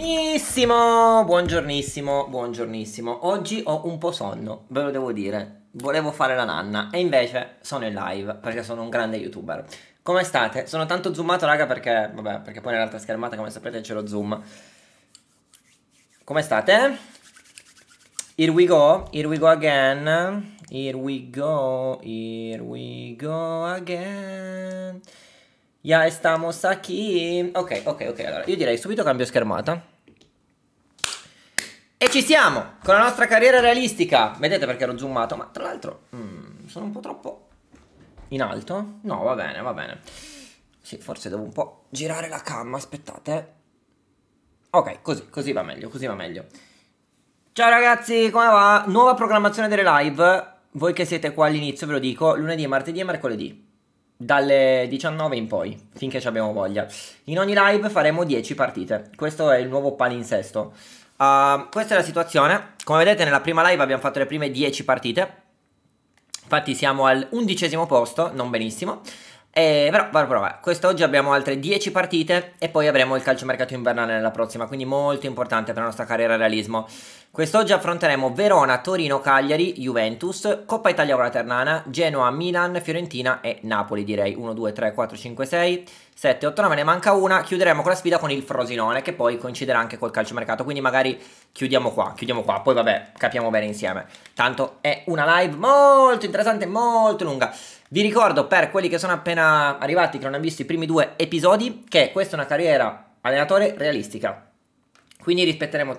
Buongiornissimo, buongiornissimo, buongiornissimo. Oggi ho un po' sonno, ve lo devo dire. Volevo fare la nanna e invece sono in live perché sono un grande youtuber. Come state? Sono tanto zoomato, raga, perché vabbè, perché poi nell'altra schermata, come sapete, c'è lo zoom. Come state? Here we go, here we go again. Here we go, here we go again. Ya estamos aquí. Ok, ok, ok. Allora, io direi subito cambio schermata. E ci siamo con la nostra carriera realistica. Vedete perché ero zoomato? Ma tra l'altro, mm, sono un po' troppo in alto. No, va bene, va bene. Sì, forse devo un po' girare la cam. Aspettate. Ok, così, così va meglio, così va meglio. Ciao ragazzi, come va? Nuova programmazione delle live. Voi che siete qua all'inizio ve lo dico, lunedì, martedì e mercoledì dalle 19 in poi, finché ci abbiamo voglia. In ogni live faremo 10 partite. Questo è il nuovo palinsesto. Uh, questa è la situazione. Come vedete nella prima live abbiamo fatto le prime 10 partite. Infatti siamo al undicesimo posto, non benissimo. E, però, però, però, quest'oggi abbiamo altre 10 partite e poi avremo il calciomercato invernale nella prossima, quindi molto importante per la nostra carriera realismo. Quest'oggi affronteremo Verona, Torino, Cagliari, Juventus, Coppa Italia Ora Ternana, Genoa, Milan, Fiorentina e Napoli direi. 1, 2, 3, 4, 5, 6, 7, 8, 9, ne manca una. Chiuderemo con la sfida con il Frosinone che poi coinciderà anche col calciomercato, quindi magari chiudiamo qua, chiudiamo qua, poi vabbè capiamo bene insieme. Tanto è una live molto interessante, molto lunga. Vi ricordo per quelli che sono appena arrivati, che non hanno visto i primi due episodi, che questa è una carriera allenatore realistica. Quindi rispetteremo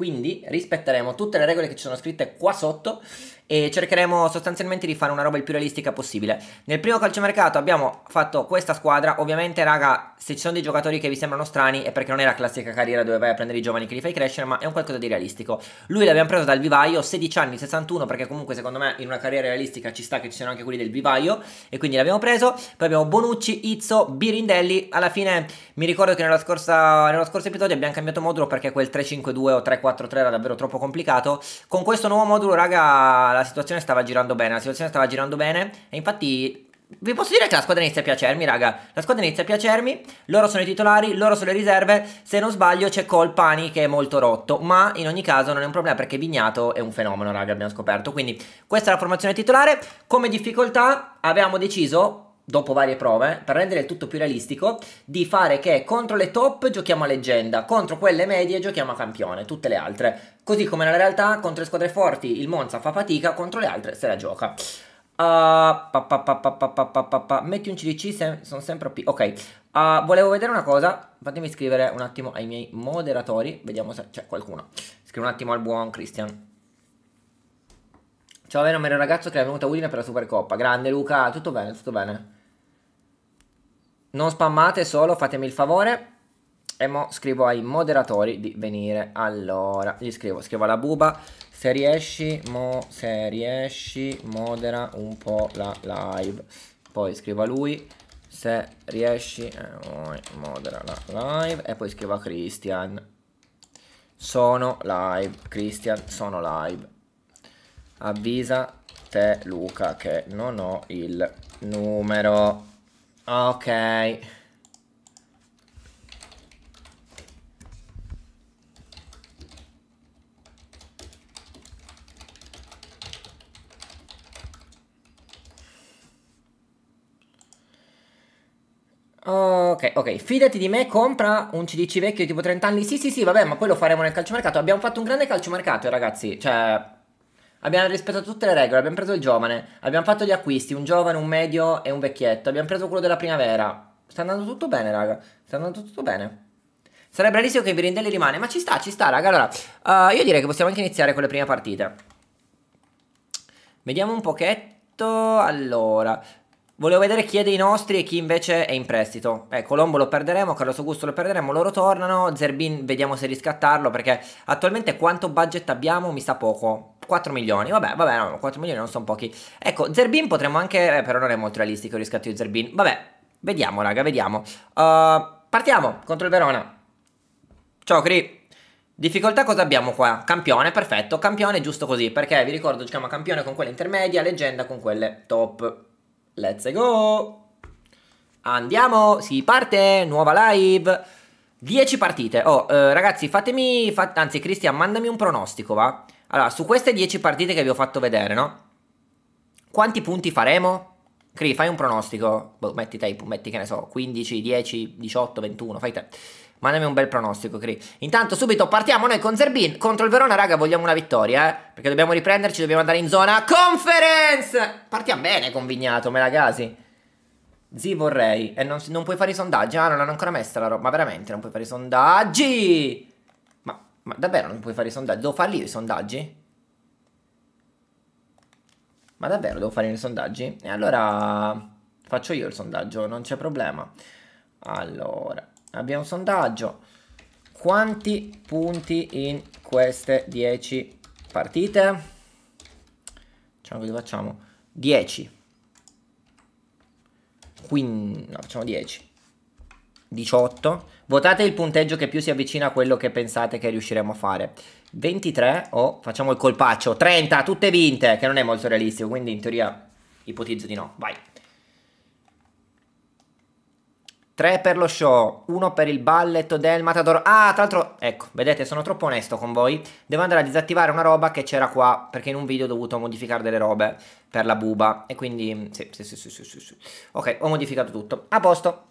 quindi rispetteremo tutte le regole che ci sono scritte qua sotto e cercheremo sostanzialmente di fare una roba il più realistica possibile. Nel primo calciomercato abbiamo fatto questa squadra, ovviamente raga, se ci sono dei giocatori che vi sembrano strani è perché non è la classica carriera dove vai a prendere i giovani che li fai crescere, ma è un qualcosa di realistico. Lui l'abbiamo preso dal vivaio, 16 anni, 61, perché comunque secondo me in una carriera realistica ci sta che ci siano anche quelli del vivaio, e quindi l'abbiamo preso. Poi abbiamo Bonucci, Izzo, Birindelli, alla fine mi ricordo che nella scorsa, nello scorso episodio abbiamo cambiato modulo perché quel 3-5-2 o 3-4-3 era davvero troppo complicato. Con questo nuovo modulo, raga, la situazione stava girando bene, la situazione stava girando bene e infatti vi posso dire che la squadra inizia a piacermi, raga. La squadra inizia a piacermi. Loro sono i titolari, loro sono le riserve. Se non sbaglio, c'è Colpani che è molto rotto. Ma in ogni caso non è un problema perché Vignato è un fenomeno, raga. Abbiamo scoperto. Quindi questa è la formazione titolare. Come difficoltà avevamo deciso. Dopo varie prove, per rendere il tutto più realistico, di fare che contro le top giochiamo a leggenda, contro quelle medie giochiamo a campione, tutte le altre. Così come nella realtà, contro le squadre forti il Monza fa fatica, contro le altre se la gioca. Uh, pa, pa, pa, metti un CDC, se, sono sempre OP. Ok, uh, volevo vedere una cosa. Fatemi scrivere un attimo ai miei moderatori. Vediamo se c'è qualcuno. Scrivo un attimo al buon Christian. Ciao, vero, il ragazzo che è venuto a Udine per la Supercoppa. Grande Luca, tutto bene, tutto bene. Non spammate solo, fatemi il favore. E mo scrivo ai moderatori di venire. Allora, gli scrivo, scrivo alla buba. Se riesci, mo, se riesci, modera un po' la live. Poi scrivo a lui, se riesci, eh, modera la live. E poi scrivo a Christian. Sono live, Christian, sono live. Avvisa te Luca che non ho il numero. Ok. Ok, ok, fidati di me, compra un CDC vecchio tipo 30 anni. Sì, sì, sì, vabbè, ma poi lo faremo nel calciomercato. Abbiamo fatto un grande calciomercato, ragazzi. Cioè, abbiamo rispettato tutte le regole. Abbiamo preso il giovane. Abbiamo fatto gli acquisti, un giovane, un medio e un vecchietto. Abbiamo preso quello della primavera. Sta andando tutto bene, raga. Sta andando tutto bene. Sarebbe bellissimo che Birindelli rimane, ma ci sta, ci sta, raga. Allora, uh, io direi che possiamo anche iniziare con le prime partite. Vediamo un pochetto. Allora, Volevo vedere chi è dei nostri e chi invece è in prestito. Eh, Colombo lo perderemo, Carlos Augusto lo perderemo, loro tornano, Zerbin vediamo se riscattarlo perché attualmente quanto budget abbiamo mi sa poco. 4 milioni, vabbè, vabbè, no, 4 milioni non sono pochi. Ecco, Zerbin potremmo anche, eh, però non è molto realistico il riscatto di Zerbin. Vabbè, vediamo raga, vediamo. Uh, partiamo contro il Verona. Ciao Cri. Difficoltà cosa abbiamo qua? Campione, perfetto, campione giusto così, perché vi ricordo giochiamo campione con quelle intermedia, leggenda con quelle top. Let's go! Andiamo, si parte, nuova live. 10 partite. Oh, eh, ragazzi, fatemi... Fa anzi, Cristian, mandami un pronostico, va? Allora, su queste 10 partite che vi ho fatto vedere, no? Quanti punti faremo? Cri, fai un pronostico. Boh, metti te, metti che ne so, 15, 10, 18, 21, fai te. Mandami un bel pronostico, Cri. Intanto subito partiamo noi con Zerbin contro il Verona, raga, vogliamo una vittoria, eh? Perché dobbiamo riprenderci, dobbiamo andare in zona conference! Partiamo bene con Vignato, me la casi. Zi vorrei. E non, non, puoi fare i sondaggi? Ah, non hanno ancora messa la roba. Ma veramente non puoi fare i sondaggi? Ma, ma davvero non puoi fare i sondaggi? Devo farli io i sondaggi? Ma davvero devo fare i sondaggi? E allora faccio io il sondaggio, non c'è problema. Allora, abbiamo un sondaggio. Quanti punti in queste 10 partite? Diciamo che facciamo 10. Quindi, no, facciamo 10. 18. Votate il punteggio che più si avvicina a quello che pensate che riusciremo a fare. 23 o oh, facciamo il colpaccio. 30, tutte vinte, che non è molto realistico, quindi in teoria ipotizzo di no. Vai. 3 per lo show, 1 per il balletto del Matador. Ah, tra l'altro, ecco, vedete, sono troppo onesto con voi. Devo andare a disattivare una roba che c'era qua, perché in un video ho dovuto modificare delle robe per la buba. E quindi, sì, sì, sì, sì, sì, sì. Ok, ho modificato tutto. A posto.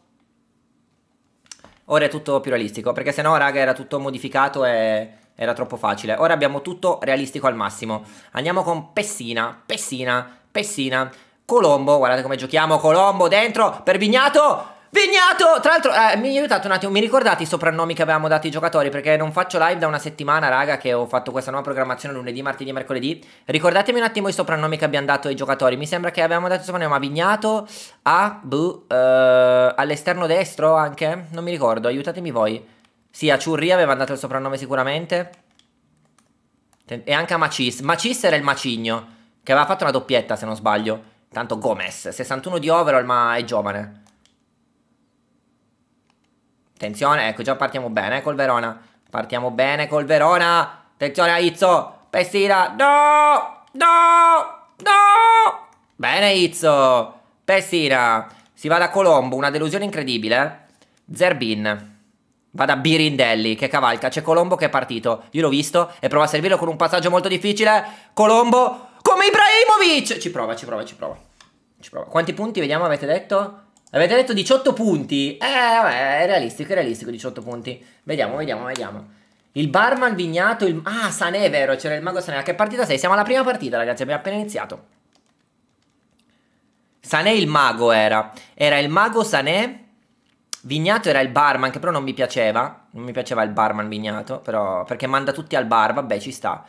Ora è tutto più realistico, perché sennò, raga, era tutto modificato e era troppo facile. Ora abbiamo tutto realistico al massimo. Andiamo con Pessina, Pessina, Pessina. Colombo, guardate come giochiamo, Colombo dentro per Vignato. Vignato! Tra l'altro, eh, mi aiutate un attimo, mi ricordate i soprannomi che avevamo dato ai giocatori? Perché non faccio live da una settimana, raga, che ho fatto questa nuova programmazione lunedì, martedì e mercoledì. Ricordatemi un attimo i soprannomi che abbiamo dato ai giocatori. Mi sembra che avevamo dato i soprannomi a Vignato, a, buh, eh, all'esterno destro anche? Non mi ricordo, aiutatemi voi. Sì, a Ciurri avevamo dato il soprannome sicuramente. E anche a Macis. Macis era il macigno, che aveva fatto una doppietta se non sbaglio. Tanto Gomez, 61 di overall ma è giovane. Attenzione, ecco, già partiamo bene col Verona. Partiamo bene col Verona. Attenzione a Izzo. Pessina. No! No! No! Bene Izzo. Pessina. Si va da Colombo, una delusione incredibile. Zerbin. Va da Birindelli che cavalca. C'è Colombo che è partito. Io l'ho visto e prova a servirlo con un passaggio molto difficile. Colombo come Ibrahimovic. Ci prova, ci prova, ci prova. Ci prova. Quanti punti vediamo avete detto? Avete detto 18 punti? Eh, vabbè, è realistico, è realistico 18 punti. Vediamo, vediamo, vediamo. Il barman vignato, il... Ah, Sané, è vero, c'era il mago Sané. A che partita sei? Siamo alla prima partita, ragazzi, abbiamo appena iniziato. Sané il mago era. Era il mago Sané. Vignato era il barman, che però non mi piaceva. Non mi piaceva il barman Vignato, però... Perché manda tutti al bar, vabbè, ci sta.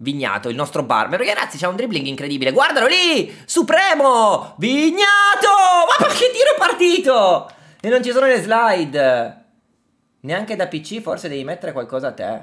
Vignato, il nostro barman. Ragazzi, c'ha un dribbling incredibile. Guardalo lì! Supremo! Vignato! Ma che tiro partito! E non ci sono le slide. Neanche da PC forse devi mettere qualcosa a te.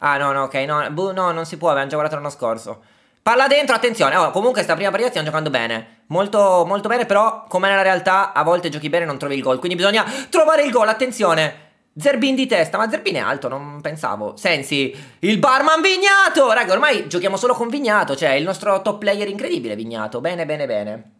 Ah, no, no, ok, no, buh, no, non si può, abbiamo già guardato l'anno scorso. Palla dentro, attenzione, oh, comunque sta prima partita stiamo giocando bene. Molto, molto bene, però, come nella realtà, a volte giochi bene e non trovi il gol. Quindi bisogna trovare il gol, attenzione. Zerbin di testa, ma Zerbin è alto, non pensavo. Sensi, il barman Vignato! Raga, ormai giochiamo solo con Vignato, cioè il nostro top player incredibile Vignato. Bene, bene, bene.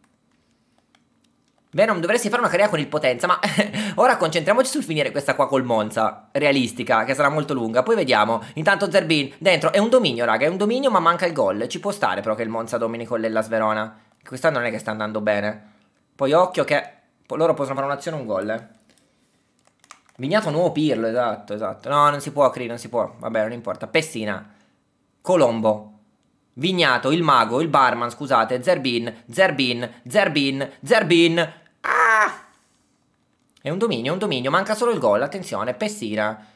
Venom, dovresti fare una carriera con il Potenza, ma ora concentriamoci sul finire questa qua col Monza, realistica, che sarà molto lunga. Poi vediamo. Intanto Zerbin, dentro, è un dominio, raga, è un dominio, ma manca il gol. Ci può stare però che il Monza domini con l'Ellas Verona. Quest'anno non è che sta andando bene. Poi occhio che loro possono fare un'azione un gol, eh. Vignato nuovo Pirlo, esatto, esatto. No, non si può, Cri, non si può. Vabbè, non importa. Pessina. Colombo. Vignato, il mago, il barman, scusate. Zerbin, Zerbin, Zerbin, Zerbin. Ah! È un dominio, è un dominio. Manca solo il gol. Attenzione, Pessina.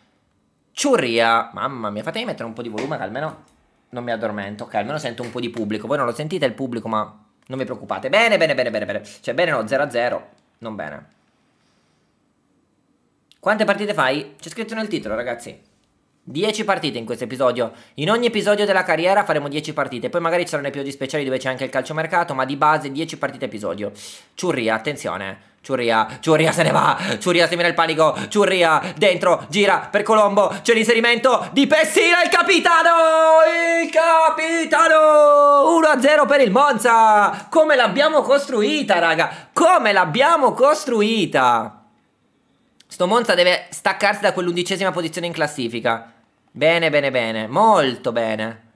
Ciurria. Mamma mia, fatemi mettere un po' di volume che almeno non mi addormento. Ok, almeno sento un po' di pubblico. Voi non lo sentite il pubblico, ma non vi preoccupate. Bene, bene, bene, bene, bene. Cioè, bene no, 0-0. Non bene. Quante partite fai? C'è scritto nel titolo, ragazzi. 10 partite in questo episodio. In ogni episodio della carriera faremo 10 partite. Poi magari ci saranno episodi speciali dove c'è anche il calciomercato, ma di base 10 partite episodio. Ciurria, attenzione. Ciurria, Ciurria se ne va. Ciurria viene il panico. Ciurria dentro, gira per Colombo. C'è l'inserimento di Pessina, il capitano. Il capitano. 1-0 per il Monza. Come l'abbiamo costruita, raga? Come l'abbiamo costruita? Sto Monza deve staccarsi da quell'undicesima posizione in classifica. Bene, bene, bene. Molto bene.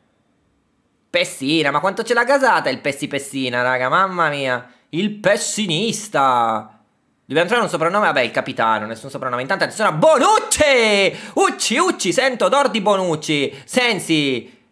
Pessina, ma quanto ce l'ha gasata il Pessi Pessina, raga, mamma mia. Il pessinista. Dobbiamo trovare un soprannome, vabbè, il capitano, nessun soprannome. Intanto attenzione a Bonucci! Ucci, Ucci, sento odor di Bonucci. Sensi,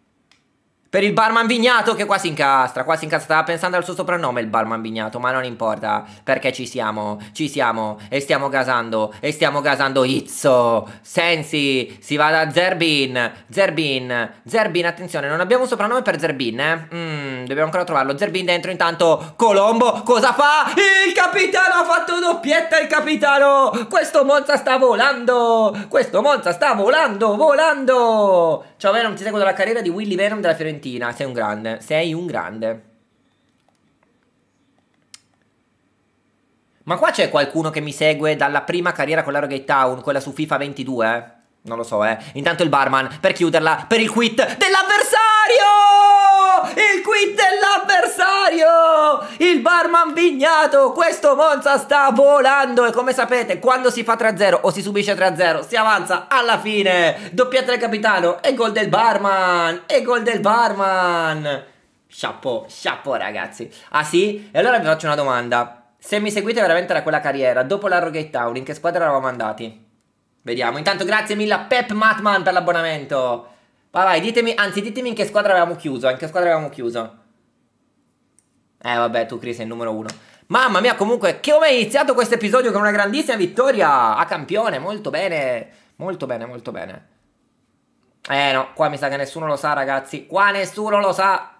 per il barman Vignato che quasi incastra, quasi incastra. Stava pensando al suo soprannome il barman Vignato, ma non importa, perché ci siamo, ci siamo e stiamo gasando, e stiamo gasando Izzo. Sensi, si va da Zerbin, Zerbin, Zerbin, attenzione, non abbiamo un soprannome per Zerbin, eh? Mm, dobbiamo ancora trovarlo. Zerbin dentro, intanto Colombo, cosa fa? Il capitano ha fatto doppietta il capitano! Questo Monza sta volando! Questo Monza sta volando, volando! Ciao Venom, ti seguo dalla carriera di Willy Venom della Fiorentina. Fiorentina, sei un grande, sei un grande. Ma qua c'è qualcuno che mi segue dalla prima carriera con l'Arrogate Town, quella su FIFA 22? Eh? Non lo so, eh. Intanto il barman, per chiuderla, per il quit dell'avversario! Il quit dell'avversario! Il barman vignato! Questo Monza sta volando! E come sapete, quando si fa 3-0 o si subisce 3-0, si avanza alla fine! Doppietta del capitano e gol del barman! E gol del barman! Chapeau, chapeau ragazzi. Ah sì? E allora vi faccio una domanda. Se mi seguite veramente da quella carriera, dopo la Rogate Town, in che squadra eravamo andati? Vediamo. Intanto grazie mille a Pep Matman per l'abbonamento. Vai, vai, ditemi, anzi, ditemi in che squadra avevamo chiuso. In che squadra avevamo chiuso. Eh, vabbè, tu Chris sei il numero uno. Mamma mia, comunque, che come è iniziato questo episodio con una grandissima vittoria a campione. Molto bene, molto bene, molto bene. Eh no, qua mi sa che nessuno lo sa, ragazzi. Qua nessuno lo sa.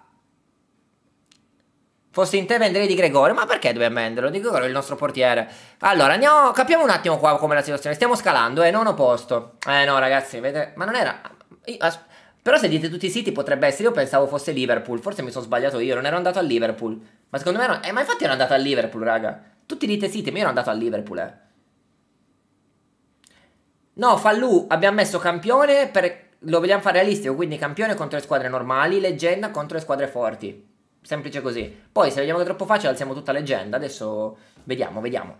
Fossi in te venderei di Gregorio. Ma perché dobbiamo venderlo? Di Gregorio è il nostro portiere. Allora, andiamo, capiamo un attimo qua come la situazione. Stiamo scalando, eh, nono posto. Eh no, ragazzi, vedete? Ma non era... Però se dite tutti i siti potrebbe essere, io pensavo fosse Liverpool, forse mi sono sbagliato io, non ero andato a Liverpool. Ma secondo me, non... eh, ma infatti ero andato a Liverpool, raga. Tutti dite siti, ma io ero andato a Liverpool, eh. No, Fallu, abbiamo messo campione per... Lo vogliamo fare realistico, quindi campione contro le squadre normali, leggenda contro le squadre forti. Semplice così. Poi se vediamo che è troppo facile alziamo tutta leggenda. Adesso vediamo, vediamo.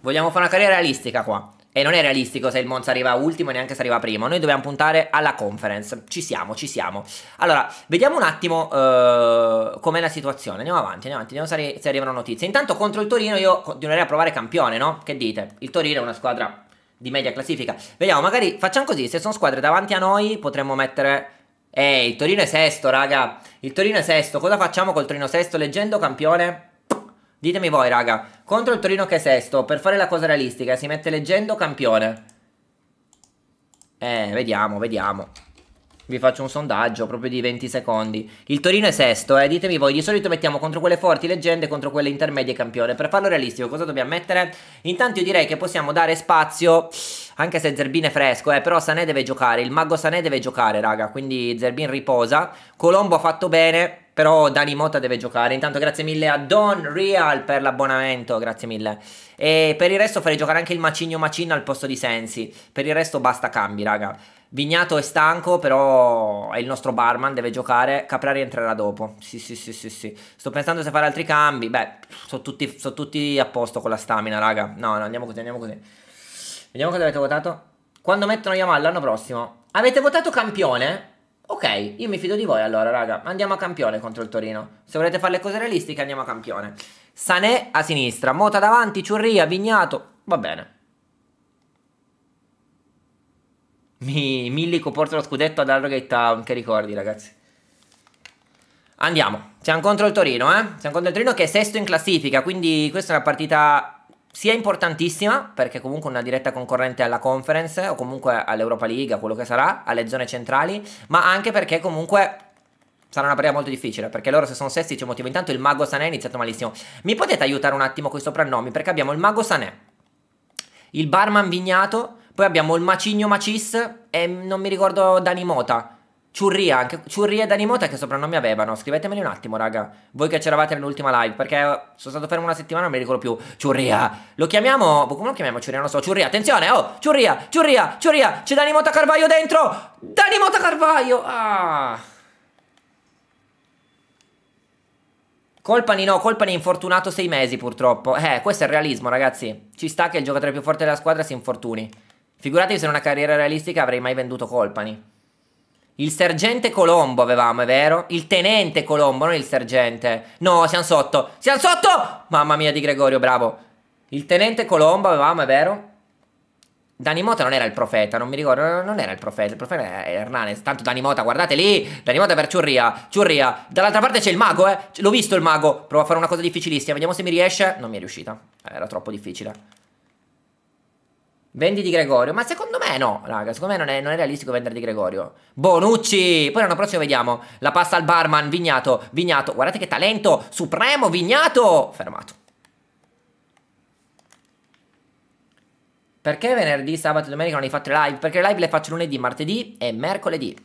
Vogliamo fare una carriera realistica qua. E non è realistico se il Monza arriva ultimo e neanche se arriva primo. Noi dobbiamo puntare alla conference. Ci siamo, ci siamo. Allora, vediamo un attimo uh, com'è la situazione. Andiamo avanti, andiamo avanti. Vediamo se arrivano notizie. Intanto contro il Torino io continuerei a provare campione, no? Che dite? Il Torino è una squadra di media classifica. Vediamo, magari facciamo così. Se sono squadre davanti a noi potremmo mettere eh, il Torino è sesto, raga. Il Torino è sesto. Cosa facciamo col Torino sesto? Leggendo campione? Ditemi voi, raga. Contro il Torino che è sesto, per fare la cosa realistica, si mette leggendo campione. Eh, vediamo, vediamo. Vi faccio un sondaggio proprio di 20 secondi. Il Torino è sesto, eh. Ditemi voi, di solito mettiamo contro quelle forti leggende contro quelle intermedie campione. Per farlo realistico, cosa dobbiamo mettere? Intanto io direi che possiamo dare spazio, anche se Zerbin è fresco, eh. Però Sané deve giocare, il mago Sané deve giocare, raga. Quindi Zerbin riposa. Colombo ha fatto bene, però Dani Mota deve giocare. Intanto grazie mille a Don Real per l'abbonamento, grazie mille. E per il resto farei giocare anche il Macigno Macin al posto di Sensi. Per il resto basta cambi, raga. Vignato è stanco, però è il nostro barman, deve giocare. Caprari entrerà dopo. Sì, sì, sì, sì, sì. Sto pensando se fare altri cambi. Beh, sono tutti, so tutti, a posto con la stamina, raga. No, no, andiamo così, andiamo così. Vediamo cosa avete votato. Quando mettono Yamal l'anno prossimo? Avete votato campione? Ok, io mi fido di voi allora, raga. Andiamo a campione contro il Torino. Se volete fare le cose realistiche, andiamo a campione. Sané a sinistra, Mota davanti, Ciurria, Vignato. Va bene. Mi, Millico porta lo scudetto ad Arrogate Town, che ricordi ragazzi. Andiamo, siamo contro il Torino, eh? Siamo contro il Torino che è sesto in classifica, quindi questa è una partita sia importantissima, perché comunque una diretta concorrente alla Conference, o comunque all'Europa League, a quello che sarà, alle zone centrali, ma anche perché comunque sarà una partita molto difficile, perché loro se sono sesti c'è motivo. Intanto il Mago Sané è iniziato malissimo. Mi potete aiutare un attimo con i soprannomi, perché abbiamo il Mago Sané, il Barman Vignato poi abbiamo il Macigno Macis e non mi ricordo Dani Mota. Ciurria, anche Ciurria e Dani Mota che soprannomi avevano. Scrivetemeli un attimo, raga. Voi che c'eravate nell'ultima live, perché sono stato fermo una settimana non mi ricordo più. Ciurria. Lo chiamiamo. Come lo chiamiamo Ciurria? Non so. Ciurria, attenzione, oh! Ciurria, Ciurria, Ciurria. C'è Dani Mota Carvaio dentro! Dani Mota Carvaio! Ah! Colpani no, Colpani è infortunato sei mesi purtroppo. Eh, questo è il realismo, ragazzi. Ci sta che il giocatore più forte della squadra si infortuni. Figuratevi se in una carriera realistica avrei mai venduto Colpani. Il sergente Colombo avevamo, è vero? Il tenente Colombo, non il sergente. No, siamo sotto. Siamo sotto! Mamma mia di Gregorio, bravo. Il tenente Colombo avevamo, è vero? Danimota non era il profeta, non mi ricordo, non era il profeta, il profeta era Hernanes, tanto Danimota, guardate lì, Danimota per Ciurria, Ciurria, dall'altra parte c'è il mago, eh, l'ho visto il mago, provo a fare una cosa difficilissima, vediamo se mi riesce, non mi è riuscita, era troppo difficile. Vendi di Gregorio. Ma secondo me no, raga. Secondo me non è, non è, realistico vendere di Gregorio. Bonucci. Poi l'anno prossimo vediamo. La passa al barman. Vignato. Vignato. Guardate che talento. Supremo. Vignato. Fermato. Perché venerdì, sabato e domenica non hai fatto le live? Perché le live le faccio lunedì, martedì e mercoledì.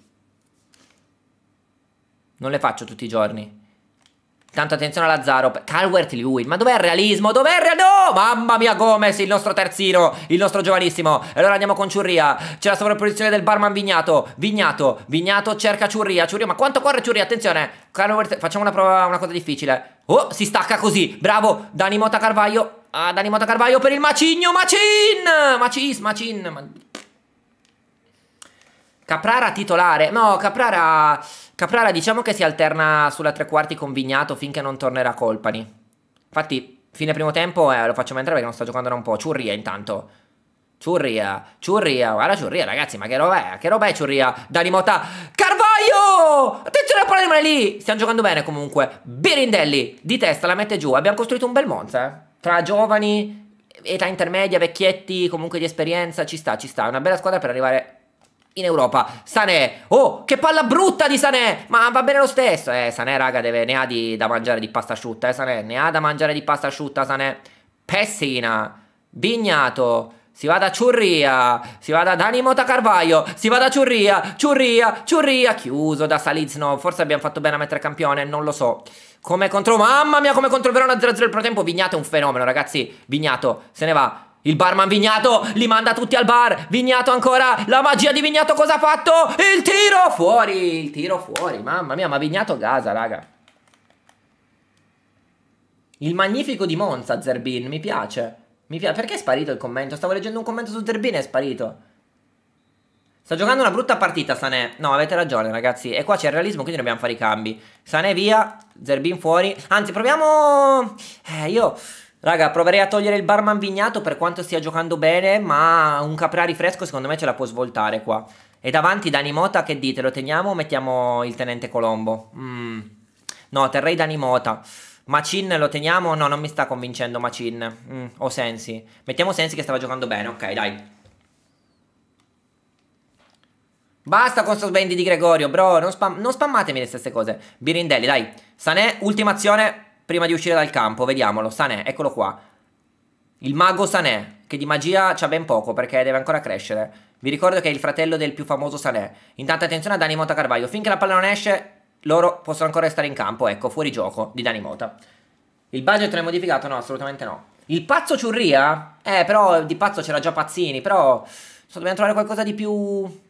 Non le faccio tutti i giorni. Tanto attenzione a Lazzaro. Calvert Lewin. Ma dov'è il realismo? Dov'è il realismo? No! Mamma mia, Gomez, il nostro terzino. Il nostro giovanissimo. E allora andiamo con Ciurria. C'è la sovrapposizione del barman Vignato. Vignato. Vignato cerca Ciurria. Ciurria. Ma quanto corre Ciurria? Attenzione. Calvert. Facciamo una prova, una cosa difficile. Oh, si stacca così. Bravo. Dani Mota Carvaio. Ah, Dani Mota Carvaio per il Macigno. Macin. Macis. Macin. Caprara titolare. No, Caprara... Caprara diciamo che si alterna sulla tre quarti con Vignato finché non tornerà Colpani. Infatti, fine primo tempo eh, lo facciamo entrare perché non sta giocando da un po'. Ciurria intanto. Ciurria, Ciurria, guarda Ciurria ragazzi, ma che roba è? Che roba è Ciurria? Dani Mota, Carvaio! Attenzione a rimane lì! Stiamo giocando bene comunque. Birindelli, di testa, la mette giù. Abbiamo costruito un bel Monza, eh? Tra giovani, età intermedia, vecchietti, comunque di esperienza, ci sta, ci sta. È una bella squadra per arrivare in Europa. Sané, oh, che palla brutta di Sané, ma va bene lo stesso. Eh, Sané, raga, deve, ne ha di, da mangiare di pasta asciutta, eh, Sané, ne ha da mangiare di pasta asciutta, Sané. Pessina, Vignato, si va da Ciurria, si va da Dani Mota Carvaio, si va da Ciurria, Ciurria, Ciurria, chiuso da Saliznov. Forse abbiamo fatto bene a mettere campione, non lo so. Come contro, mamma mia, come contro il Verona 0-0 il pro tempo. Vignato è un fenomeno, ragazzi. Vignato, se ne va. Il barman Vignato li manda tutti al bar. Vignato ancora. La magia di Vignato cosa ha fatto? Il tiro fuori. Il tiro fuori. Mamma mia, ma Vignato gasa, raga. Il magnifico di Monza, Zerbin. Mi piace. Mi piace. Perché è sparito il commento? Stavo leggendo un commento su Zerbin e è sparito. Sta giocando una brutta partita Sanè. No, avete ragione ragazzi. E qua c'è il realismo, quindi dobbiamo fare i cambi. Sanè via, Zerbin fuori. Anzi, proviamo... Eh, io... Raga, proverei a togliere il barman vignato per quanto stia giocando bene, ma un Caprari fresco secondo me ce la può svoltare qua. E davanti Dani Mota, che dite? Lo teniamo o mettiamo il tenente Colombo? Mm. No, terrei Dani Mota. Macin lo teniamo? No, non mi sta convincendo Macin. Mm, o Sensi. Mettiamo Sensi che stava giocando bene, ok, dai. Basta con sto sbendi di Gregorio, bro. Non, spam non spammatemi le stesse cose. Birindelli, dai. Sanè, ultima azione prima di uscire dal campo, vediamolo, Sané, eccolo qua. Il mago Sané, che di magia c'ha ben poco perché deve ancora crescere. Vi ricordo che è il fratello del più famoso Sané. Intanto attenzione a Dani Mota Carvaio, finché la palla non esce, loro possono ancora restare in campo, ecco, fuori gioco di Dani Mota. Il budget non è modificato? No, assolutamente no. Il pazzo Ciurria? Eh, però di pazzo c'era già Pazzini, però so, dobbiamo trovare qualcosa di più...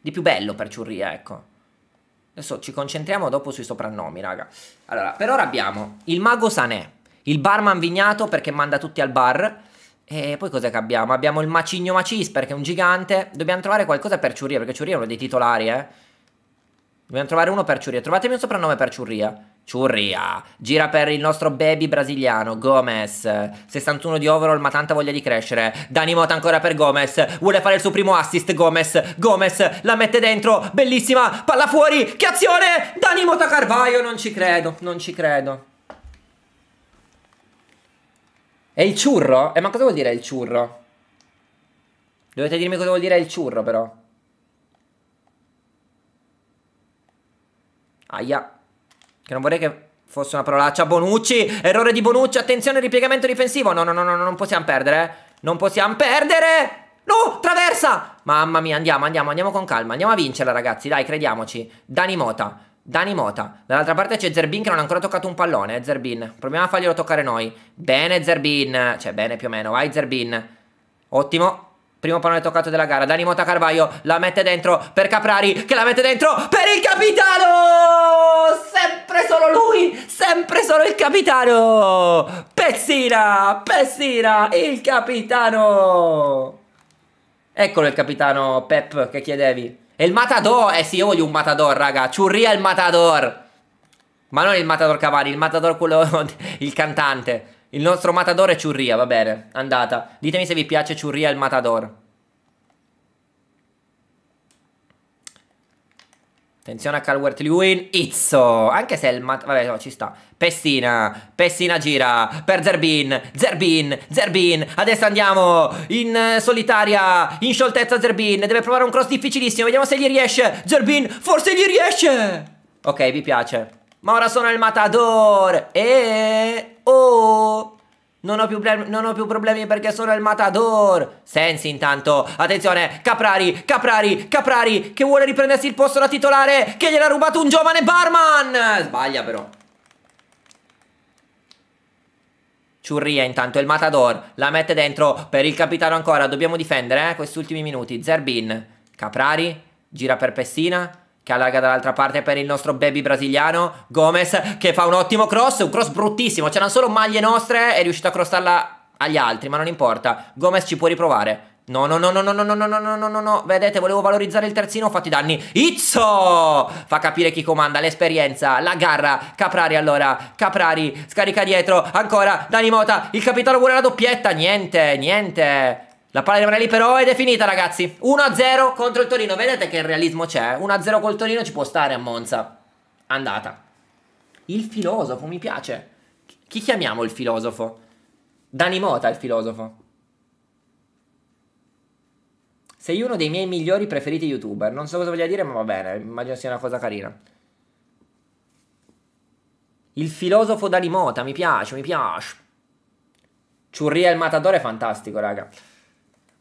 di più bello per Ciurria, ecco. Adesso ci concentriamo dopo sui soprannomi, raga. Allora, per ora abbiamo il mago Sanè, il barman Vignato perché manda tutti al bar. E poi cos'è che abbiamo? Abbiamo il macigno Macis perché è un gigante. Dobbiamo trovare qualcosa per Ciuria, perché Ciuria è uno dei titolari, eh. Dobbiamo trovare uno per Ciuria. Trovatemi un soprannome per Ciurria. Ciurria. Gira per il nostro baby brasiliano. Gomez. 61 di overall, ma tanta voglia di crescere. Dani Mota ancora per Gomez. Vuole fare il suo primo assist. Gomez. Gomez la mette dentro. Bellissima. Palla fuori. Che azione! Dani Mota Carvaio. Non ci credo. Non ci credo. È il ciurro? Eh, ma cosa vuol dire il ciurro? Dovete dirmi cosa vuol dire il ciurro, però. Aia. Che non vorrei che fosse una parolaccia. Bonucci, errore di Bonucci, attenzione ripiegamento difensivo. No, no, no, no, non possiamo perdere. Eh. Non possiamo perdere. No, traversa. Mamma mia, andiamo, andiamo, andiamo con calma. Andiamo a vincerla, ragazzi, dai, crediamoci. Dani Mota. Dani Mota. Dall'altra parte c'è Zerbin che non ha ancora toccato un pallone, eh, Zerbin. Proviamo a farglielo toccare noi. Bene, Zerbin. Cioè, bene più o meno. Vai, Zerbin. Ottimo. Primo pallone toccato della gara. Dani Mota Carvaio la mette dentro per Caprari che la mette dentro per il capitano! Sempre solo lui! Sempre solo il capitano! Pessina! Pessina! Il capitano! Eccolo il capitano Pep che chiedevi. E il Matador! Eh sì, io voglio un Matador, raga. Ciurria il Matador! Ma non il Matador Cavani, il Matador quello... il cantante. Il nostro Matador è Ciurria, va bene. Andata. Ditemi se vi piace Ciurria il Matador. Attenzione a Calvert Lewin. Izzo. Anche se il mat... Vabbè, no, ci sta. Pessina. Pessina gira. Per Zerbin. Zerbin. Zerbin. Adesso andiamo in solitaria. In scioltezza Zerbin. Deve provare un cross difficilissimo. Vediamo se gli riesce. Zerbin. Forse gli riesce. Ok, vi piace. Ma ora sono il Matador. E... Oh... Non ho, più non ho, più problemi perché sono il Matador. Sensi intanto. Attenzione. Caprari. Caprari. Caprari. Che vuole riprendersi il posto da titolare. Che gliel'ha rubato un giovane barman. Sbaglia però. Ciurria intanto. Il Matador. La mette dentro per il capitano ancora. Dobbiamo difendere eh, questi ultimi minuti. Zerbin. Caprari. Gira per Pessina che allarga dall'altra parte per il nostro baby brasiliano. Gomez che fa un ottimo cross, un cross bruttissimo. C'erano solo maglie nostre, è riuscito a crossarla agli altri, ma non importa. Gomez ci può riprovare. No, no, no, no, no, no, no, no, no, no, no, no, vedete, volevo valorizzare il terzino, ho fatto i danni. Izzo! Fa capire chi comanda, l'esperienza, la garra. Caprari allora, Caprari, scarica dietro, ancora, Dani Mota, il capitano vuole la doppietta, niente, niente. La palla rimane lì però ed è finita ragazzi. 1-0 contro il Torino. Vedete che il realismo c'è? 1-0 col Torino ci può stare a Monza. Andata. Il filosofo mi piace. Chi chiamiamo il filosofo? Dani Mota il filosofo. Sei uno dei miei migliori preferiti youtuber. Non so cosa voglia dire ma va bene. Immagino sia una cosa carina. Il filosofo Dani Mota Mi piace, mi piace. Ciurria il matatore è fantastico raga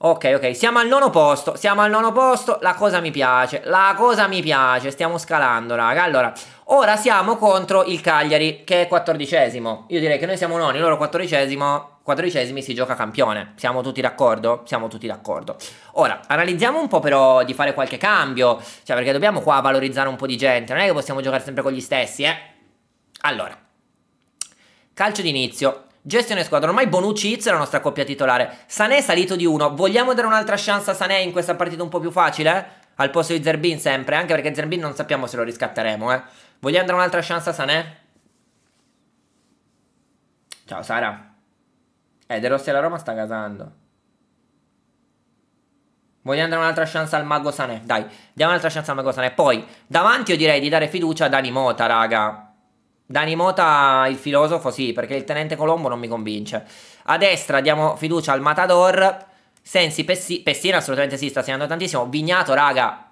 Ok, ok, siamo al nono posto, siamo al nono posto, la cosa mi piace, la cosa mi piace, stiamo scalando raga. Allora, ora siamo contro il Cagliari che è quattordicesimo. Io direi che noi siamo noni, loro quattordicesimo, quattordicesimi si gioca campione. Siamo tutti d'accordo? Siamo tutti d'accordo. Ora, analizziamo un po' però di fare qualche cambio Cioè perché dobbiamo qua valorizzare un po' di gente Non è che possiamo giocare sempre con gli stessi, eh. Allora, calcio d'inizio Gestione squadra, ormai Bonucci Itz è la nostra coppia titolare. Sané è salito di uno. Vogliamo dare un'altra chance a Sané in questa partita un po' più facile? Al posto di Zerbin sempre, anche perché Zerbin non sappiamo se lo riscatteremo, eh. Vogliamo dare un'altra chance a Sané? Ciao Sara. Eh, De Rossi alla Roma sta casando. Vogliamo dare un'altra chance al Mago Sané? Dai, diamo un'altra chance al Mago Sané. Poi, davanti io direi di dare fiducia a Dani Mota, raga. Dani Mota, il filosofo, sì, perché il tenente Colombo non mi convince. A destra diamo fiducia al Matador. Sensi, Pessi, Pessina assolutamente sì, sta segnando tantissimo. Vignato, raga,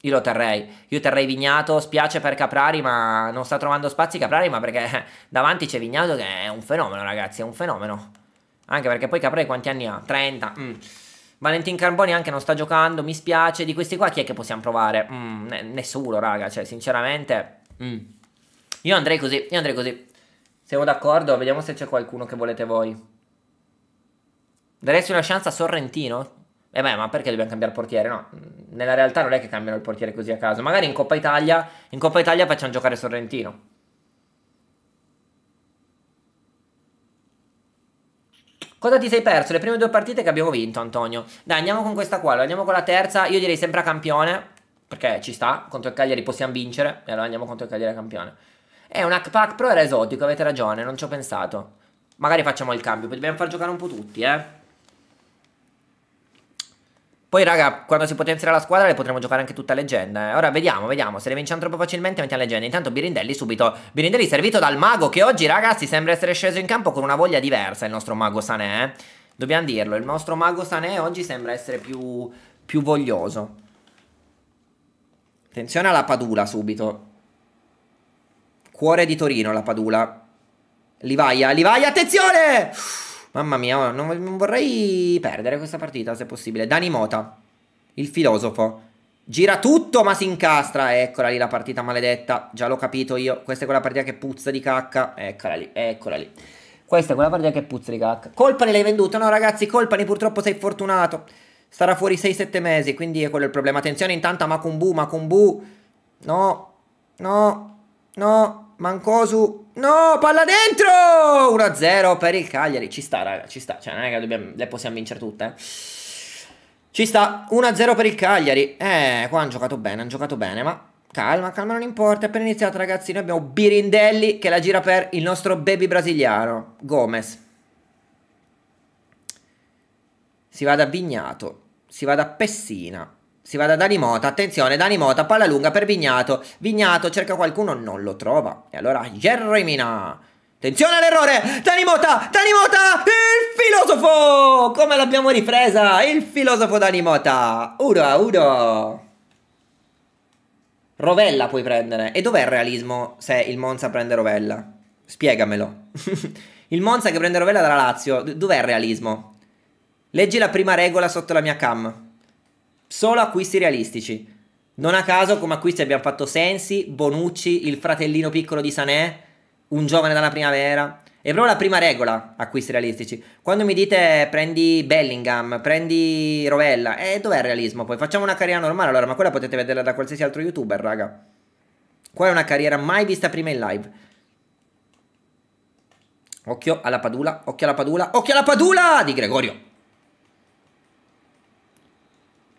io lo terrei. Io terrei Vignato, spiace per Caprari, ma non sta trovando spazi Caprari, ma perché davanti c'è Vignato che è un fenomeno, ragazzi, è un fenomeno. Anche perché poi Caprari quanti anni ha? 30. Mm. Valentin Carboni anche non sta giocando, mi spiace. Di questi qua chi è che possiamo provare? Mm, nessuno, raga, cioè, sinceramente... Mm. Io andrei così, io andrei così. Siamo d'accordo? Vediamo se c'è qualcuno che volete voi. Daresti una chance a Sorrentino? Eh beh, ma perché dobbiamo cambiare portiere? No, nella realtà non è che cambiano il portiere così a caso. Magari in Coppa Italia, in Coppa Italia facciamo giocare Sorrentino. Cosa ti sei perso? Le prime due partite che abbiamo vinto, Antonio. Dai, andiamo con questa qua. Andiamo con la terza. Io direi sempre a campione. Perché ci sta. Contro il Cagliari possiamo vincere. E allora andiamo contro il Cagliari a campione. È un hack pro era esotico, avete ragione, non ci ho pensato. Magari facciamo il cambio, dobbiamo far giocare un po' tutti, eh. Poi, raga, quando si potenzierà la squadra le potremo giocare anche tutta leggenda. Eh. Ora vediamo, vediamo. Se le vinciamo troppo facilmente mettiamo leggenda. Intanto Birindelli subito. Birindelli servito dal mago che oggi, ragazzi, sembra essere sceso in campo con una voglia diversa, il nostro mago Sané. Eh. Dobbiamo dirlo, il nostro mago Sané oggi sembra essere più, più voglioso. Attenzione alla Padula subito. Cuore di Torino la Padula. Livaia, Livaia, attenzione! Mamma mia, non, vorrei perdere questa partita se possibile. Dani Mota, il filosofo. Gira tutto ma si incastra. Eccola lì la partita maledetta. Già l'ho capito io. Questa è quella partita che puzza di cacca. Eccola lì, eccola lì. Questa è quella partita che puzza di cacca. Colpani l'hai venduto? No ragazzi, Colpani purtroppo sei fortunato. Starà fuori 6-7 mesi, quindi è quello il problema. Attenzione intanto a Macumbu, Macumbu. No, no, no, Mancosu. No, palla dentro! 1-0 per il Cagliari. Ci sta, raga, ci sta. Cioè, non è che dobbiamo, le possiamo vincere tutte, eh. Ci sta, 1-0 per il Cagliari. Eh, qua hanno giocato bene, hanno giocato bene, ma calma, calma, non importa. Appena iniziato, ragazzi. Noi abbiamo Birindelli che la gira per il nostro baby brasiliano, Gomez. Si va da Vignato si va da Pessina, si va da Dani Mota, attenzione, Dani Mota, palla lunga per Vignato, Vignato cerca qualcuno, non lo trova, e allora Jeremina, attenzione all'errore, Dani Mota, Dani Mota, il filosofo, come l'abbiamo ripresa, il filosofo Dani Mota, uno uno. Rovella puoi prendere, e dov'è il realismo se il Monza prende Rovella? Spiegamelo. il Monza che prende Rovella dalla Lazio, dov'è il realismo? Leggi la prima regola sotto la mia cam. Solo acquisti realistici. Non a caso come acquisti abbiamo fatto Sensi, Bonucci, il fratellino piccolo di Sanè, un giovane dalla primavera. È proprio la prima regola, acquisti realistici. Quando mi dite prendi Bellingham, prendi Rovella, eh dov'è il realismo? Poi facciamo una carriera normale allora, ma quella potete vederla da qualsiasi altro youtuber, raga. Qua è una carriera mai vista prima in live. Occhio alla Padula, occhio alla Padula, occhio alla Padula di Gregorio.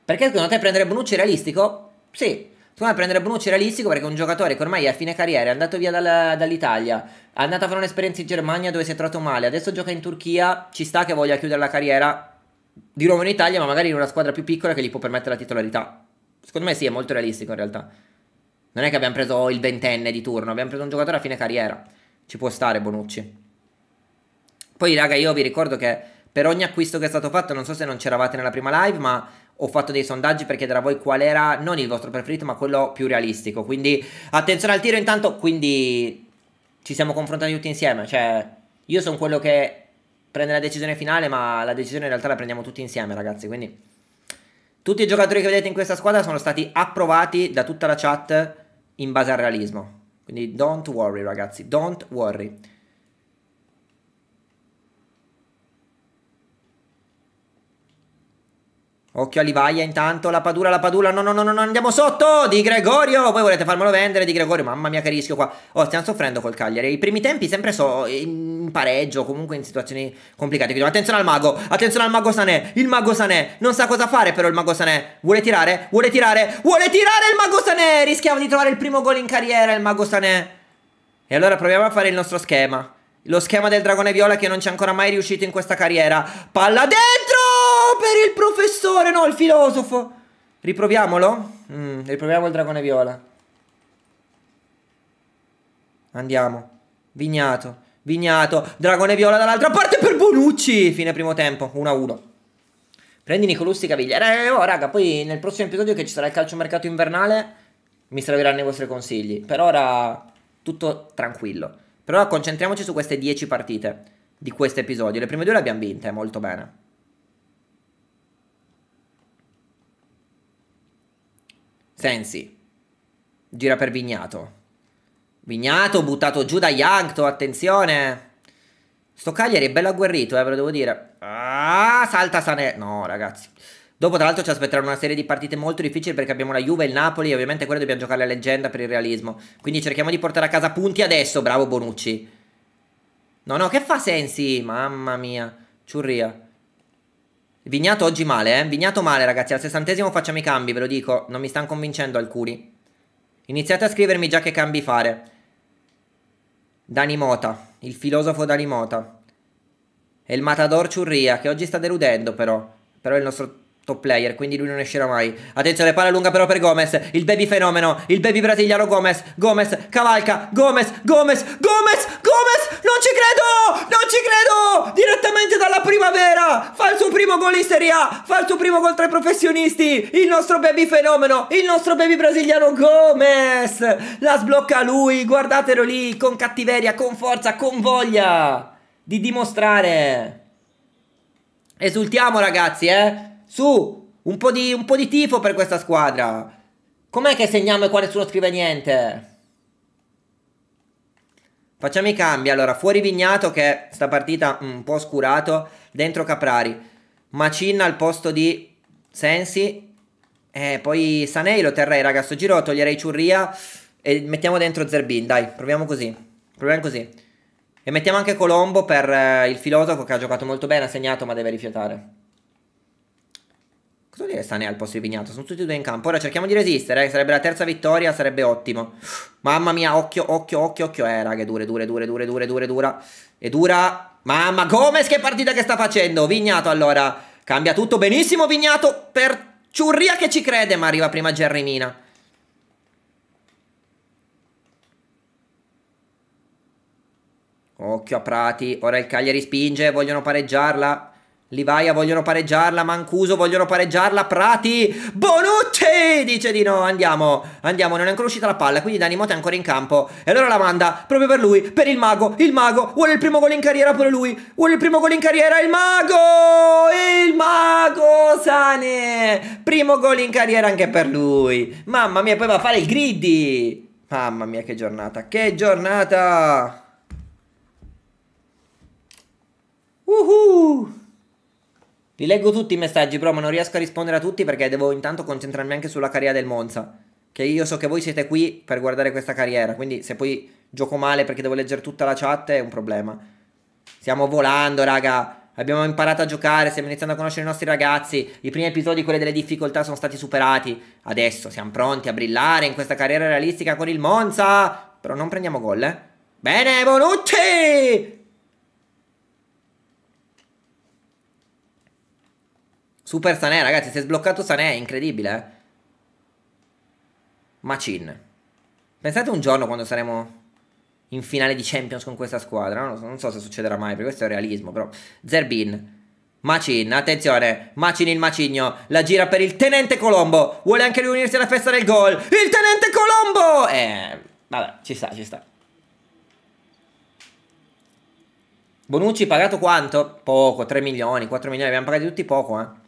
Perché secondo te prendere Bonucci è realistico? Sì. Secondo me prendere Bonucci è realistico perché è un giocatore che ormai è a fine carriera, è andato via dal, dall'Italia, è andato a fare un'esperienza in Germania dove si è trovato male, adesso gioca in Turchia, ci sta che voglia chiudere la carriera di nuovo in Italia, ma magari in una squadra più piccola che gli può permettere la titolarità. Secondo me sì, è molto realistico in realtà. Non è che abbiamo preso il ventenne di turno, abbiamo preso un giocatore a fine carriera. Ci può stare Bonucci. Poi raga, io vi ricordo che per ogni acquisto che è stato fatto, non so se non c'eravate nella prima live, ma ho fatto dei sondaggi per chiedere a voi qual era non il vostro preferito, ma quello più realistico. Quindi attenzione al tiro intanto, quindi ci siamo confrontati tutti insieme, cioè io sono quello che prende la decisione finale, ma la decisione in realtà la prendiamo tutti insieme, ragazzi, quindi tutti i giocatori che vedete in questa squadra sono stati approvati da tutta la chat in base al realismo. Quindi don't worry, ragazzi, don't worry. Occhio a Livaia intanto, la Padula, la Padula, no, no, no, no, andiamo sotto, Di Gregorio, voi volete farmelo vendere, Di Gregorio, mamma mia che rischio qua. Oh, stiamo soffrendo col Cagliari, i primi tempi sempre so in pareggio, comunque in situazioni complicate, quindi attenzione al mago, attenzione al mago Sanè, il mago Sanè, non sa cosa fare però il mago Sanè, vuole tirare, vuole tirare, vuole tirare il mago Sanè, rischiava di trovare il primo gol in carriera il mago Sanè. E allora proviamo a fare il nostro schema. Lo schema del dragone viola che non ci è ancora mai riuscito in questa carriera. Palla dentro per il professore, no, il filosofo. Riproviamolo? Mm, riproviamo il dragone viola. Andiamo. Vignato. Vignato. Dragone viola dall'altra parte per Bonucci. Fine primo tempo. 1-1. Prendi Nicolussi Caviglia. Eh, oh, raga, poi nel prossimo episodio che ci sarà il calciomercato invernale mi serviranno i vostri consigli. Per ora tutto tranquillo. Però concentriamoci su queste 10 partite di questo episodio. Le prime due le abbiamo vinte molto bene. Sensi. Gira per Vignato. Vignato buttato giù da Yankto, attenzione. Sto Cagliari è bello agguerrito, eh, ve lo devo dire. Ah, salta Sané. No, ragazzi. Dopo, tra l'altro, ci aspetteranno una serie di partite molto difficili perché abbiamo la Juve e il Napoli e ovviamente quelle dobbiamo giocare la leggenda per il realismo. Quindi cerchiamo di portare a casa punti adesso, bravo Bonucci. No, no, che fa Sensi? Mamma mia. Ciurria. Vignato oggi male, eh? Vignato male, ragazzi. Al sessantesimo facciamo i cambi, ve lo dico. Non mi stanno convincendo alcuni. Iniziate a scrivermi già che cambi fare. Dani Mota, il filosofo Dani Mota. E il Matador Ciurria, che oggi sta deludendo però. Però è il nostro top player, quindi lui non uscirà mai. Attenzione, palla lunga però per Gomez, il baby fenomeno, il baby brasiliano Gomez, Gomez, cavalca, Gomez, Gomez, Gomez, Gomez, non ci credo, non ci credo, direttamente dalla primavera, fa il suo primo gol in Serie A, fa il suo primo gol tra i professionisti, il nostro baby fenomeno, il nostro baby brasiliano Gomez, la sblocca lui, guardatelo lì, con cattiveria, con forza, con voglia di dimostrare. Esultiamo ragazzi, eh? Su, un po' di, un po di tifo per questa squadra. Com'è che segniamo e qua nessuno scrive niente? Facciamo i cambi. Allora, fuori Vignato che sta partita un po' oscurato. Dentro Caprari. Macin al posto di Sensi. E poi Sanei lo terrei, raga. Sto giro toglierei Ciurria e mettiamo dentro Zerbin. Dai, proviamo così. Proviamo così. E mettiamo anche Colombo per eh, il filosofo che ha giocato molto bene, ha segnato ma deve rifiatare. Cosa vuol dire Sanei al posto di Vignato? Sono tutti e due in campo. Ora cerchiamo di resistere, eh. sarebbe la terza vittoria, sarebbe ottimo. Mamma mia, occhio, occhio, occhio, occhio. Eh, raga, dure, dure, dure, dure, dure, dure, dura. E dura... Mamma, Gomez che partita che sta facendo? Vignato allora. Cambia tutto benissimo Vignato per Ciurria che ci crede, ma arriva prima Mina. Occhio a Prati. Ora il Cagliari spinge, vogliono pareggiarla. Livaia vogliono pareggiarla, Mancuso vogliono pareggiarla, Prati, Bonucci dice di no, andiamo, andiamo, non è ancora uscita la palla, quindi Dani Mote è ancora in campo. E allora la manda proprio per lui, per il mago, il mago, vuole il primo gol in carriera pure lui, vuole il primo gol in carriera, il mago, il mago Sane, primo gol in carriera anche per lui, mamma mia, poi va a fare il griddy, mamma mia che giornata, che giornata, uhu. Li leggo tutti i messaggi, però, ma non riesco a rispondere a tutti perché devo intanto concentrarmi anche sulla carriera del Monza. Che io so che voi siete qui per guardare questa carriera, quindi se poi gioco male perché devo leggere tutta la chat è un problema. Stiamo volando, raga. Abbiamo imparato a giocare, stiamo iniziando a conoscere i nostri ragazzi. I primi episodi, quelli delle difficoltà, sono stati superati. Adesso siamo pronti a brillare in questa carriera realistica con il Monza. Però non prendiamo gol, eh. Bene, Bonucci! Super Sané, ragazzi, si è sbloccato Sané, incredibile, eh? Macin. Pensate un giorno quando saremo in finale di Champions con questa squadra, non so, non so se succederà mai, perché questo è realismo, però. Zerbin. Macin, attenzione, Macin il macigno, la gira per il tenente Colombo, vuole anche lui unirsi alla festa del gol, il tenente Colombo! Eh, vabbè, ci sta, ci sta. Bonucci pagato quanto? Poco, 3 milioni, 4 milioni, abbiamo pagati tutti poco, eh.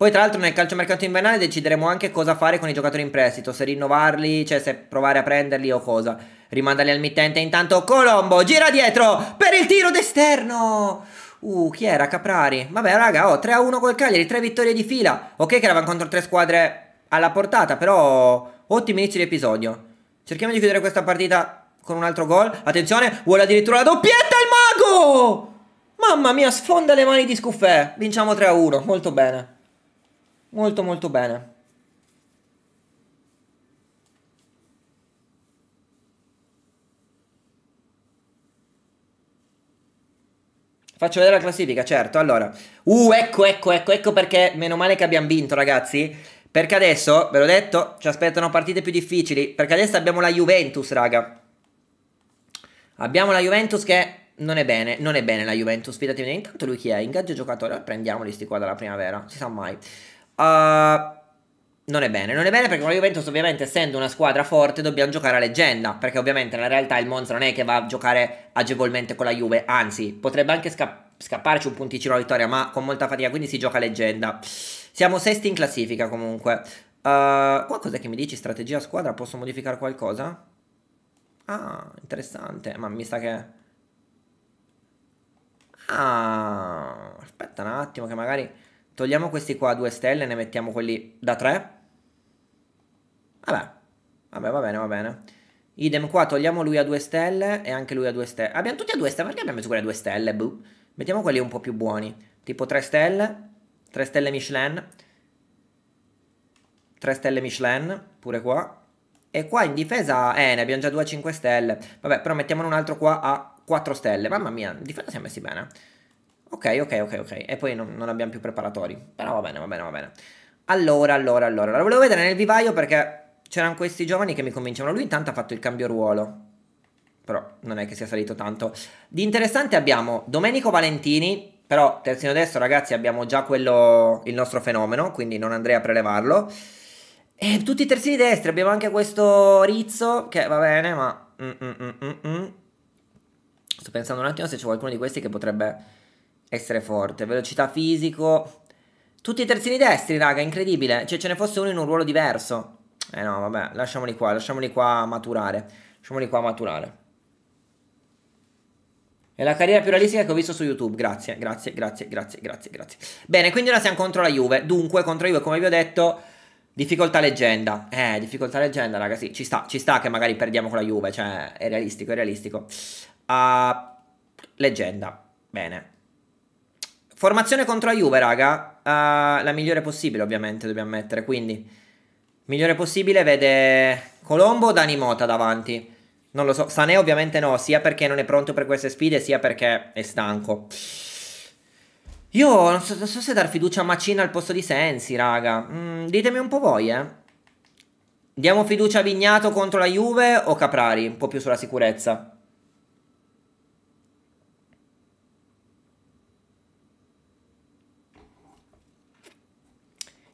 Poi tra l'altro nel calciomercato invernale decideremo anche cosa fare con i giocatori in prestito, se rinnovarli, cioè se provare a prenderli o cosa. Rimandarli al mittente, intanto Colombo gira dietro per il tiro d'esterno. Uh, chi era? Caprari. Vabbè raga, oh, 3-1 col Cagliari, 3 vittorie di fila. Ok che eravamo contro tre squadre alla portata, però ottimo inizio di episodio. Cerchiamo di chiudere questa partita con un altro gol. Attenzione, vuole addirittura la doppietta il mago! Mamma mia, sfonda le mani di Scuffè. Vinciamo 3-1, molto bene. Molto molto bene. Faccio vedere la classifica, certo. Allora, uh, ecco, ecco, ecco, ecco perché meno male che abbiamo vinto, ragazzi. Perché adesso, ve l'ho detto, ci aspettano partite più difficili. Perché adesso abbiamo la Juventus, raga. Abbiamo la Juventus che non è bene, non è bene la Juventus, fidatevi. Intanto lui chi è? Ingaggio giocatore, prendiamoli sti qua dalla primavera, si sa mai. Uh, non è bene, non è bene perché con la Juventus ovviamente essendo una squadra forte dobbiamo giocare a leggenda, perché ovviamente nella realtà il Monza non è che va a giocare agevolmente con la Juve, anzi potrebbe anche sca scapparci un punticino alla vittoria, ma con molta fatica, quindi si gioca a leggenda. Siamo sesti in classifica comunque. Uh, qua che mi dici? Strategia squadra, posso modificare qualcosa? Ah, interessante, ma mi sa che... Ah, aspetta un attimo che magari... Togliamo questi qua a 2 stelle e ne mettiamo quelli da 3. Vabbè, vabbè, va bene, va bene. Idem qua, togliamo lui a 2 stelle e anche lui a 2 stelle. Abbiamo tutti a 2 stelle, perché abbiamo messo quelli a 2 stelle? Buh. Mettiamo quelli un po' più buoni. Tipo 3 stelle, 3 stelle Michelin. 3 stelle Michelin, pure qua. E qua in difesa, eh, ne abbiamo già 2 a 5 stelle. Vabbè, però mettiamone un altro qua a 4 stelle. Mamma mia, in difesa siamo messi bene. Ok, ok, ok, ok. E poi non, non, abbiamo più preparatori. Però va bene, va bene, va bene. Allora, allora, allora. La volevo vedere nel vivaio perché c'erano questi giovani che mi convincevano. Lui intanto ha fatto il cambio ruolo. Però non è che sia salito tanto. Di interessante abbiamo Domenico Valentini. Però terzino destro, ragazzi, abbiamo già quello, il nostro fenomeno. Quindi non andrei a prelevarlo. E tutti i terzini destri. Abbiamo anche questo Rizzo. Che va bene, ma... Mm, mm, mm, mm, mm. Sto pensando un attimo se c'è qualcuno di questi che potrebbe essere forte. Velocità fisico. Tutti i terzini destri, raga, incredibile. Cioè, ce ne fosse uno in un ruolo diverso. Eh no, vabbè, lasciamoli qua, lasciamoli qua maturare. Lasciamoli qua maturare. È la carriera più realistica che ho visto su YouTube. Grazie, grazie, grazie, grazie, grazie, grazie. Bene, quindi ora siamo contro la Juve. Dunque, contro la Juve, come vi ho detto, difficoltà leggenda. Eh, difficoltà leggenda, ragazzi. Ci sta, ci sta che magari perdiamo con la Juve. Cioè, è realistico, è realistico. Uh, leggenda. Bene. Formazione contro la Juve, raga. Uh, la migliore possibile, ovviamente, dobbiamo mettere. Quindi, migliore possibile vede Colombo o Dani Mota davanti. Non lo so, Sané ovviamente no, sia perché non è pronto per queste sfide, sia perché è stanco. Io non so, non so se dar fiducia a Macina al posto di Sensi, raga. Mm, ditemi un po' voi, eh. Diamo fiducia a Vignato contro la Juve o Caprari? Un po' più sulla sicurezza.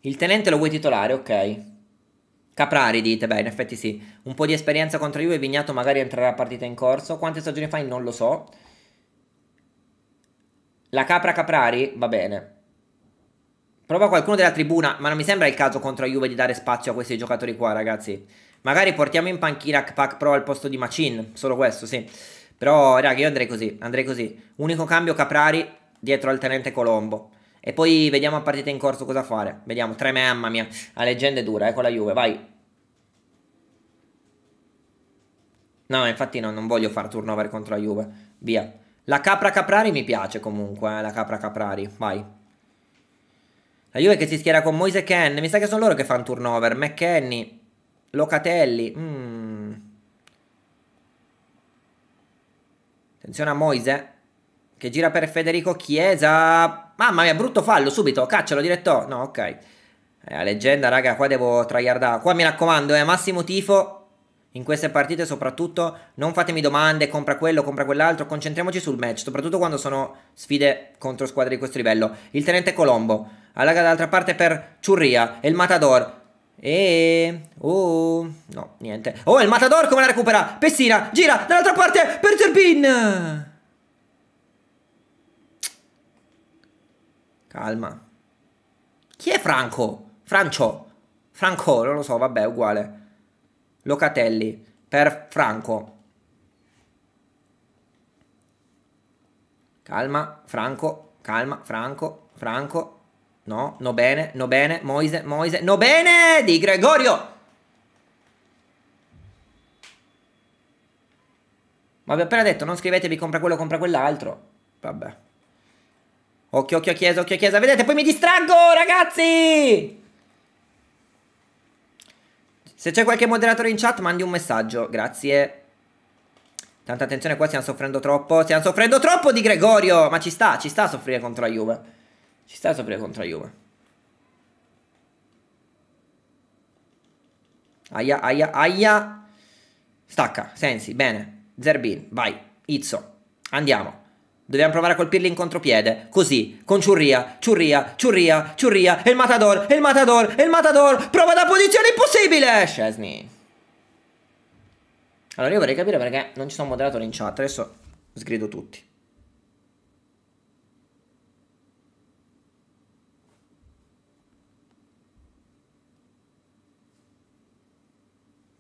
Il tenente lo vuoi titolare, ok. Caprari dite, beh in effetti sì, un po' di esperienza contro Juve, Vignato magari entrerà a partita in corso, quante stagioni fa non lo so. La Capra Caprari va bene. Prova qualcuno della tribuna, ma non mi sembra il caso contro Juve di dare spazio a questi giocatori qua ragazzi. Magari portiamo in panchina Pac Pro al posto di Macin, solo questo sì. Però raga io andrei così, andrei così. Unico cambio Caprari dietro al tenente Colombo. E poi vediamo a partita in corso cosa fare. Vediamo, 3 mamma mia. La leggenda è dura, eh, con la Juve, vai. No, infatti no, non voglio fare turnover contro la Juve. Via. La Capra Caprari mi piace comunque, eh, la Capra Caprari. Vai. La Juve che si schiera con Moise Ken. Mi sa che sono loro che fanno turnover. McKenny. Locatelli. Mm. Attenzione a Moise. Che gira per Federico Chiesa. Mamma mia, brutto fallo, subito. Caccialo, diretto. No, ok. Eh, leggenda, raga, qua devo tryhardare. Qua mi raccomando, eh, massimo tifo. In queste partite soprattutto non fatemi domande, compra quello, compra quell'altro, concentriamoci sul match, soprattutto quando sono sfide contro squadre di questo livello. Il tenente Colombo, allarga dall'altra parte per Ciurria e il Matador. E... Oh, no, niente. Oh, il Matador come la recupera? Pessina, gira dall'altra parte per Zerbin. Calma. Chi è Franco? Francio. Franco, non lo so, vabbè, uguale. Locatelli per Franco. Calma, Franco, calma, Franco, Franco. No, no bene, no bene, Moise, Moise, no bene di Gregorio. Ma vi ho appena detto, non scrivetevi compra quello, compra quell'altro. Vabbè. Occhio, occhio a Chiesa, occhio a Chiesa. Vedete, poi mi distraggo, ragazzi! Se c'è qualche moderatore in chat, mandi un messaggio. Grazie. Tanta attenzione qua, stiamo soffrendo troppo. Stiamo soffrendo troppo di Gregorio. Ma ci sta, ci sta a soffrire contro la Juve. Ci sta a soffrire contro la Juve. Aia, aia, aia. Stacca, Sensi, bene. Zerbin, vai. Izzo, andiamo. Dobbiamo provare a colpirli in contropiede. Così, con Ciurria, Ciurria, Ciurria, Ciurria. E il Matador, e il Matador, e il Matador. Prova da posizione impossibile. Scesni. Allora io vorrei capire perché non ci sono moderatori in chat. Adesso sgrido tutti.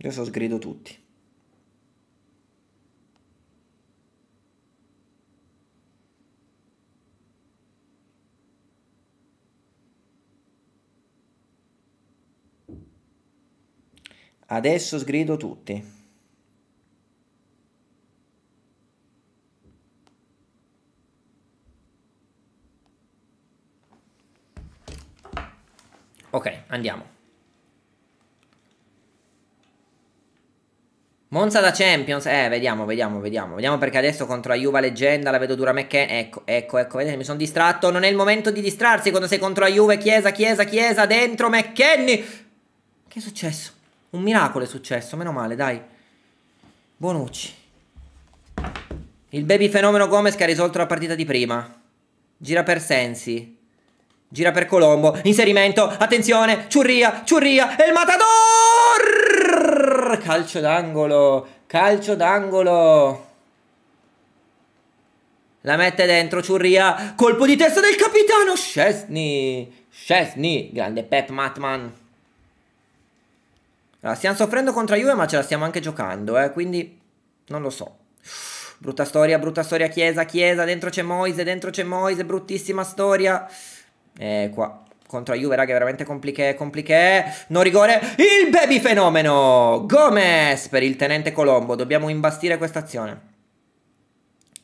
Adesso sgrido tutti. Adesso sgrido tutti. Ok, andiamo. Monza da Champions, eh, vediamo, vediamo, vediamo. Vediamo perché adesso contro la Juve leggenda la vedo dura McKenny. Ecco, ecco, ecco, vedete, mi sono distratto. Non è il momento di distrarsi quando sei contro la Juve. Chiesa, Chiesa, Chiesa, dentro McKenny. Che è successo? Un miracolo è successo, meno male, dai. Bonucci. Il baby fenomeno Gomez che ha risolto la partita di prima. Gira per Sensi. Gira per Colombo. Inserimento. Attenzione. Ciurria. Ciurria. E il Matador. Calcio d'angolo. Calcio d'angolo. La mette dentro Ciurria. Colpo di testa del capitano. Scesni. Scesni. Grande Pep Matman. Stiamo soffrendo contro Juve, ma ce la stiamo anche giocando, eh, quindi non lo so. brutta storia, brutta storia, Chiesa, Chiesa, dentro c'è Moise, dentro c'è Moise, bruttissima storia. E qua, contro Juve, raga, è veramente compliqué, compliqué. No rigore, il baby fenomeno! Gomez per il tenente Colombo, dobbiamo imbastire questa azione.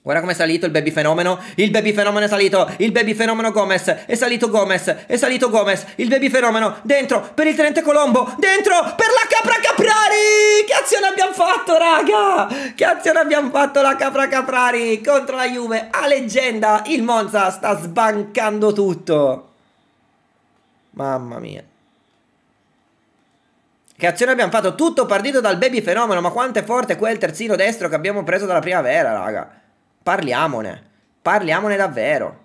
Guarda come è salito il baby fenomeno. Il baby fenomeno è salito. Il baby fenomeno Gomez. È salito Gomez. È salito Gomez. Il baby fenomeno. Dentro per il tenente Colombo. Dentro per la capra Caprari. Che azione abbiamo fatto, raga? Che azione abbiamo fatto la capra Caprari contro la Juve. A leggenda. Il Monza sta sbancando tutto. Mamma mia. Che azione abbiamo fatto? Tutto partito dal baby fenomeno. Ma quanto è forte quel terzino destro che abbiamo preso dalla primavera, raga. Parliamone. Parliamone davvero.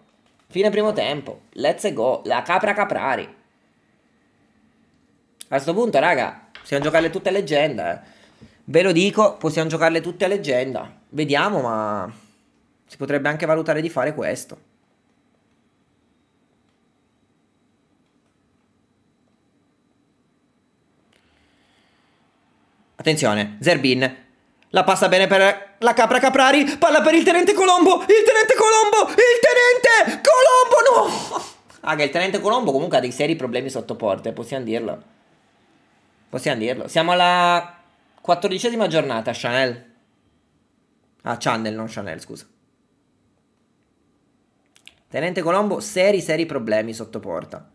Fine primo tempo. Let's go. La capra caprari. A questo punto, raga, possiamo giocarle tutte a leggenda. Eh. Ve lo dico, possiamo giocarle tutte a leggenda. Vediamo, ma si potrebbe anche valutare di fare questo. Attenzione, Zerbin la passa bene per la capra Caprari. Palla per il tenente Colombo. Il tenente Colombo. Il tenente Colombo. No. Ah, che il tenente Colombo comunque ha dei seri problemi sotto porte. Possiamo dirlo. Possiamo dirlo. Siamo alla quattordicesima giornata, Chanel. Ah, Channel, non Chanel, scusa. Tenente Colombo, seri, seri problemi sotto porta.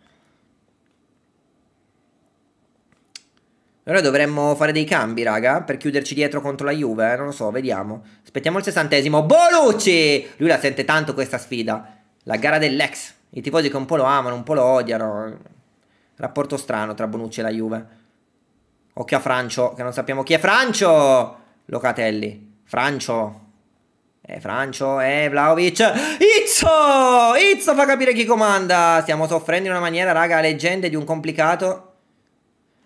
Ora dovremmo fare dei cambi, raga, per chiuderci dietro contro la Juve, eh? non lo so, vediamo. Aspettiamo il sessantesimo. Bonucci! Lui la sente tanto questa sfida. La gara dell'ex. I tifosi che un po' lo amano, un po' lo odiano. Rapporto strano tra Bonucci e la Juve. Occhio a Francio, che non sappiamo chi è Francio! Locatelli. Francio. Eh, Francio, eh, Vlaovic. Izzo! Izzo fa capire chi comanda. Stiamo soffrendo in una maniera, raga, leggende di un complicato...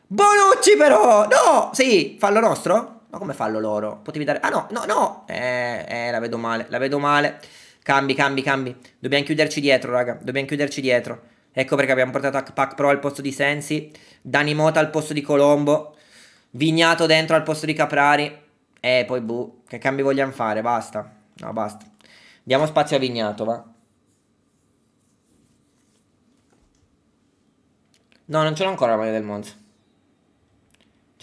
Bonucci però! No! Sì, fallo nostro? Ma come fallo loro? Potevi dare... Ah no, no, no! Eh, eh, la vedo male, la vedo male. Cambi, cambi, cambi. Dobbiamo chiuderci dietro, raga. Dobbiamo chiuderci dietro. Ecco perché abbiamo portato Pac Pro al posto di Sensi. Dani Mota al posto di Colombo. Vignato dentro al posto di Caprari. Eh, poi buh. Che cambi vogliamo fare? Basta. No, basta. Diamo spazio a Vignato, va. No, non ce l'ho ancora la maglia del Monza.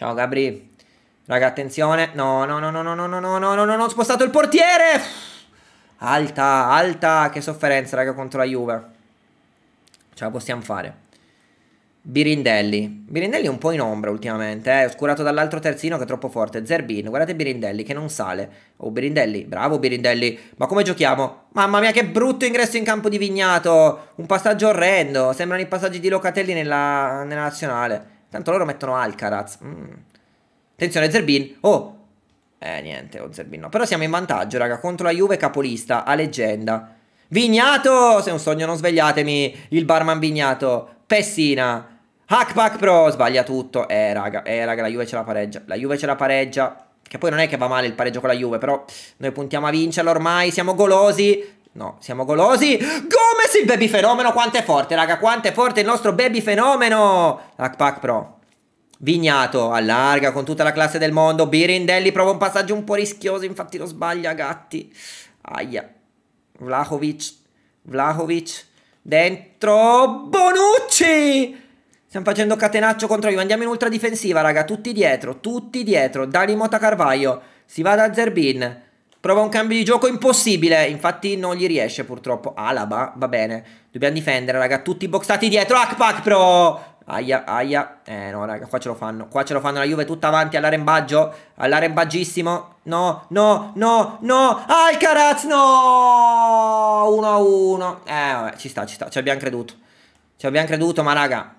Ciao Gabri. Raga, attenzione. No, no, no, no, no, no, no, no, no, no, no, ho spostato il portiere. Alta, alta. Che sofferenza, raga, contro la Juve. Ce la possiamo fare. Birindelli. Birindelli è un po' in ombra ultimamente, eh. Oscurato dall'altro terzino che è troppo forte. Zerbin, guardate Birindelli che non sale. Oh, Birindelli, bravo Birindelli. Ma come giochiamo? Mamma mia, che brutto ingresso in campo di Vignato. Un passaggio orrendo. Sembrano i passaggi di Locatelli nella, nella nazionale. Tanto loro mettono Alcaraz. Mm. Attenzione, Zerbin. Oh! Eh, niente, oh, Zerbin no. Però siamo in vantaggio, raga. Contro la Juve capolista, a leggenda. Vignato! Se è un sogno non svegliatemi. Il barman Vignato. Pessina. Hackpack Pro. Sbaglia tutto. Eh, raga. Eh, raga, la Juve ce la pareggia. La Juve ce la pareggia. Che poi non è che va male il pareggio con la Juve, però noi puntiamo a vincerla ormai. Siamo golosi. No, siamo golosi. Gomez il baby fenomeno. Quanto è forte, raga. Quanto è forte il nostro baby fenomeno. Hackpack Pro. Vignato allarga con tutta la classe del mondo. Birindelli prova un passaggio un po' rischioso. Infatti lo sbaglia. Gatti. Aia. Vlahovic. Vlahovic. Dentro. Bonucci. Stiamo facendo catenaccio contro io. Andiamo in ultra difensiva, raga. Tutti dietro. Tutti dietro. Dani Mota Carvaio. Si va da Zerbin. Prova un cambio di gioco impossibile. Infatti non gli riesce purtroppo. Alaba, va bene. Dobbiamo difendere, raga. Tutti boxati dietro. Hackpack Pro. Aia, aia. Eh no, raga, qua ce lo fanno. Qua ce lo fanno la Juve tutta avanti all'arembaggio. All'arembaggissimo. No, no, no, no. Alcaraz, no. 1 a 1. Eh, vabbè, ci sta, ci sta. Ci abbiamo creduto. Ci abbiamo creduto, ma raga.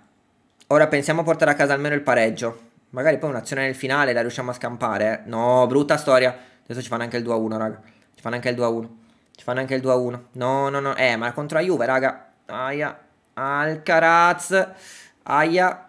Ora pensiamo a portare a casa almeno il pareggio. Magari poi un'azione nel finale la riusciamo a scampare. No, brutta storia. Adesso ci fanno anche il 2-1, raga. Ci fanno anche il 2-1. Ci fanno anche il 2-1. No, no, no. Eh, ma contro la Juve, raga. Aia. Alcaraz. Aia.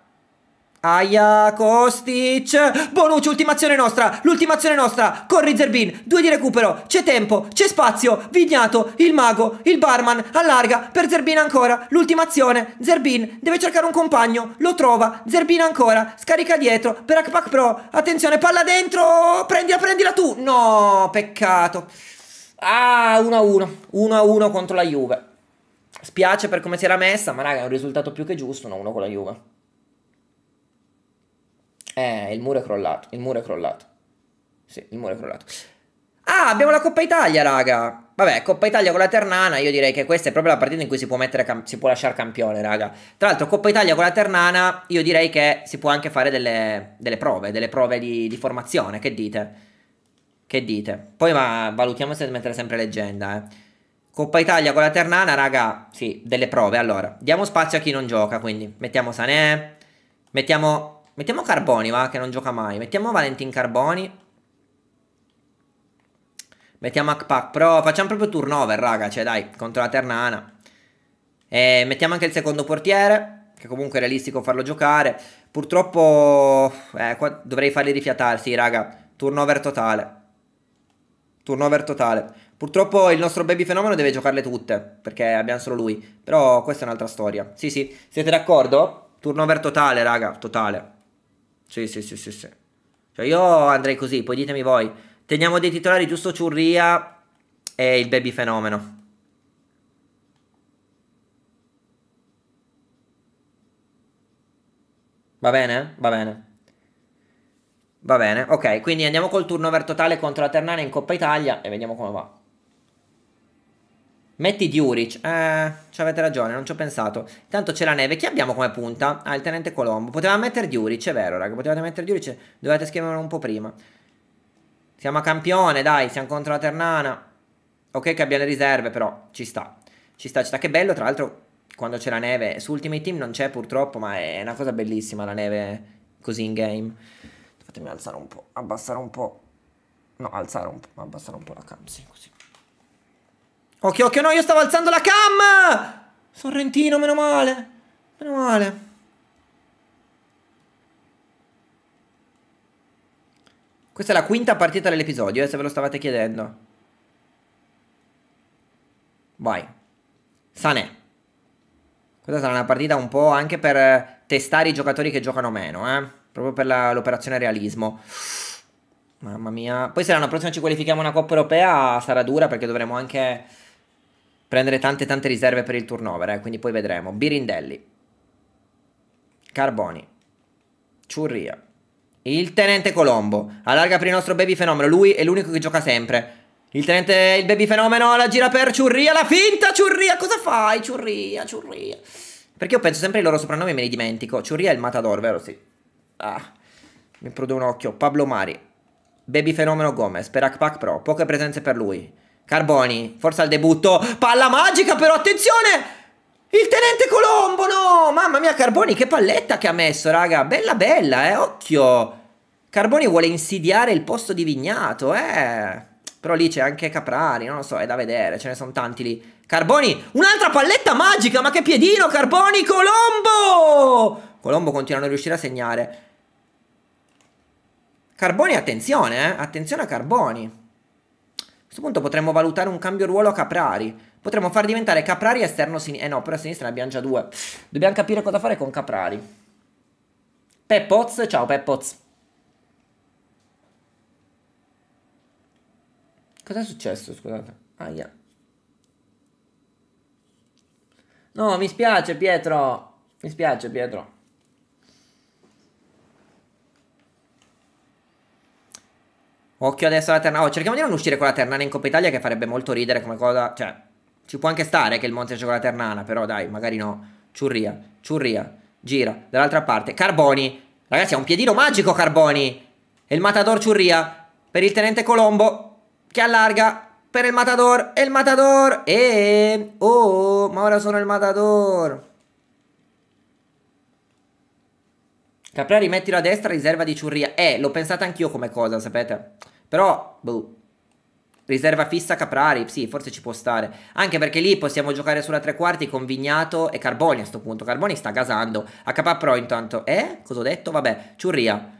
Aia, Kostic. Bonucci, ultimazione nostra. L'ultimazione nostra. Corri, Zerbin. Due di recupero. C'è tempo. C'è spazio. Vignato. Il mago. Il barman. Allarga. Per Zerbin ancora. L'ultimazione. Zerbin deve cercare un compagno. Lo trova. Zerbin ancora. Scarica dietro. Per Akpak Pro. Attenzione, palla dentro. Prendila, prendila tu. No, peccato. Ah, 1-1. 1-1 contro la Juve. Spiace per come si era messa, ma raga, è un risultato più che giusto, 1-1 con la Juve. Eh, il muro è crollato, il muro è crollato. Sì, il muro è crollato. Ah, abbiamo la Coppa Italia, raga. Vabbè, Coppa Italia con la Ternana, io direi che questa è proprio la partita in cui si può, si può lasciare campione, raga. Tra l'altro, Coppa Italia con la Ternana, io direi che si può anche fare delle, delle prove, delle prove di, di, formazione, che dite? Che dite? Poi ma, valutiamo se mettere sempre leggenda, eh. Coppa Italia con la Ternana, raga, sì, delle prove. Allora, diamo spazio a chi non gioca, quindi mettiamo Sanè, mettiamo, mettiamo Carboni, va, che non gioca mai. Mettiamo Valentin Carboni. Mettiamo Hackpack, però facciamo proprio turnover, raga, cioè dai, contro la Ternana. E mettiamo anche il secondo portiere, che comunque è realistico farlo giocare. Purtroppo, eh, qua dovrei farli rifiatare, sì, raga, turnover totale. Turnover totale. Purtroppo il nostro baby fenomeno deve giocarle tutte, perché abbiamo solo lui. Però questa è un'altra storia. Sì, sì, siete d'accordo? Turnover totale, raga, totale. Sì, sì, sì, sì, sì. Cioè io andrei così, poi ditemi voi. Teniamo dei titolari giusto Ciurria e il baby fenomeno. Va bene? Va bene. Va bene, ok, quindi andiamo col turnover totale contro la Ternana in Coppa Italia e vediamo come va. Metti Diuric, eh, ci avete ragione, non ci ho pensato. Intanto c'è la neve, chi abbiamo come punta? Ah, il tenente Colombo. Potevamo mettere Diuric, è vero, raga, potevate mettere Diuric, dovete scriverlo un po' prima. Siamo a campione, dai, siamo contro la Ternana. Ok che abbia le riserve, però ci sta. Ci sta, ci sta. Che bello, tra l'altro, quando c'è la neve. Su Ultimate Team non c'è purtroppo, ma è una cosa bellissima la neve così in game. Fatemi alzare un po', abbassare un po'. No, alzare un po', abbassare un po' la cam, sì, così. Occhio, occhio, no, io stavo alzando la cam! Sorrentino, meno male. Meno male. Questa è la quinta partita dell'episodio, eh, se ve lo stavate chiedendo. Vai. Sanè. Questa sarà una partita un po' anche per testare i giocatori che giocano meno, eh. Proprio per l'operazione realismo. Mamma mia. Poi se l'anno prossimo ci qualifichiamo una Coppa Europea sarà dura perché dovremo anche prendere tante tante riserve per il turnover, eh. Quindi poi vedremo. Birindelli. Carboni. Ciurria. Il tenente Colombo. Allarga per il nostro baby fenomeno. Lui è l'unico che gioca sempre. Il tenente, il baby fenomeno la gira per Ciurria. La finta Ciurria. Cosa fai? Ciurria, Ciurria. Perché io penso sempre ai loro soprannomi e me li dimentico. Ciurria è il matador, vero? Sì. Ah. Mi prude un occhio. Pablo Mari. Baby fenomeno Gomez. Per Hackpack Pro. Poche presenze per lui. Carboni. Forza al debutto. Palla magica però. Attenzione. Il tenente Colombo, no! Mamma mia, Carboni, che palletta che ha messo, raga. Bella, bella, eh, occhio. Carboni vuole insidiare il posto di Vignato, eh. Però lì c'è anche Caprari, non lo so, è da vedere, ce ne sono tanti lì. Carboni, un'altra palletta magica, ma che piedino, Carboni, Colombo! Colombo continua a non riuscire a segnare. Carboni, attenzione, eh. Attenzione a Carboni. Questo punto potremmo valutare un cambio ruolo a Caprari. Potremmo far diventare Caprari esterno sinistra. Eh no, però a sinistra ne abbiamo già due. Dobbiamo capire cosa fare con Caprari. Peppoz, ciao Peppoz. Cos'è successo, scusate? Aia. No, mi spiace Pietro. Mi spiace Pietro. Occhio adesso alla Ternana. Oh, cerchiamo di non uscire con la Ternana in Coppa Italia che farebbe molto ridere come cosa. Cioè, ci può anche stare che il Monza gioca la Ternana, però dai, magari no. Ciurria, Ciurria, gira, dall'altra parte. Carboni, ragazzi ha un piedino magico Carboni. E il Matador Ciurria per il Tenente Colombo che allarga per il Matador. E il Matador, e... Oh, ma ora sono il Matador. Caprari mettilo a destra, riserva di Ciurria. Eh, l'ho pensata anch'io come cosa, sapete? Però, boh. Riserva fissa Caprari, sì, forse ci può stare. Anche perché lì possiamo giocare sulla tre quarti con Vignato e Carboni a sto punto. Carboni sta gasando. HP Pro intanto. Eh? Cosa ho detto? Vabbè, Ciurria.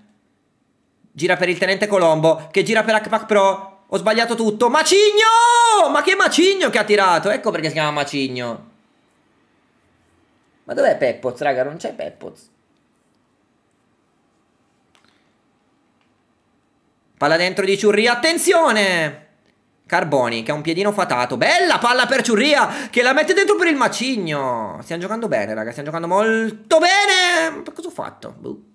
Gira per il tenente Colombo, che gira per HP Pro. Ho sbagliato tutto. Macigno! Ma che Macigno che ha tirato? Ecco perché si chiama Macigno. Ma dov'è Peppoz, raga? Non c'è Peppoz. Palla dentro di Ciurria. Attenzione! Carboni che ha un piedino fatato. Bella palla per Ciurria che la mette dentro per il macigno. Stiamo giocando bene, raga. Stiamo giocando molto bene. Ma cosa ho fatto? Buh.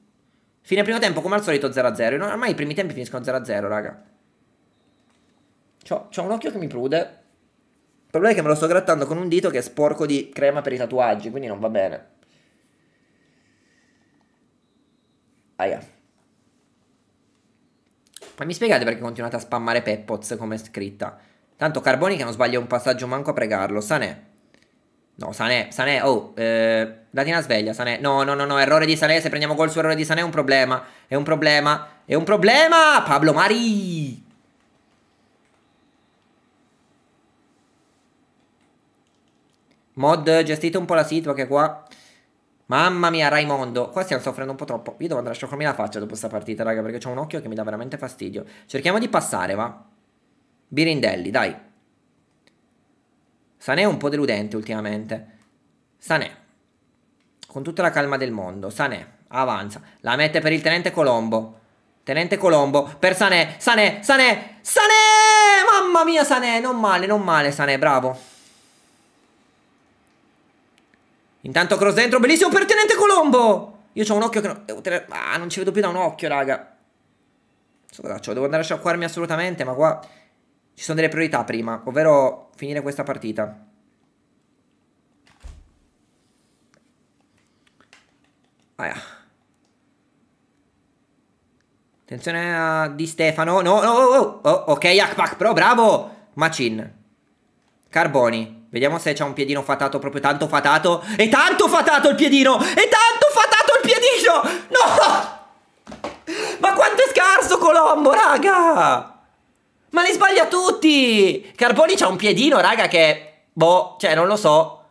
Fine primo tempo, come al solito 0-0. Ormai i primi tempi finiscono 0-0, raga. C'ho, un occhio che mi prude. Il problema è che me lo sto grattando con un dito che è sporco di crema per i tatuaggi, quindi non va bene. Aia. Ma mi spiegate perché continuate a spammare Peppoz come scritta? Tanto Carboni che non sbaglia un passaggio manco a pregarlo. Sanè. No, Sanè, Sanè, oh, eh, dati una sveglia, Sanè. No, no, no, no, errore di Sanè, se prendiamo gol su errore di Sanè è un problema. È un problema, è un problema! Pablo Mari! Mod, gestite un po' la situazione qua. Mamma mia, Raimondo. Qua stiamo soffrendo un po' troppo. Io devo andare a scioccarmi la faccia dopo questa partita, raga, perché ho un occhio che mi dà veramente fastidio. Cerchiamo di passare, va? Birindelli, dai. Sanè è un po' deludente ultimamente. Sanè. Con tutta la calma del mondo. Sanè. Avanza. La mette per il tenente Colombo. Tenente Colombo. Per Sanè. Sanè. Sanè. Sanè. Mamma mia, Sanè. Non male, non male, Sanè. Bravo. Intanto cross dentro, bellissimo per Tenente Colombo! Io ho un occhio che tenere... Ah, non ci vedo più da un occhio, raga. So cosa faccio? Devo andare a sciacquarmi assolutamente, ma qua... Ci sono delle priorità prima, ovvero finire questa partita. Ah, Attenzione a Di Stefano. No, no, oh, oh, oh. ok, Akpak, però bravo. Macin. Carboni. Vediamo se c'ha un piedino fatato proprio tanto fatato. E tanto fatato il piedino! E tanto fatato il piedino! No! Ma quanto è scarso Colombo, raga! Ma li sbaglia tutti! Carboni c'ha un piedino, raga, che... Boh, cioè, non lo so.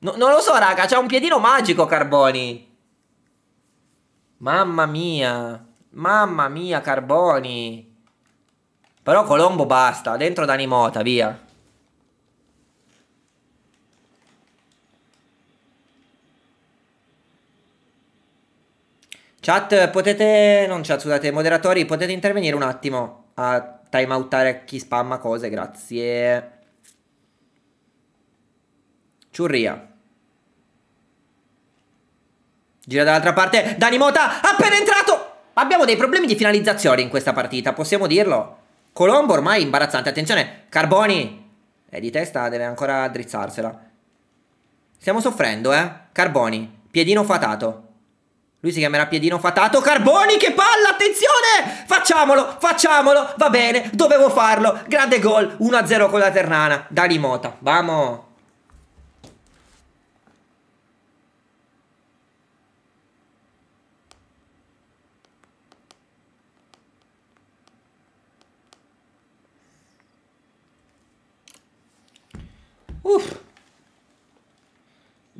No, non lo so, raga, c'ha un piedino magico Carboni. Mamma mia. Mamma mia, Carboni. Però Colombo basta, dentro Dani Mota, via. Chat, potete... Non chat, scusate, moderatori, potete intervenire un attimo a timeoutare chi spamma cose, grazie. Ciurria. Gira dall'altra parte, Dani Mota, appena entrato! Abbiamo dei problemi di finalizzazione in questa partita, possiamo dirlo. Colombo ormai imbarazzante, attenzione, Carboni. È di testa, deve ancora drizzarsela. Stiamo soffrendo, eh. Carboni, piedino fatato. Lui si chiamerà Piedino Fatato. Carboni, che palla, attenzione! Facciamolo, facciamolo, va bene, dovevo farlo. Grande gol, 1-0 con la Ternana. Dani Mota, vamo. Uff.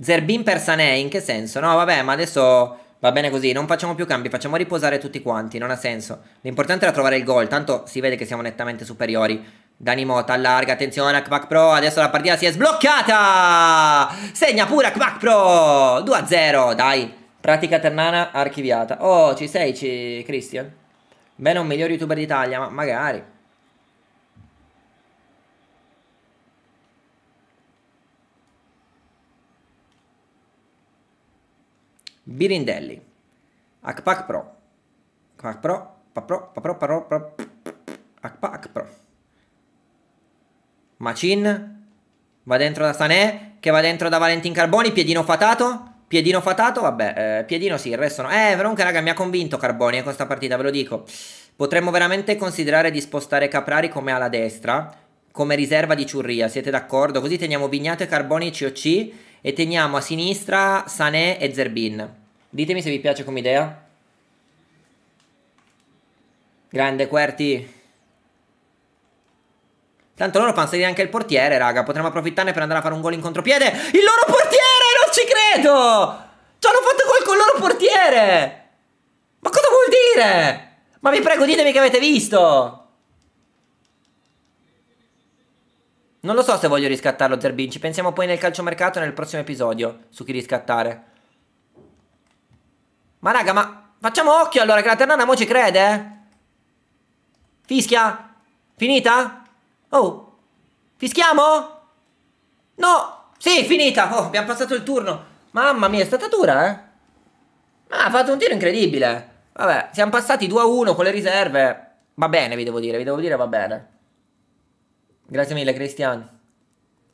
Zerbin per Sanè, in che senso? No, vabbè, ma adesso Va bene così, non facciamo più cambi, facciamo riposare tutti quanti, non ha senso. L'importante era trovare il gol, tanto si vede che siamo nettamente superiori. Dani Mota allarga, attenzione a Kvack Pro, adesso la partita si è sbloccata! Segna pure Kvack Pro! 2-0, dai. Pratica ternana archiviata. Oh, ci sei, ci... Christian? Bene, un miglior youtuber d'Italia, ma magari. Birindelli. Akpak Pro. Akpak Pro. Pro, Pro, Pro, Pro. Akpak Pro. Macin. Va dentro da Sanè. Che va dentro da Valentin Carboni. Piedino fatato. Piedino fatato. Vabbè, eh, piedino sì, il resto no. Eh, comunque raga, mi ha convinto Carboni con questa partita, ve lo dico. Potremmo veramente considerare di spostare Caprari come alla destra. Come riserva di Ciurria, siete d'accordo? Così teniamo Vignato e Carboni COC e teniamo a sinistra Sanè e Zerbin. Ditemi se vi piace come idea. Grande Querti. Tanto loro fanno salire anche il portiere, raga. Potremmo approfittarne per andare a fare un gol in contropiede. Il loro portiere! Non ci credo! Ci hanno fatto gol con il loro portiere! Ma cosa vuol dire? Ma vi prego, ditemi che avete visto! Non lo so se voglio riscattarlo Zerbin. Ci pensiamo poi nel calciomercato nel prossimo episodio su chi riscattare. Ma raga, ma facciamo occhio allora che la Ternana mo ci crede, eh? Fischia? Finita? Oh, fischiamo? No, sì, finita. Oh, abbiamo passato il turno. Mamma mia, è stata dura, eh? Ah, ha fatto un tiro incredibile. Vabbè, siamo passati 2 a 1 con le riserve. Va bene, vi devo dire, vi devo dire, va bene. Grazie mille, Cristian.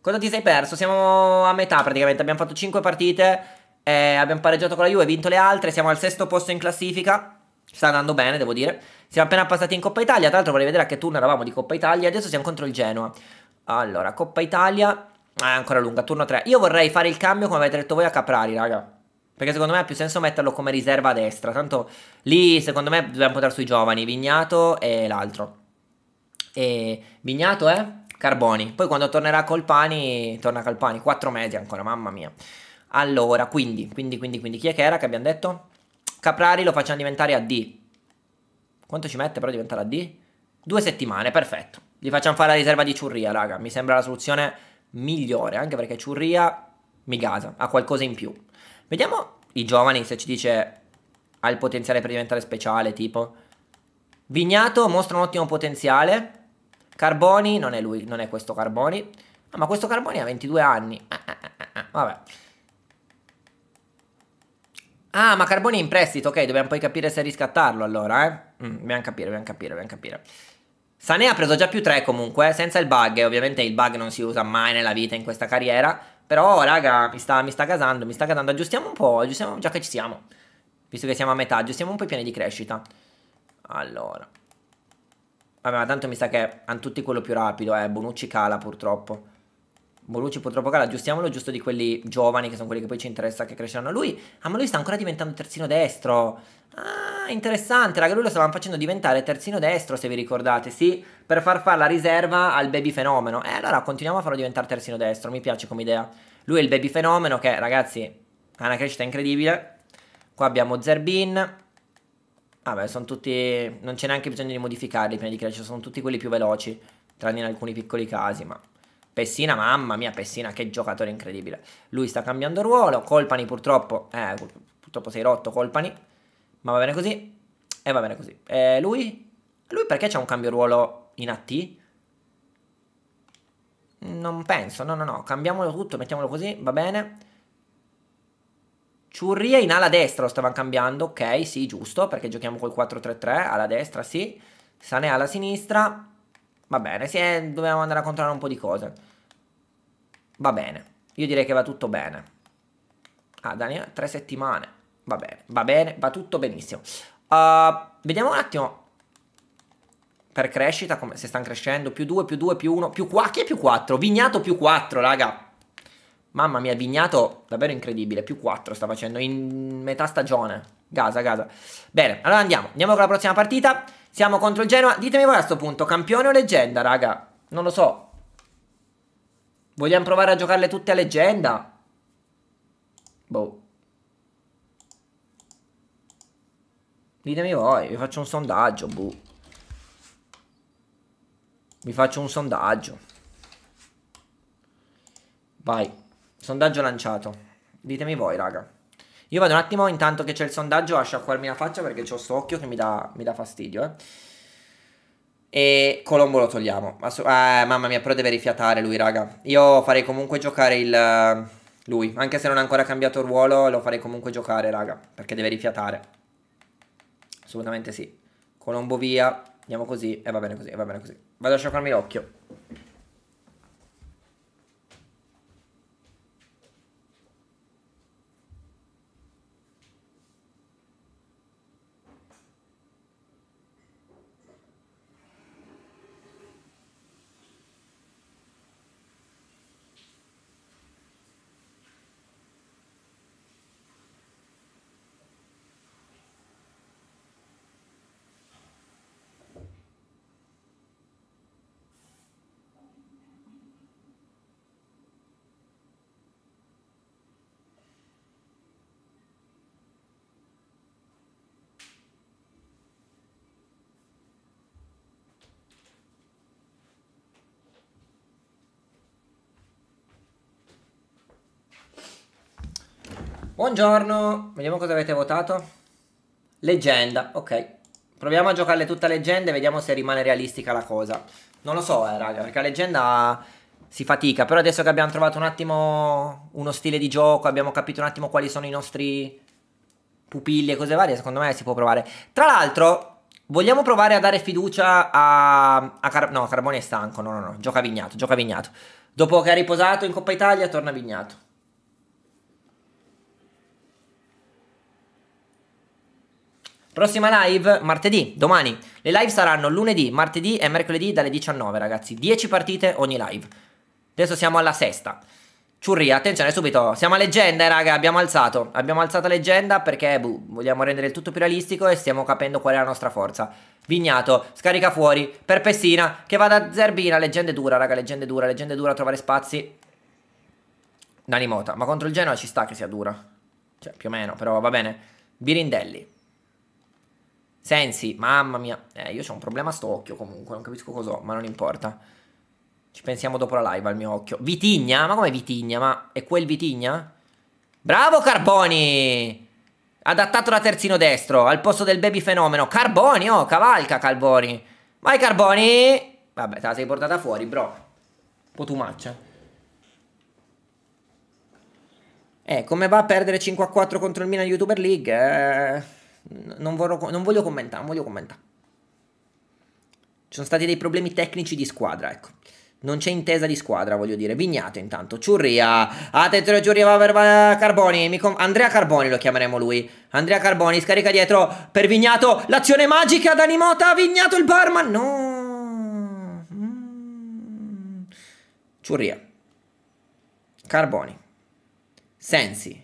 Cosa ti sei perso? Siamo a metà praticamente. Abbiamo fatto 5 partite. Eh, abbiamo pareggiato con la Juve, vinto le altre. Siamo al sesto posto in classifica. Sta andando bene, devo dire. Siamo appena passati in Coppa Italia. Tra l'altro vorrei vedere a che turno eravamo di Coppa Italia. Adesso siamo contro il Genoa. Allora, Coppa Italia. Ah, è ancora lunga, turno 3. Io vorrei fare il cambio, come avete detto voi, a Caprari, raga. Perché secondo me ha più senso metterlo come riserva a destra. Tanto lì, secondo me, dobbiamo puntare sui giovani. Vignato e l'altro. E Vignato è Carboni. Poi quando tornerà Colpani, torna Calpani. 4 mesi ancora, mamma mia. Allora, quindi, quindi, quindi, quindi, chi è che era che abbiamo detto? Caprari lo facciamo diventare a D. Quanto ci mette però diventare a D? Due settimane, perfetto. Gli facciamo fare la riserva di Ciurria, raga. Mi sembra la soluzione migliore, anche perché Ciurria mi gasa, ha qualcosa in più. Vediamo i giovani se ci dice ha il potenziale per diventare speciale, tipo. Vignato mostra un ottimo potenziale. Carboni, non è lui, non è questo Carboni. Ah, ma questo Carboni ha 22 anni. Ah, ah, ah, vabbè. Ah, ma Carboni è in prestito, ok, dobbiamo poi capire se riscattarlo allora, eh. Mm, dobbiamo capire, dobbiamo capire, dobbiamo capire. Sané ha preso già più 3 comunque, senza il bug, ovviamente il bug non si usa mai nella vita in questa carriera, però raga mi sta, mi sta gasando, mi sta gasando, aggiustiamo un po', aggiustiamo già che ci siamo, visto che siamo a metà, aggiustiamo un po' i piani di crescita. Allora, vabbè ma tanto mi sa che hanno tutti quello più rapido, eh, Bonucci cala purtroppo. Bonucci purtroppo cala, aggiustiamolo giusto di quelli giovani che sono quelli che poi ci interessa che cresceranno. Lui, ah ma lui sta ancora diventando terzino destro. Ah, interessante, raga, lui lo stavamo facendo diventare terzino destro se vi ricordate, sì, per far fare la riserva al baby fenomeno. E eh, allora continuiamo a farlo diventare terzino destro, mi piace come idea. Lui è il baby fenomeno che, ragazzi, ha una crescita incredibile. Qua abbiamo Zerbin. Vabbè, sono tutti... non c'è neanche bisogno di modificarli prima di crescere, sono tutti quelli più veloci, tranne in alcuni piccoli casi, ma... Pessina, mamma mia, Pessina, che giocatore incredibile. Lui sta cambiando ruolo. Colpani purtroppo, eh, purtroppo sei rotto, Colpani. Ma va bene così. E va bene così. E lui? Lui perché c'è un cambio ruolo in AT? Non penso, no, no, no. Cambiamolo tutto, mettiamolo così, va bene. Ciurria in ala destra lo stavano cambiando, ok, sì, giusto, perché giochiamo col 4-3-3, alla destra, sì. Sané alla sinistra, va bene, sì, dovevamo andare a controllare un po' di cose. Va bene. Io direi che va tutto bene. Ah, Daniele, tre settimane. Va bene, va bene, va tutto benissimo. Uh, vediamo un attimo. Per crescita, come se stanno crescendo. Più 2, più 2, più 1, più 4. Chi è più 4? Vignato più 4, raga. Mamma mia, Vignato, davvero incredibile. Più 4 sta facendo in metà stagione. Gasa, gasa. Bene, allora andiamo. Andiamo con la prossima partita. Siamo contro il Genoa. Ditemi voi a questo punto, campione o leggenda, raga? Non lo so. Vogliamo provare a giocarle tutte a leggenda? Boh. Ditemi voi, vi faccio un sondaggio, boh. Vi faccio un sondaggio. Vai. Sondaggio lanciato. Ditemi voi, raga. Io vado un attimo, intanto che c'è il sondaggio, a sciacquarmi la faccia perché ho sto occhio che mi dà, mi dà fastidio, eh. E Colombo lo togliamo. Assu- eh, mamma mia, però deve rifiatare lui, raga. Io farei comunque giocare il... Uh, lui. Anche se non ha ancora cambiato ruolo, lo farei comunque giocare, raga. Perché deve rifiatare. Assolutamente sì. Colombo via. Andiamo così. E va bene così, va bene così. Vado a sciacquarmi l'occhio. Buongiorno, vediamo cosa avete votato. Leggenda, ok. Proviamo a giocarle tutte a leggende, vediamo se rimane realistica la cosa. Non lo so, eh, raga, perché a leggenda si fatica. Però adesso che abbiamo trovato un attimo uno stile di gioco, abbiamo capito un attimo quali sono i nostri pupilli e cose varie, secondo me si può provare. Tra l'altro, vogliamo provare a dare fiducia a... a Car no, Carboni è stanco, no, no, no, gioca Vignato, gioca Vignato. Dopo che ha riposato in Coppa Italia, torna Vignato. Prossima live martedì, domani. Le live saranno lunedì, martedì e mercoledì dalle 19, ragazzi. 10 partite ogni live. Adesso siamo alla sesta. Ciurria, attenzione subito, siamo a leggenda, eh, raga, abbiamo alzato. Abbiamo alzato leggenda perché buh, vogliamo rendere il tutto più realistico e stiamo capendo qual è la nostra forza. Vignato, scarica fuori, per Pessina, che va da Zerbina, leggende dura, raga, leggende dura, leggende dura, trovare spazi. Dani Mota, ma contro il Genoa ci sta che sia dura. Cioè, più o meno, però va bene. Birindelli. Sensi, mamma mia. Eh, io ho un problema a sto occhio comunque, non capisco cos'ho, ma non importa. Ci pensiamo dopo la live al mio occhio. Vitigna? Ma come Vitigna? Ma è quel Vitigna? Bravo Carboni! Adattato da terzino destro, al posto del baby fenomeno. Carboni, oh, cavalca Carboni. Vai Carboni! Vabbè, te la sei portata fuori, bro. Un po' tu maccia. Eh, come va a perdere 5 a 4 contro il Milan YouTuber League? Eh non, vorrò, non voglio commentare, non voglio commentare. Ci sono stati dei problemi tecnici di squadra, ecco. Non c'è intesa di squadra, voglio dire. Vignato intanto. Ciurria. Attenzione, Ciurria va per Carboni. Andrea Carboni lo chiameremo lui. Andrea Carboni scarica dietro per Vignato. L'azione magica da Nimota. Vignato il barman. No. Mm. Ciurria. Carboni. Sensi.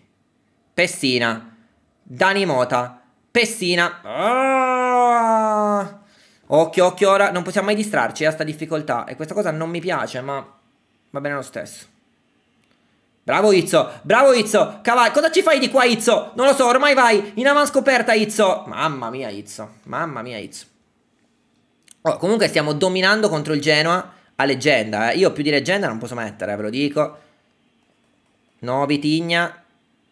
Pessina. Dani Mota. Pessina. Ah! Occhio, occhio ora. Non possiamo mai distrarci a sta difficoltà. E questa cosa non mi piace, ma va bene lo stesso. Bravo Izzo, bravo Izzo, cavallo, cosa ci fai di qua Izzo? Non lo so, ormai vai in avanscoperta Izzo. Mamma mia Izzo, mamma mia Izzo. Oh, comunque stiamo dominando contro il Genoa a leggenda, eh. Io più di leggenda non posso mettere, ve lo dico. No, Vitigna.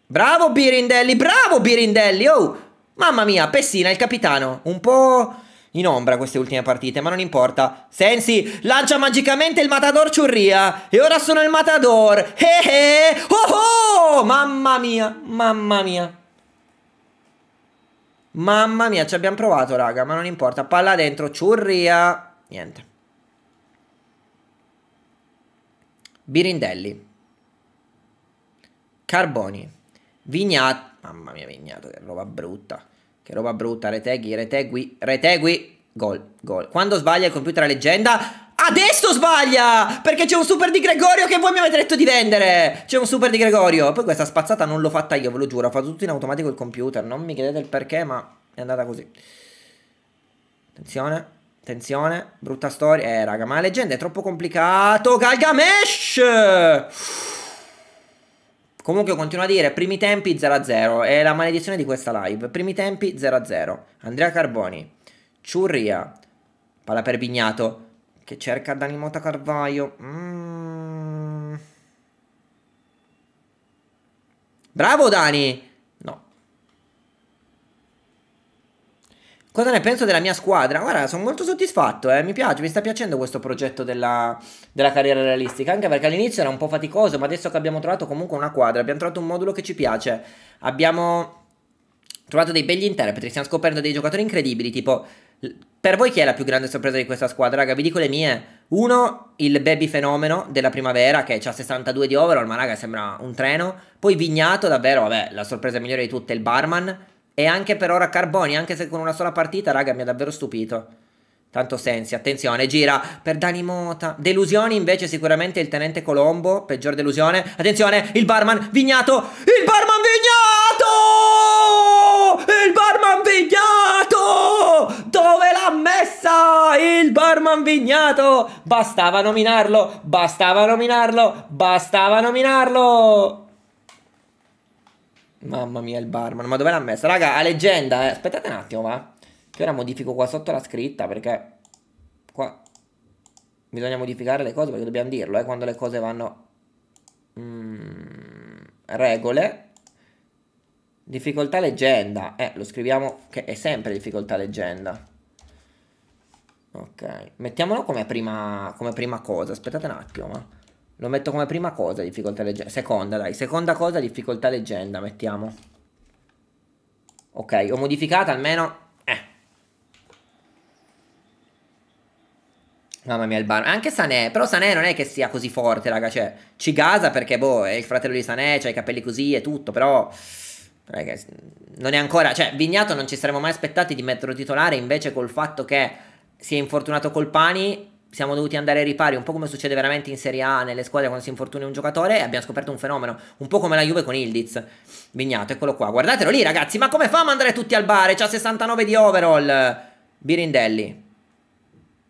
Bravo Birindelli, bravo Birindelli, oh! Mamma mia, Pessina, il capitano, un po' in ombra queste ultime partite, ma non importa. Sensi lancia magicamente il Matador Ciurria e ora sono il Matador. Eh eh! Oh oh! Mamma mia, mamma mia. Mamma mia, ci abbiamo provato, raga, ma non importa. Palla dentro, Ciurria. Niente. Birindelli. Carboni. Vignat. Mamma mia, Vignato, che roba brutta. Che roba brutta, retegui, retegui, retegui. Gol, gol. Quando sbaglia il computer a leggenda... Adesso sbaglia! Perché c'è un super di Gregorio che voi mi avete detto di vendere! C'è un super di Gregorio. Poi questa spazzata non l'ho fatta io, ve lo giuro. Ho fatto tutto in automatico il computer. Non mi chiedete il perché, ma è andata così. Attenzione. Attenzione, brutta storia. Eh, raga, ma la leggenda è troppo complicato. Galgamesh! Comunque continuo a dire, primi tempi 0-0, è la maledizione di questa live. Primi tempi 0-0. Andrea Carboni, Ciurria, palla per Vignato, che cerca Dani Mota Carvaio. Mm. Bravo Dani! Cosa ne penso della mia squadra? Guarda, sono molto soddisfatto, eh. mi piace, mi sta piacendo questo progetto della, della, carriera realistica, anche perché all'inizio era un po' faticoso, ma adesso che abbiamo trovato comunque una quadra, abbiamo trovato un modulo che ci piace, abbiamo trovato dei begli interpreti, stiamo scoprendo dei giocatori incredibili, tipo, per voi chi è la più grande sorpresa di questa squadra? Raga, vi dico le mie. Uno, il baby fenomeno della primavera, che ha 62 di overall, ma raga, sembra un treno. Poi Vignato, davvero, vabbè, la sorpresa migliore di tutte, il barman. E anche per ora Carboni, anche se con una sola partita, raga, mi ha davvero stupito. Tanto sensi, attenzione, gira per Dani Mota. Delusioni invece sicuramente il tenente Colombo, peggior delusione. Attenzione, il barman Vignato, il barman Vignato! Il barman Vignato! Dove l'ha messa? Il barman Vignato! Bastava nominarlo, bastava nominarlo, bastava nominarlo! Mamma mia, il barman. Ma dove l'ha messa? Raga, a leggenda, eh. Aspettate un attimo, va. Che ora modifico qua sotto la scritta, perché... Qua... Bisogna modificare le cose, perché dobbiamo dirlo, eh. Quando le cose vanno... Mm, regole. Difficoltà leggenda. Eh, lo scriviamo che è sempre difficoltà leggenda. Ok, mettiamolo come prima, come prima cosa. Aspettate un attimo, ma lo metto come prima cosa, difficoltà leggenda. Seconda, dai, seconda cosa, difficoltà leggenda, mettiamo. Ok, ho modificata almeno... Eh. Mamma mia il bar. Anche Sané, però Sané non è che sia così forte, raga, cioè, ci gasa perché, boh, è il fratello di Sané, ha i capelli così e tutto, però... Non è ancora, cioè, Vignato non ci saremmo mai aspettati di metterlo titolare, invece col fatto che si è infortunato Colpani, siamo dovuti andare ai ripari, un po' come succede veramente in Serie A nelle squadre quando si infortuna un giocatore e abbiamo scoperto un fenomeno, un po' come la Juve con Ildiz. Vignato, eccolo qua, guardatelo lì ragazzi, ma come fa a mandare tutti al bar? C'ha 69 di overall. Birindelli.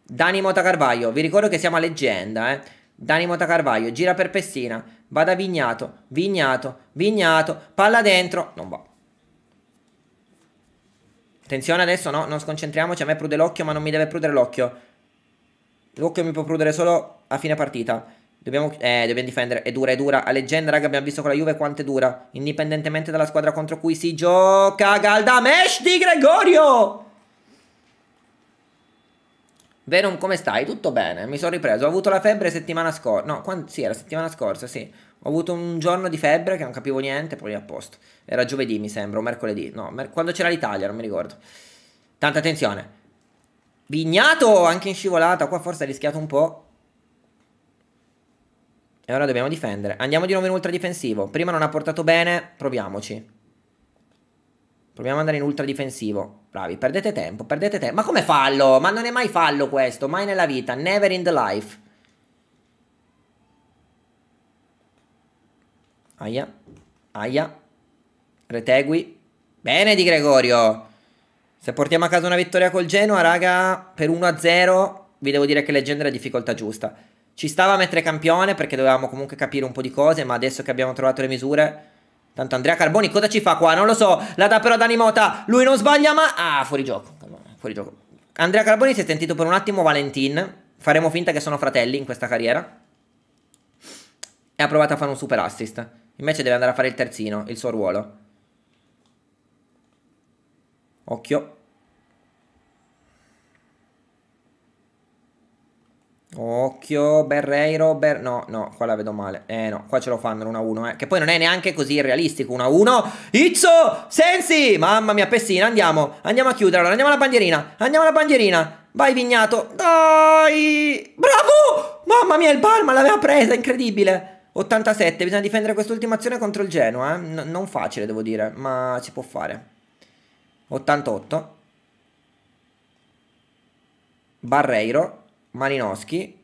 Dani Mota vi ricordo che siamo a leggenda, eh. Dani Mota gira per Pessina, va da Vignato, Vignato, Vignato, palla dentro, non va. Attenzione adesso, no, non sconcentriamoci, a me prude l'occhio ma non mi deve prudere l'occhio. L'occhio mi può prudere solo a fine partita. Dobbiamo, eh, dobbiamo difendere, è dura, è dura. A leggenda, raga, abbiamo visto con la Juve quanto è dura. Indipendentemente dalla squadra contro cui si gioca. Galdamesh di Gregorio! Venom, come stai? Tutto bene, mi sono ripreso. Ho avuto la febbre settimana scorsa. No, quando... sì, era settimana scorsa, sì. Ho avuto un giorno di febbre che non capivo niente, poi a posto. Era giovedì, mi sembra, o mercoledì. No, mer quando c'era l'Italia, non mi ricordo. Tanta attenzione. Vignato anche in scivolata. Qua forse ha rischiato un po'. E ora dobbiamo difendere. Andiamo di nuovo in ultra difensivo. Prima non ha portato bene, proviamoci. Proviamo ad andare in ultra difensivo. Bravi, perdete tempo, perdete tempo. Ma come fallo? Ma non è mai fallo questo, mai nella vita. Never in the life. Aia, aia. Retegui. Bene di Gregorio. Se portiamo a casa una vittoria col Genoa, raga, per 1-0, vi devo dire che leggenda è la difficoltà giusta. Ci stava a mettere campione perché dovevamo comunque capire un po' di cose, ma adesso che abbiamo trovato le misure Tanto Andrea Carboni cosa ci fa qua? Non lo so. La dà però Dani Mota. Lui non sbaglia ma... Ah, fuori gioco. Fuori gioco. Andrea Carboni si è sentito per un attimo Valentin. Faremo finta che sono fratelli in questa carriera. E ha provato a fare un super assist. Invece deve andare a fare il terzino, il suo ruolo. Occhio. Occhio, Berreiro, Ber... no, no, qua la vedo male. Eh no, qua ce lo fanno 1-1, eh. Che poi non è neanche così realistico, 1-1. Izzo, Sensi, mamma mia, Pessina, andiamo. Andiamo a chiudere, andiamo alla bandierina, andiamo alla bandierina. Vai Vignato, dai, bravo. Mamma mia, il Palma l'aveva presa, incredibile. 87, bisogna difendere quest'ultima azione contro il Genoa, eh. N non facile, devo dire, ma si può fare. 88. Barreiro. Malinowski.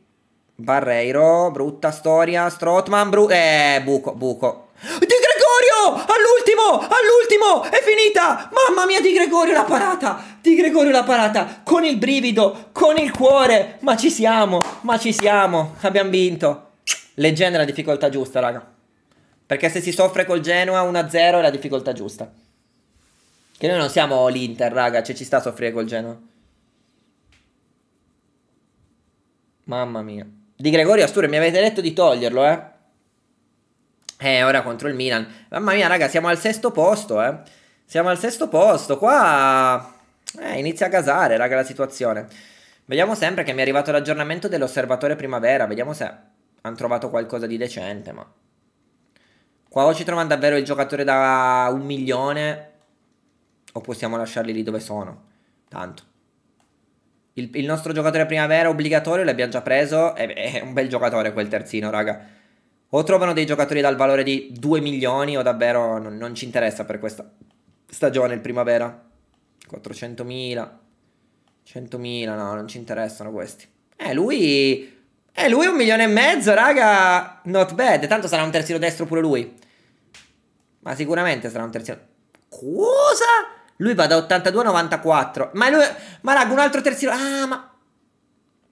Barreiro, brutta storia. Strotman, bru... Eh, buco, buco. Di Gregorio! All'ultimo! All'ultimo! È finita! Mamma mia, Di Gregorio la parata! Di Gregorio la parata! Con il brivido, con il cuore! Ma ci siamo! Ma ci siamo! Abbiamo vinto! Leggenda la difficoltà giusta, raga. Perché se si soffre col Genoa 1-0 è la difficoltà giusta. Che noi non siamo l'Inter, raga, cioè ci sta a soffrire col Genoa. Mamma mia. Di Gregorio Asture, mi avete detto di toglierlo, eh? Eh, ora contro il Milan. Mamma mia, raga, siamo al sesto posto, eh? Siamo al sesto posto. Qua... Eh, inizia a gasare, raga, la situazione. Vediamo sempre che mi è arrivato l'aggiornamento dell'osservatore primavera. Vediamo se hanno trovato qualcosa di decente, ma... Qua o ci trovano davvero il giocatore da un milione o possiamo lasciarli lì dove sono. Tanto. Il, il, nostro giocatore primavera obbligatorio l'abbiamo già preso. È, è, un bel giocatore quel terzino, raga. O trovano dei giocatori dal valore di 2 milioni o davvero non, non ci interessa per questa stagione il primavera. 400.000. 100.000, no, non ci interessano questi. Eh, lui... Eh, lui un milione e mezzo, raga. Not bad. Tanto sarà un terzino destro pure lui. Ma sicuramente sarà un terzino... Cosa? Lui va da 82 a 94. Ma lui... Ma raga, un altro terzino... Ah, ma...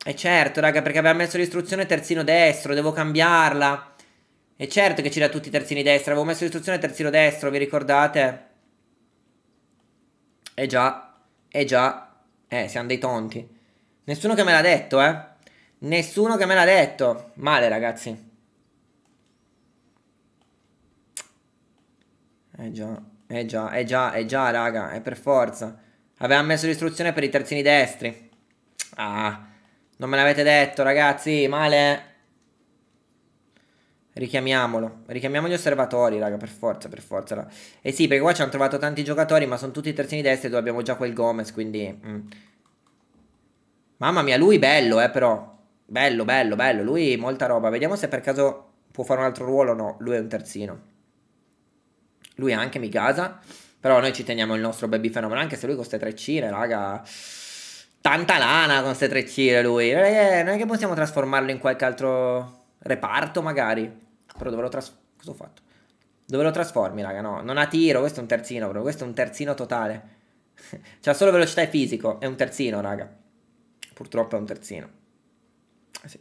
E certo, raga, perché aveva messo l'istruzione terzino destro, devo cambiarla. E certo che ci dà tutti i terzini destro. Avevo messo l'istruzione terzino destro, vi ricordate? Eh già, eh già. Eh, siamo dei tonti. Nessuno che me l'ha detto, eh. Nessuno che me l'ha detto. Male, ragazzi. Eh già. Eh già, eh già, eh già, raga, è per forza. Aveva messo l'istruzione per i terzini destri. Ah, non me l'avete detto, ragazzi, male. Richiamiamolo. Richiamiamo gli osservatori, raga, per forza, per forza. Eh sì, perché qua ci hanno trovato tanti giocatori, ma sono tutti terzini destri dove abbiamo già quel Gomez, quindi... Mm. Mamma mia, lui bello, eh, però. Bello, bello, bello. Lui molta roba. Vediamo se per caso può fare un altro ruolo o no. Lui è un terzino. Lui anche mi gasa. Però noi ci teniamo il nostro baby fenomeno, anche se lui con queste tre cire, raga... Tanta lana con queste tre cire lui. Non è, non è che possiamo trasformarlo in qualche altro reparto, magari. Però dove lo trasformo? Cosa ho fatto? Dove lo trasformi, raga? No, non ha tiro, questo è un terzino, bro. Questo è un terzino totale. C'ha solo velocità e fisico. È un terzino, raga. Purtroppo è un terzino. Eh sì.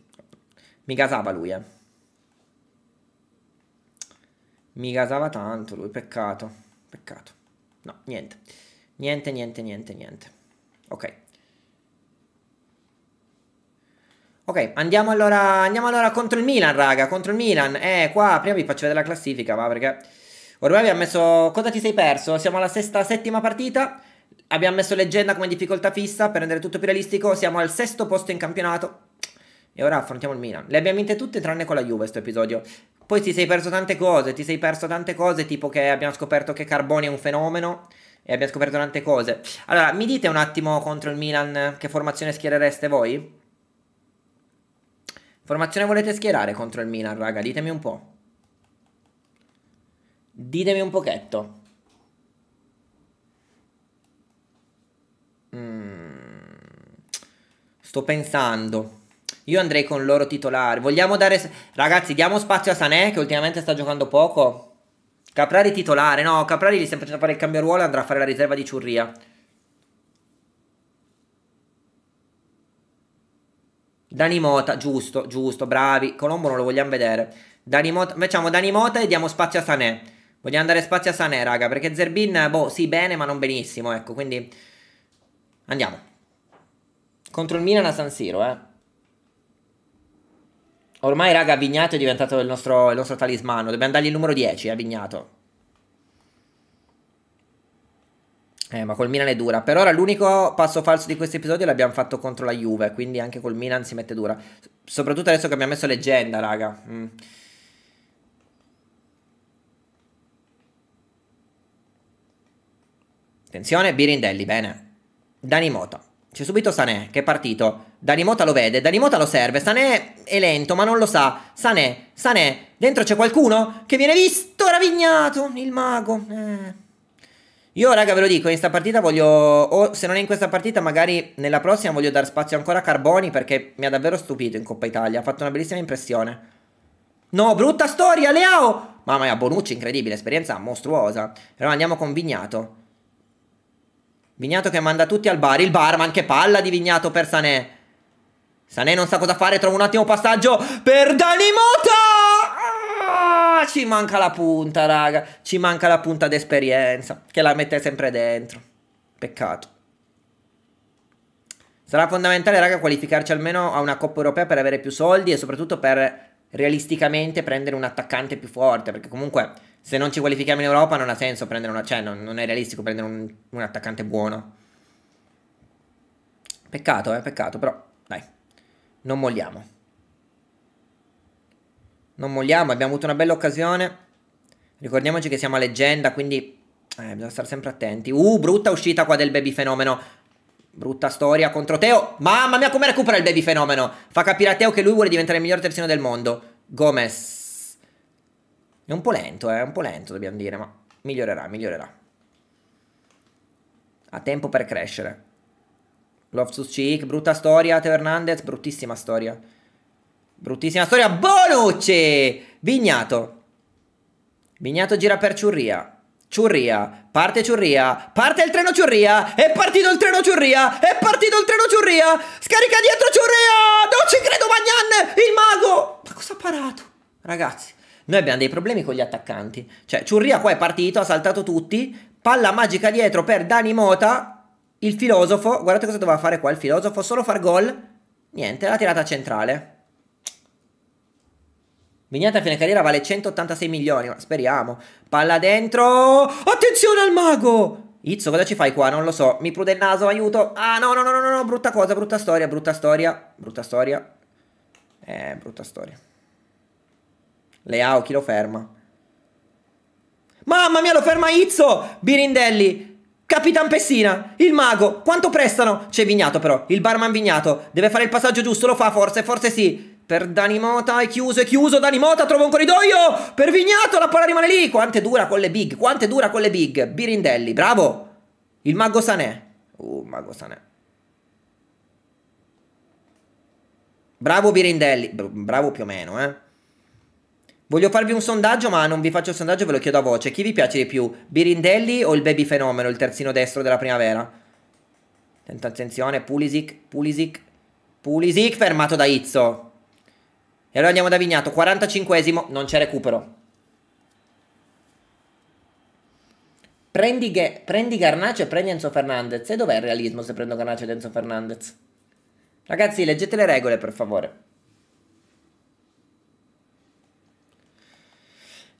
Mi gasava lui, eh. Mi gasava tanto lui, peccato. Peccato. No, niente. Niente, niente, niente, niente. Ok. Ok, andiamo allora, andiamo allora contro il Milan, raga, contro il Milan. Eh, qua prima vi faccio vedere la classifica, va, perché ormai abbiamo messo... Cosa ti sei perso? Siamo alla sesta, settima partita. Abbiamo messo leggenda come difficoltà fissa per rendere tutto più realistico. Siamo al sesto posto in campionato. E ora affrontiamo il Milan. Le abbiamo vinte tutte tranne con la Juve questo episodio. Poi ti sei perso tante cose, ti sei perso tante cose, tipo che abbiamo scoperto che Carboni è un fenomeno. E abbiamo scoperto tante cose. Allora, mi dite un attimo contro il Milan che formazione schierereste voi? Formazione volete schierare contro il Milan, raga? Ditemi un po'. Ditemi un pochetto. Mm. Sto pensando. Io andrei con loro titolare. Vogliamo dare... Ragazzi, diamo spazio a Sané, che ultimamente sta giocando poco. Caprari titolare. No, Caprari gli sta facendo fare il cambio ruolo andrà a fare la riserva di Ciurria. Dani Mota, giusto, giusto, bravi. Colombo non lo vogliamo vedere. Dani Mota, facciamo Dani Mota e diamo spazio a Sané. Vogliamo dare spazio a Sané, raga, perché Zerbin, boh, sì, bene, ma non benissimo, ecco, quindi... Andiamo. Contro il Milan a San Siro, eh. Ormai, raga, Vignato è diventato il nostro, il nostro talismano. Dobbiamo dargli il numero 10, eh, Vignato. Eh, ma col Milan è dura. Per ora l'unico passo falso di questo episodio l'abbiamo fatto contro la Juve, quindi anche col Milan si mette dura. Soprattutto adesso che abbiamo messo leggenda, raga. Mm. Attenzione, Birindelli, bene. Dani Mota. C'è subito Sané, che è partito. Dani Mota lo vede, Dani Mota lo serve. Sané è lento, ma non lo sa. Sané, Sané, dentro c'è qualcuno che viene visto, ravignato, il mago. Eh... Io, raga, ve lo dico, in questa partita voglio, o se non è in questa partita, magari nella prossima voglio dare spazio ancora a Carboni perché mi ha davvero stupito in Coppa Italia. Ha fatto una bellissima impressione. No, brutta storia, Leao! Mamma mia, Bonucci, incredibile, esperienza mostruosa. Però andiamo con Vignato. Vignato che manda tutti al bar. Il bar, ma anche palla di Vignato per Sané. Sané non sa cosa fare, trova un attimo passaggio per Dani Mota! Ah, ci manca la punta, raga. Ci manca la punta d'esperienza. Che la mette sempre dentro. Peccato. Sarà fondamentale, raga, qualificarci almeno a una Coppa Europea per avere più soldi e soprattutto per realisticamente prendere un attaccante più forte. Perché comunque, se non ci qualifichiamo in Europa, non ha senso prendere una. Cioè, non, non è realistico prendere un, un attaccante buono. Peccato, eh, peccato, però dai, non molliamo. Non molliamo, abbiamo avuto una bella occasione. Ricordiamoci che siamo a leggenda, quindi eh, bisogna stare sempre attenti. Uh, brutta uscita qua del baby fenomeno. Brutta storia contro Teo. Mamma mia, come recupera il baby fenomeno. Fa capire a Teo che lui vuole diventare il miglior terzino del mondo. Gomez. È un po' lento, eh, è un po' lento, dobbiamo dire, ma migliorerà, migliorerà. Ha tempo per crescere. Loftus Cheek, brutta storia, Teo Hernandez, bruttissima storia. Bruttissima storia. Bonucci! Vignato. Vignato gira per Ciurria. Ciurria, parte Ciurria, parte il treno Ciurria, è partito il treno Ciurria, è partito il treno Ciurria, scarica dietro Ciurria, non ci credo Magnan, il mago, ma cosa ha parato? Ragazzi, noi abbiamo dei problemi con gli attaccanti, cioè Ciurria qua è partito, ha saltato tutti, palla magica dietro per Dani Mota, il filosofo, guardate cosa doveva fare qua il filosofo, solo far gol, niente, la tirata centrale. Vignata a fine carriera vale 186 milioni, ma speriamo. Palla dentro. Attenzione al mago! Izzo, cosa ci fai qua? Non lo so. Mi prude il naso, aiuto. Ah, no, no, no, no, no, brutta cosa, brutta storia, brutta storia. Brutta storia. Eh, brutta storia. Leao, chi lo ferma? Mamma mia, lo ferma Izzo! Birindelli. Capitan Pessina, il mago, quanto prestano? C'è Vignato però, il barman Vignato, deve fare il passaggio giusto, lo fa forse, forse sì. Per Danimota è chiuso, è chiuso, Danimota trova un corridoio! Per Vignato la palla rimane lì! Quante dura con le big, quante dura con le big! Birindelli, bravo! Il mago Sanè. Uh, mago Sanè. Bravo Birindelli, bravo più o meno, eh. Voglio farvi un sondaggio, ma non vi faccio il sondaggio, ve lo chiedo a voce. Chi vi piace di più? Birindelli o il baby fenomeno, il terzino destro della primavera? Attenzione, Pulisic, Pulisic, Pulisic fermato da Izzo. E allora andiamo da Vignato, 45esimo, non c'è recupero. Prendi, prendi Garnacio e prendi Enzo Fernandez. E dov'è il realismo se prendo Garnacio ed Enzo Fernandez? Ragazzi, leggete le regole, per favore.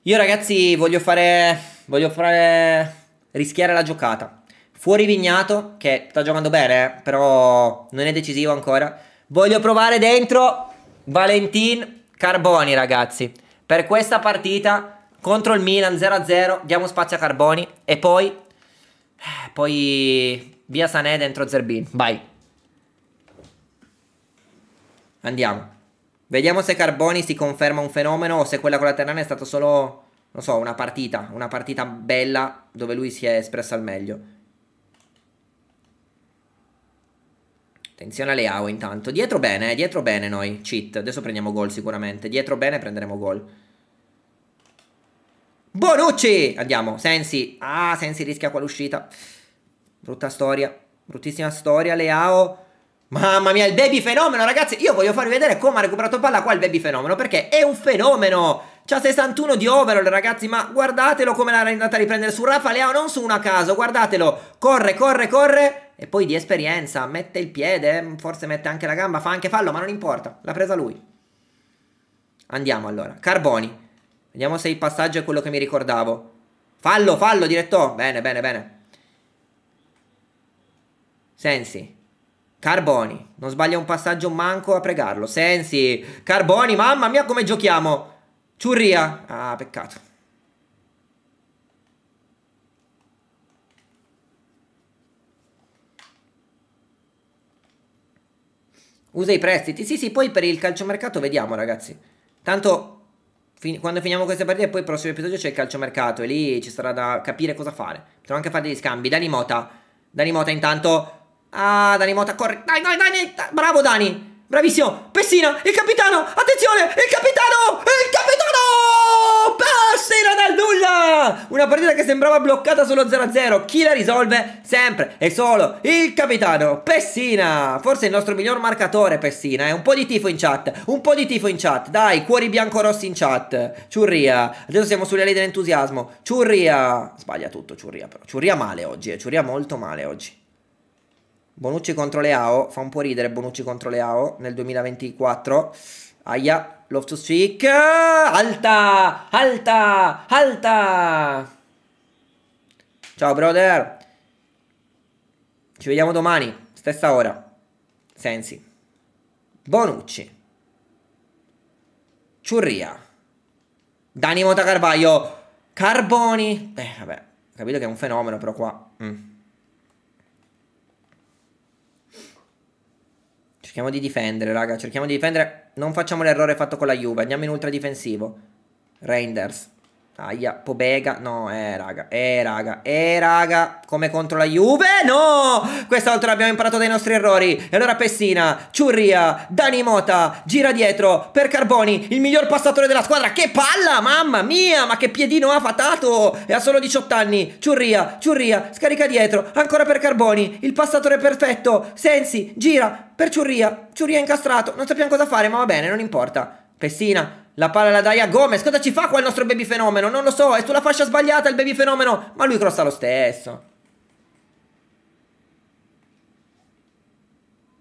Io, ragazzi, voglio fare... Voglio fare... Rischiare la giocata. Fuori Vignato, che sta giocando bene, eh, però non è decisivo ancora. Voglio provare dentro Valentin Carboni, ragazzi. Per questa partita contro il Milan 0-0 diamo spazio a Carboni e poi eh, poi via Sanè dentro Zerbin. Vai. Andiamo. Vediamo se Carboni si conferma un fenomeno o se quella con la Ternana è stata solo, non so, una partita, una partita bella dove lui si è espresso al meglio. Attenzione a Leao intanto. Dietro bene, eh, dietro bene noi. Cheat. Adesso prendiamo gol sicuramente. Dietro bene prenderemo gol. Bonucci! Andiamo. Sensi. Ah, Sensi rischia qua l'uscita. Brutta storia. Bruttissima storia. Leao. Mamma mia, il baby fenomeno, ragazzi. Io voglio farvi vedere come ha recuperato palla qua il baby fenomeno. Perché è un fenomeno. C'ha 61 di overall, ragazzi. Ma guardatelo come l'ha andata a riprendere su Rafa Leao. Non su uno a caso. Guardatelo. Corre, corre, corre. E poi di esperienza, mette il piede, forse mette anche la gamba, fa anche fallo, ma non importa, l'ha presa lui. Andiamo allora. Carboni. Vediamo se il passaggio è quello che mi ricordavo. Fallo, fallo, diretto. Bene, bene, bene. Sensi. Carboni. Non sbaglia un passaggio manco a pregarlo. Sensi. Carboni, mamma mia come giochiamo. Ciurria. Ah, peccato. Usa i prestiti. Sì, sì, poi per il calciomercato vediamo, ragazzi. Tanto fin quando finiamo queste partite, poi il prossimo episodio c'è il calciomercato e lì ci sarà da capire cosa fare. Potremo anche fare degli scambi. Dani Mota. Dani Mota intanto. Ah, Dani Mota corre. Dai, dai, dai. Bravo Dani. Bravissimo. Pessina, il capitano. Attenzione, il capitano. Il capitano. Pessina dal nulla. Una partita che sembrava bloccata solo 0-0. Chi la risolve? Sempre e solo il capitano. Pessina. Forse il nostro miglior marcatore, Pessina. Eh? Un po' di tifo in chat. Un po' di tifo in chat. Dai, cuori bianco-rossi in chat. Ciurria. Adesso siamo sulle ali dell'entusiasmo. Ciurria. Sbaglia tutto, Ciurria però. Ciurria male oggi. Eh. Ciurria molto male oggi. Bonucci contro Leao, fa un po' ridere Bonucci contro Leao nel 2024. Aia, love to speak. Alta, alta, alta. Ciao brother. Ci vediamo domani, stessa ora. Sensi. Bonucci. Ciurria. Dani Mota Carvaio. Carboni. Eh, vabbè, capito che è un fenomeno però qua. Mm. Cerchiamo di difendere, raga. Cerchiamo di difendere. Non facciamo l'errore fatto con la Juve. Andiamo in ultra difensivo. Reinders. Aia, Pobega, no, eh raga, eh raga, eh raga, come contro la Juve, no! Questa volta abbiamo imparato dai nostri errori, e allora Pessina, Ciurria, Dani Mota, gira dietro, per Carboni, il miglior passatore della squadra, che palla, mamma mia, ma che piedino ha fatato, e ha solo 18 anni, Ciurria, Ciurria, scarica dietro, ancora per Carboni, il passatore perfetto, Sensi, gira, per Ciurria, Ciurria incastrato, non sappiamo cosa fare, ma va bene, non importa, Pessina, la palla la dai a Gomez. Cosa ci fa qua il nostro baby fenomeno? Non lo so, è sulla fascia sbagliata il baby fenomeno. Ma lui crossa lo stesso.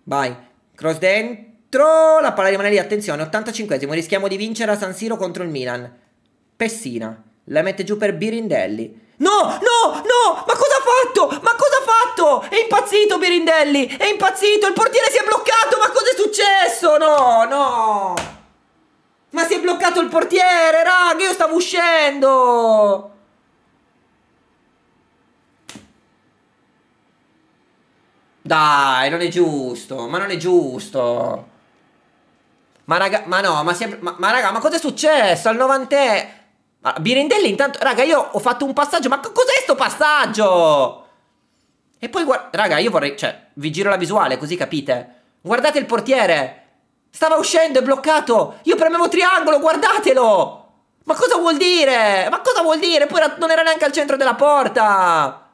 Vai. Cross dentro. La palla rimane lì. Attenzione, 85esimo. Rischiamo di vincere a San Siro contro il Milan. Pessina. La mette giù per Birindelli. No, no, no! Ma cosa ha fatto? Ma Birindelli è impazzito, il portiere si è bloccato, ma cosa è successo? No, no. Ma si è bloccato il portiere, raga, io stavo uscendo. Dai, non è giusto, ma non è giusto. Ma raga, ma no, ma, è, ma, ma raga, ma cosa è successo al 90? Birindelli intanto, raga, io ho fatto un passaggio, ma cos'è sto passaggio? E poi, raga, io vorrei, cioè, vi giro la visuale così capite. Guardate il portiere. Stava uscendo, è bloccato. Io premevo triangolo, guardatelo. Ma cosa vuol dire? Ma cosa vuol dire? Poi non era neanche al centro della porta.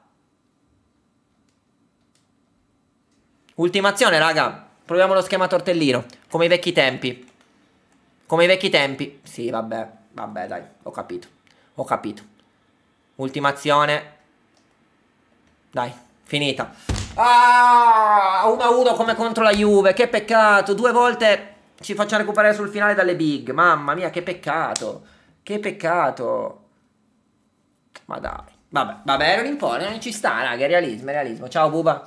Ultimazione, raga. Proviamo lo schema tortellino. Come i vecchi tempi. Come i vecchi tempi. Sì, vabbè. Vabbè, dai. Ho capito. Ho capito. Ultimazione. Dai, finita. Ah, 1-1 come contro la Juve. Che peccato. Due volte ci facciamo recuperare sul finale dalle big. Mamma mia, che peccato. Che peccato. Ma dai. Vabbè, vabbè, non importa. Non ci sta, raga. Realismo, realismo. Ciao, Buba.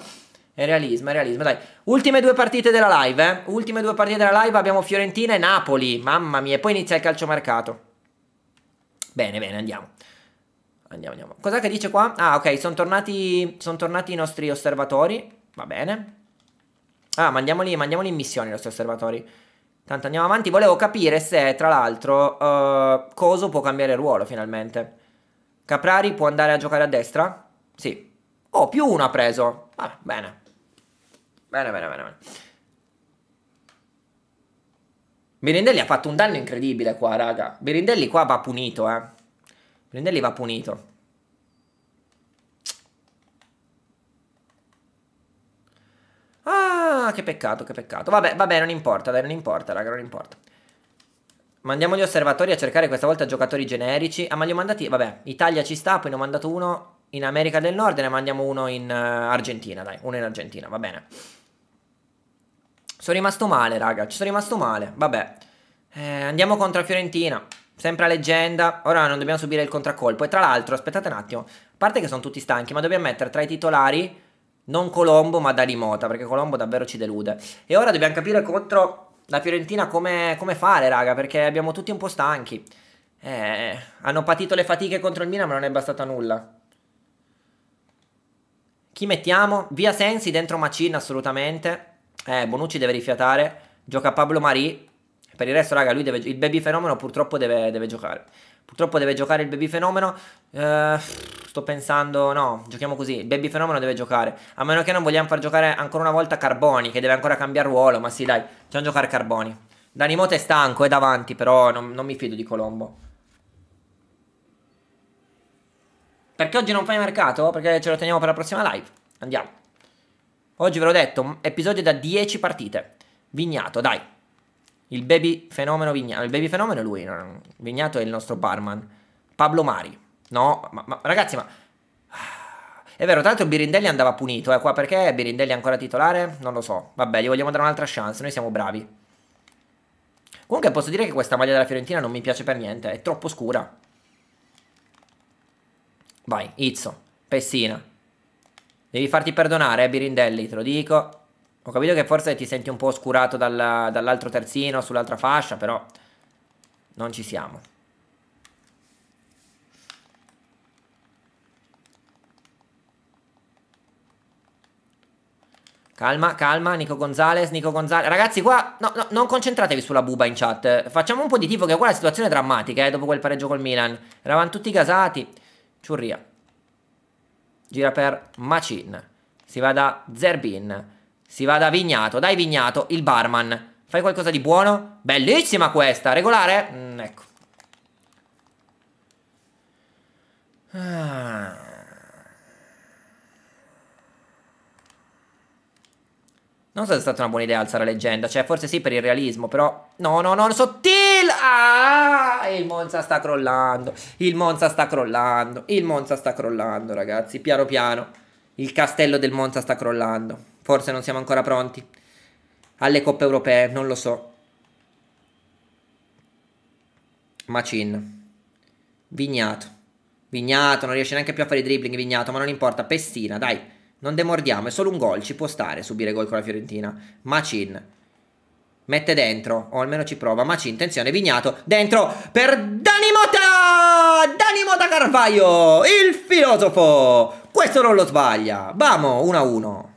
È realismo, è realismo. Dai, ultime due partite della live, eh. Ultime due partite della live abbiamo Fiorentina e Napoli. Mamma mia, e poi inizia il calciomercato. Bene, bene, andiamo. Andiamo, andiamo. Cos'è che dice qua? Ah, ok, sono tornati, son tornati i nostri osservatori. Va bene. Ah, mandiamoli, mandiamoli in missione i nostri osservatori. Tanto andiamo avanti. Volevo capire se, tra l'altro, uh, Coso può cambiare ruolo finalmente. Caprari può andare a giocare a destra? Sì. Oh, più uno ha preso. Ah, bene. Bene, bene, bene, bene. Birindelli ha fatto un danno incredibile qua, raga. Birindelli qua va punito, eh. Birindelli va punito. Ah, che peccato, che peccato. Vabbè, vabbè, non importa, dai, non importa, raga, non importa. Mandiamo gli osservatori a cercare questa volta giocatori generici. Ah, ma li ho mandati... Vabbè, Italia ci sta, poi ne ho mandato uno in America del Nord e ne mandiamo uno in uh, Argentina, dai, uno in Argentina, va bene. Sono rimasto male, raga, ci sono rimasto male, vabbè. Eh, andiamo contro Fiorentina, sempre a leggenda, ora non dobbiamo subire il contraccolpo. E tra l'altro, aspettate un attimo, a parte che sono tutti stanchi, ma dobbiamo mettere tra i titolari non Colombo ma Dalimota, perché Colombo davvero ci delude. E ora dobbiamo capire contro la Fiorentina come, come fare, raga, perché abbiamo tutti un po' stanchi. Eh, hanno patito le fatiche contro il Milan, ma non è bastata nulla. Chi mettiamo? Via Sensi dentro Macin assolutamente. Eh, Bonucci deve rifiatare. Gioca Pablo Mari. Per il resto, raga, lui deve, il baby fenomeno purtroppo deve, deve giocare. Purtroppo deve giocare il baby fenomeno. Uh, sto pensando, no, giochiamo così. Il baby fenomeno deve giocare. A meno che non vogliamo far giocare ancora una volta Carboni, che deve ancora cambiare ruolo. Ma sì, dai, facciamo giocare Carboni. Danimoto è stanco, è davanti, però non, non mi fido di Colombo. Perché oggi non fai mercato? Perché ce lo teniamo per la prossima live. Andiamo. Oggi ve l'ho detto, episodio da 10 partite. Vignato, dai. Il baby fenomeno Vignato. Il baby fenomeno è lui. No? Vignato è il nostro barman. Pablo Mari. No, ma, ma ragazzi, ma... È vero, tra l'altro Birindelli andava punito, eh, qua perché Birindelli è ancora titolare? Non lo so. Vabbè, gli vogliamo dare un'altra chance, noi siamo bravi. Comunque posso dire che questa maglia della Fiorentina non mi piace per niente, è troppo scura. Vai, Izzo, Pessina. Devi farti perdonare, eh, Birindelli, te lo dico. Ho capito che forse ti senti un po' oscurato dal, dall'altro terzino, sull'altra fascia, però non ci siamo. Calma, calma, Nico Gonzalez, Nico Gonzalez. Ragazzi, qua no, no, non concentratevi sulla buba in chat. Facciamo un po' di tifo che qua la situazione è drammatica, eh, dopo quel pareggio col Milan. Eravamo tutti gasati. Ciurria. Gira per Macin. Si va da Zerbin. Si va da Vignato. Dai Vignato, il barman. Fai qualcosa di buono? Bellissima questa. Regolare? Mm, ecco. Ah. Non so se è stata una buona idea alzare leggenda, cioè forse sì per il realismo, però... No, no, no, sottile! Ah! Il Monza sta crollando, il Monza sta crollando, il Monza sta crollando, ragazzi, piano piano. Il castello del Monza sta crollando. Forse non siamo ancora pronti. Alle coppe europee, non lo so. Macin. Vignato. Vignato, non riesce neanche più a fare i dribbling, Vignato, ma non importa. Pessina, dai. Non demordiamo, è solo un gol, ci può stare subire gol con la Fiorentina. Macin. Mette dentro, o almeno ci prova. Macin, attenzione, Vignato, dentro per Dani Mota! Dani Mota Carvaio, il filosofo! Questo non lo sbaglia. Vamo, 1-1.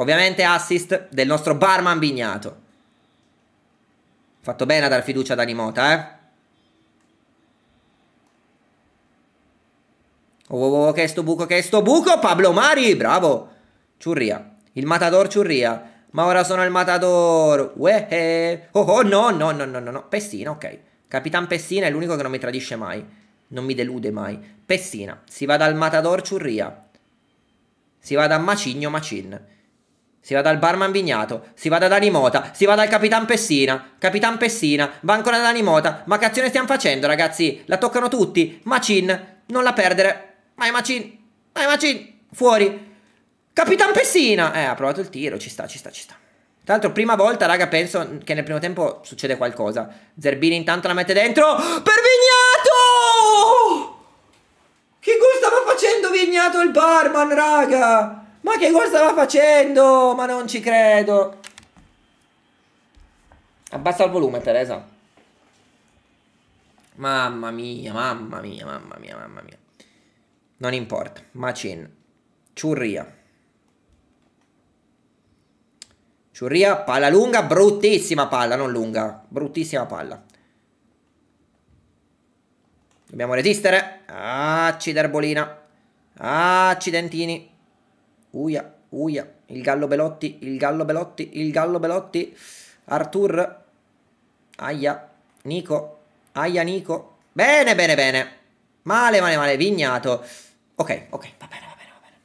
Ovviamente assist del nostro barman Vignato. Fatto bene a dar fiducia a Dani Mota, eh? Oh, oh, oh, che è sto buco, che è sto buco? Pablo Mari, bravo. Ciurria. Il matador Ciurria. Ma ora sono il matador. Uehe. Oh, oh, no, no, no, no, no. Pessina, ok. Capitan Pessina è l'unico che non mi tradisce mai. Non mi delude mai. Pessina. Si va dal matador Ciurria. Si va da Macigno Macin. Si va dal barman Vignato. Si va da Dani Mota. Si va dal Capitan Pessina. Capitan Pessina. Va ancora da Dani Mota. Ma che azione stiamo facendo, ragazzi? La toccano tutti. Macin. Non la perdere. Vai Macin. Vai Macin. Fuori. Capitan Pessina. Eh, ha provato il tiro. Ci sta, ci sta, ci sta. Tra l'altro, prima volta, raga, penso che nel primo tempo succede qualcosa. Zerbini intanto la mette dentro. Per Vignato! Che gol stava facendo Vignato il barman, raga? Ma che gol stava facendo? Ma non ci credo. Abbassa il volume, Teresa. Mamma mia, mamma mia, mamma mia, mamma mia. Non importa. Macin. Ciurria. Ciurria, palla lunga, bruttissima palla, non lunga. Bruttissima palla. Dobbiamo resistere. Acciderbolina. Accidentini. Uia, uia. Il gallo Belotti, il gallo Belotti, il gallo Belotti. Artur. Aia. Nico. Aia Nico. Bene, bene, bene. Male, male, male. Vignato. Ok, ok, va bene, va bene, va bene.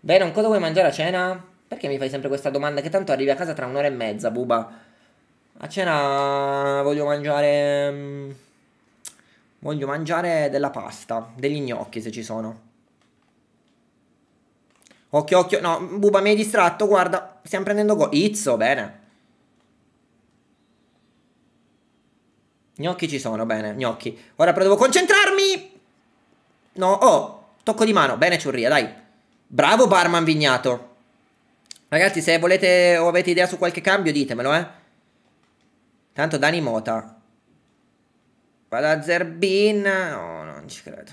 Veron, cosa vuoi mangiare a cena? Perché mi fai sempre questa domanda? Che tanto arrivi a casa tra un'ora e mezza, buba. A cena voglio mangiare... Mm, voglio mangiare della pasta, degli gnocchi se ci sono. Occhio, occhio. No, buba, mi hai distratto, guarda. Stiamo prendendo gol. Izzo, bene. Gnocchi ci sono, bene, gnocchi. Ora però devo concentrarmi. No, oh, tocco di mano. Bene, Ciurria, dai. Bravo Barman Vignato. Ragazzi, se volete o avete idea su qualche cambio, ditemelo, eh. Tanto Dani Mota. Vado a Zerbin. No, non ci credo.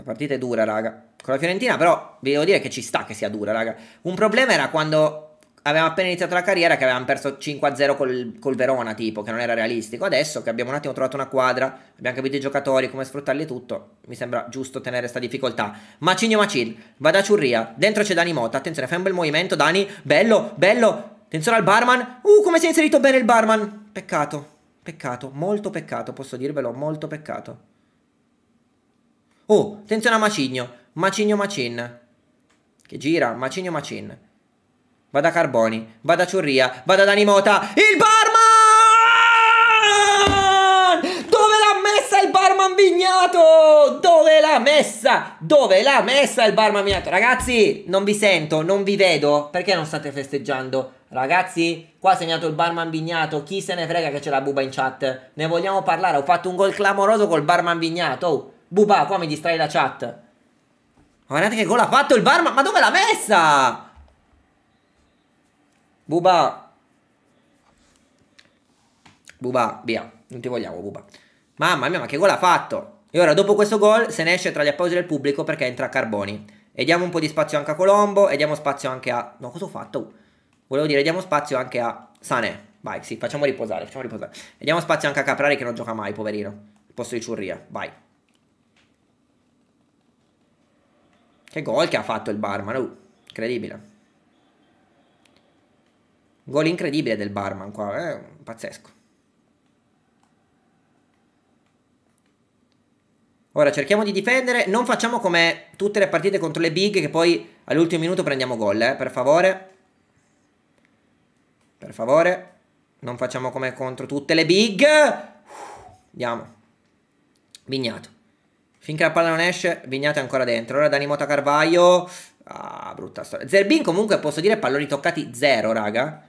Questa partita è dura, raga. Con la Fiorentina, però, vi devo dire che ci sta che sia dura, raga. Un problema era quando avevamo appena iniziato la carriera che avevamo perso 5-0 col, col, Verona, tipo, che non era realistico. Adesso che abbiamo un attimo trovato una quadra, abbiamo capito i giocatori, come sfruttarli e tutto, mi sembra giusto tenere questa difficoltà. Macigno Macin, va da Ciurria, dentro c'è Dani Motta, attenzione, fai un bel movimento, Dani, bello, bello, attenzione al barman. Uh, come si è inserito bene il barman. Peccato, peccato, molto peccato, posso dirvelo, molto peccato. Oh, attenzione a Macigno, Macigno Macin, che gira, Macigno Macin. Va da Carboni, va da Ciurria, va da Dani Mota. Il barman! Dove l'ha messa il barman Vignato? Dove l'ha messa? Dove l'ha messa il barman Vignato? Ragazzi, non vi sento, non vi vedo. Perché non state festeggiando? Ragazzi, qua ha segnato il barman Vignato. Chi se ne frega che c'è la buba in chat? Ne vogliamo parlare? Ho fatto un gol clamoroso col barman Vignato. Oh, buba, qua mi distrai la chat. Guardate che gol ha fatto il barman. Ma dove l'ha messa? Buba. Buba, via. Non ti vogliamo, Buba. Mamma mia, ma che gol ha fatto? E ora, dopo questo gol, se ne esce tra gli applausi del pubblico perché entra Carboni. E diamo un po' di spazio anche a Colombo. E diamo spazio anche a... No, cosa ho fatto? Volevo dire, diamo spazio anche a Sané. Vai, sì, facciamo riposare, facciamo riposare. E diamo spazio anche a Caprari che non gioca mai, poverino. Al posto di Ciurria. Vai. Che gol che ha fatto il barman. Uh, incredibile. Gol incredibile del barman qua, eh? pazzesco. Ora cerchiamo di difendere, non facciamo come tutte le partite contro le big che poi all'ultimo minuto prendiamo gol, eh? per favore. Per favore, non facciamo come contro tutte le big. Andiamo. Vignato. Finché la palla non esce, Vignato è ancora dentro. Ora Dani Mota Carvaio. Ah, brutta storia. Zerbin comunque posso dire palloni toccati zero, raga.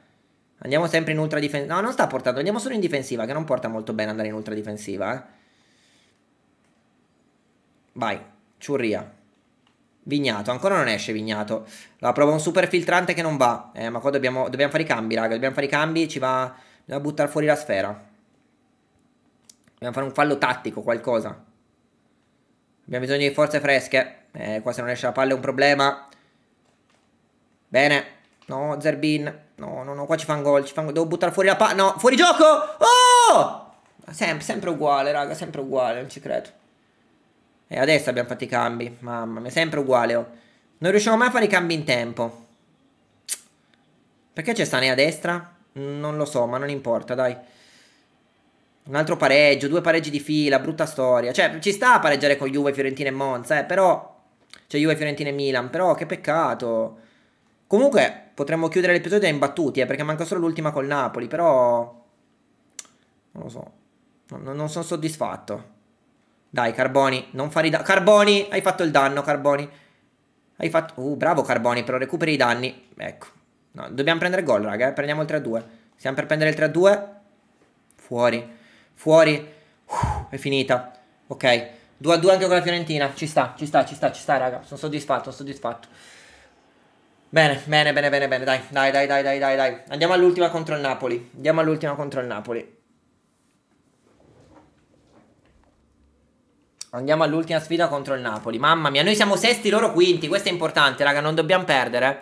Andiamo sempre in ultra difensiva. No, non sta portando. Andiamo solo in difensiva, che non porta molto bene andare in ultra difensiva, eh. Vai, Ciurria. Vignato, ancora non esce Vignato. Allora, prova un super filtrante che non va. Eh, ma qua dobbiamo, dobbiamo fare i cambi, raga. Dobbiamo fare i cambi, ci va... Dobbiamo buttare fuori la sfera. Dobbiamo fare un fallo tattico, qualcosa. Abbiamo bisogno di forze fresche. Eh, qua se non esce la palla è un problema. Bene. No, Zerbin. No, no, no, qua ci fa un gol. Ci fa. Devo buttare fuori la palla. No, fuori gioco! Oh! Sempre, sempre uguale, raga, sempre uguale, non ci credo. E adesso abbiamo fatto i cambi. Mamma mia, sempre uguale. Oh. Non riusciamo mai a fare i cambi in tempo. Perché c'è Sane a destra? Non lo so, ma non importa, dai. Un altro pareggio, due pareggi di fila, brutta storia. Cioè, ci sta a pareggiare con Juve, Fiorentina e Monza, eh, però... Cioè, Juve, Fiorentina e Milan, però che peccato. Comunque, potremmo chiudere l'episodio da imbattuti, eh, perché manca solo l'ultima col Napoli, però... Non lo so. Non, non sono soddisfatto. Dai, Carboni, non fare i danni. Carboni, hai fatto il danno, Carboni. Hai fatto... Uh, bravo Carboni, però recuperi i danni. Ecco. No, dobbiamo prendere gol, raga, eh. Prendiamo il 3-2. Stiamo per prendere il 3-2. Fuori. Fuori. È finita. Ok. 2-2 anche con la Fiorentina. Ci sta, ci sta, ci sta, ci sta, raga. Sono soddisfatto, sono soddisfatto. Bene, bene, bene, bene, bene. Dai, dai, dai, dai, dai, dai, dai. Andiamo all'ultima contro il Napoli. Andiamo all'ultima contro il Napoli. Andiamo all'ultima sfida contro il Napoli. Mamma mia, noi siamo sesti, loro quinti. Questo è importante, raga. Non dobbiamo perdere.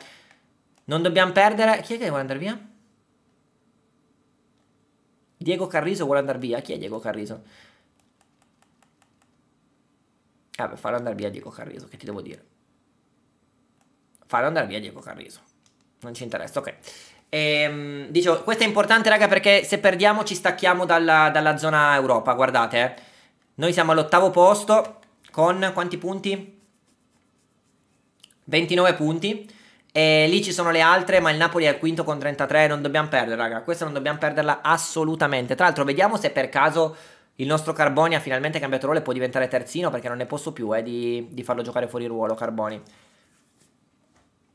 Non dobbiamo perdere. Chi è che vuole andare via? Diego Carriso vuole andare via. Chi è Diego Carriso? Vabbè, fallo andare via Diego Carriso, che ti devo dire. Fallo andare via Diego Carriso. Non ci interessa, ok. Ehm, dicevo, questo è importante, raga, perché se perdiamo ci stacchiamo dalla, dalla zona Europa. Guardate, eh. Noi siamo all'ottavo posto con quanti punti? 29 punti. E lì ci sono le altre, ma il Napoli è al quinto con 33. Non dobbiamo perdere, raga. Questa non dobbiamo perderla assolutamente. Tra l'altro, vediamo se per caso il nostro Carboni ha finalmente cambiato ruolo e può diventare terzino. Perché non ne posso più eh, di, di farlo giocare fuori ruolo, Carboni.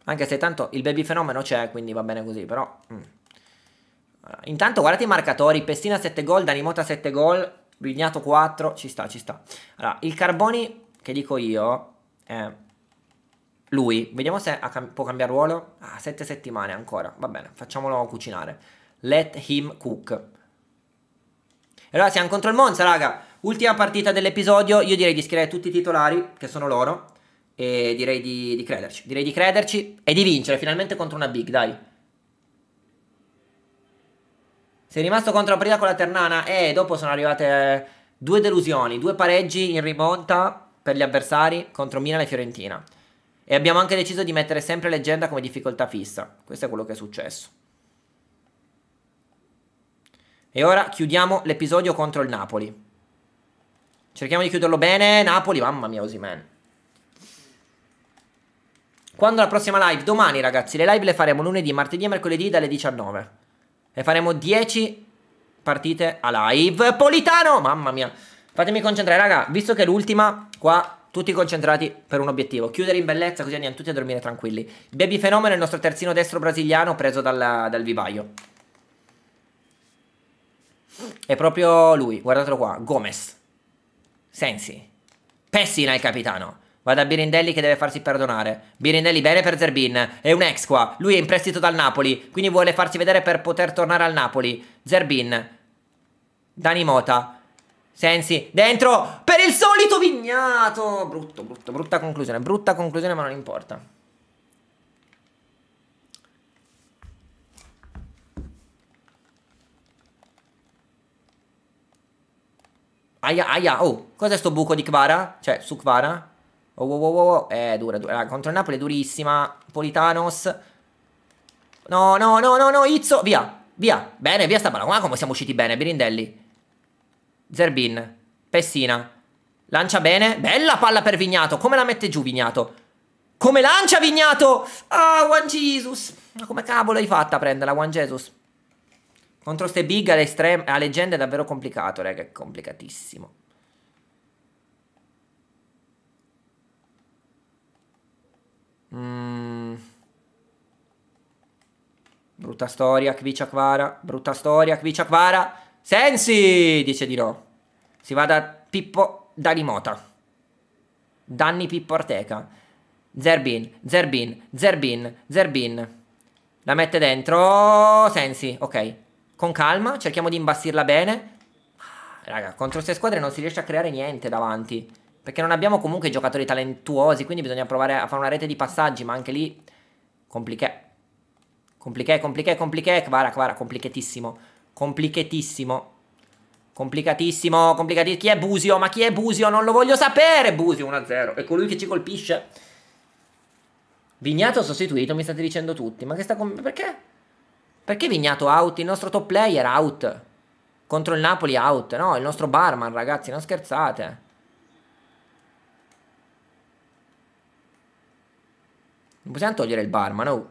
Anche se tanto il baby fenomeno c'è, quindi va bene così. Però. Mm. Intanto guardate i marcatori. Pestina 7 gol, Danimota 7 gol. Vignato 4, ci sta, ci sta. Allora, il Carboni, che dico io, è lui. Vediamo se cam può cambiare ruolo. Ah, 7 settimane ancora. Va bene, facciamolo cucinare. Let him cook. E allora siamo contro il Monza, raga. Ultima partita dell'episodio. Io direi di schierare tutti i titolari, che sono loro. E direi di, di crederci. Direi di crederci e di vincere finalmente contro una big, dai. Sei rimasto contro la partita con la Ternana e dopo sono arrivate eh, due delusioni, due pareggi in rimonta per gli avversari contro Milan e Fiorentina. E abbiamo anche deciso di mettere sempre leggenda come difficoltà fissa. Questo è quello che è successo. E ora chiudiamo l'episodio contro il Napoli. Cerchiamo di chiuderlo bene. Napoli, mamma mia, Osimen. Quando la prossima live? Domani, ragazzi. Le live le faremo lunedì, martedì e mercoledì dalle 19. E faremo 10 partite a live. Politano! Mamma mia. Fatemi concentrare, raga. Visto che l'ultima, qua tutti concentrati per un obiettivo. Chiudere in bellezza così andiamo tutti a dormire tranquilli. Baby Fenomeno è il nostro terzino destro brasiliano preso dal, dal vivaio. È proprio lui, guardatelo qua. Gomez. Sensi. Pessina il capitano. Va da Birindelli che deve farsi perdonare. Birindelli bene per Zerbin. È un ex qua. Lui è in prestito dal Napoli. Quindi vuole farsi vedere per poter tornare al Napoli. Zerbin. Dani Mota. Sensi. Dentro. Per il solito vignato. Brutto, brutto, brutta conclusione. Brutta conclusione ma non importa. Aia, aia. Oh, cos'è sto buco di Kvara? Cioè, su Kvara? Oh, oh, oh, oh. Eh, dura, dura. Contro il Napoli è durissima. Politanos. No, no, no, no, no, Izzo. Via, via. Bene, via sta palla. Guarda come siamo usciti bene. Birindelli. Zerbin. Pessina. Lancia bene. Bella palla per Vignato. Come la mette giù Vignato? Come lancia Vignato? Ah, Juan Jesus. Ma come cavolo hai fatta a prenderla, Juan Jesus? Contro ste big alle, a leggende è davvero complicato, raga. È complicatissimo. Mm. Brutta storia, Kvicia Kvara. Brutta storia, Kvicia Kvara. Sensi! Dice di no. Si va da Pippo Dalimota. Danni Pippo Arteca. Zerbin, Zerbin, Zerbin, Zerbin. La mette dentro Sensi, ok. Con calma, cerchiamo di imbastirla bene. Raga, contro queste squadre non si riesce a creare niente davanti. Perché non abbiamo comunque giocatori talentuosi, quindi bisogna provare a fare una rete di passaggi, ma anche lì... Compliché. Compliché, compliché, compliché. Kvara, Kvara, complicatissimo. Complicatissimo. Complicatissimo, complicatissimo. Chi è Busio? Ma chi è Busio? Non lo voglio sapere. Busio 1-0. È colui che ci colpisce. Vignato sostituito, mi state dicendo tutti. Ma che sta... Perché? Perché Vignato out? Il nostro top player out. Contro il Napoli out. No, il nostro barman, ragazzi, non scherzate. Non possiamo togliere il barman, no?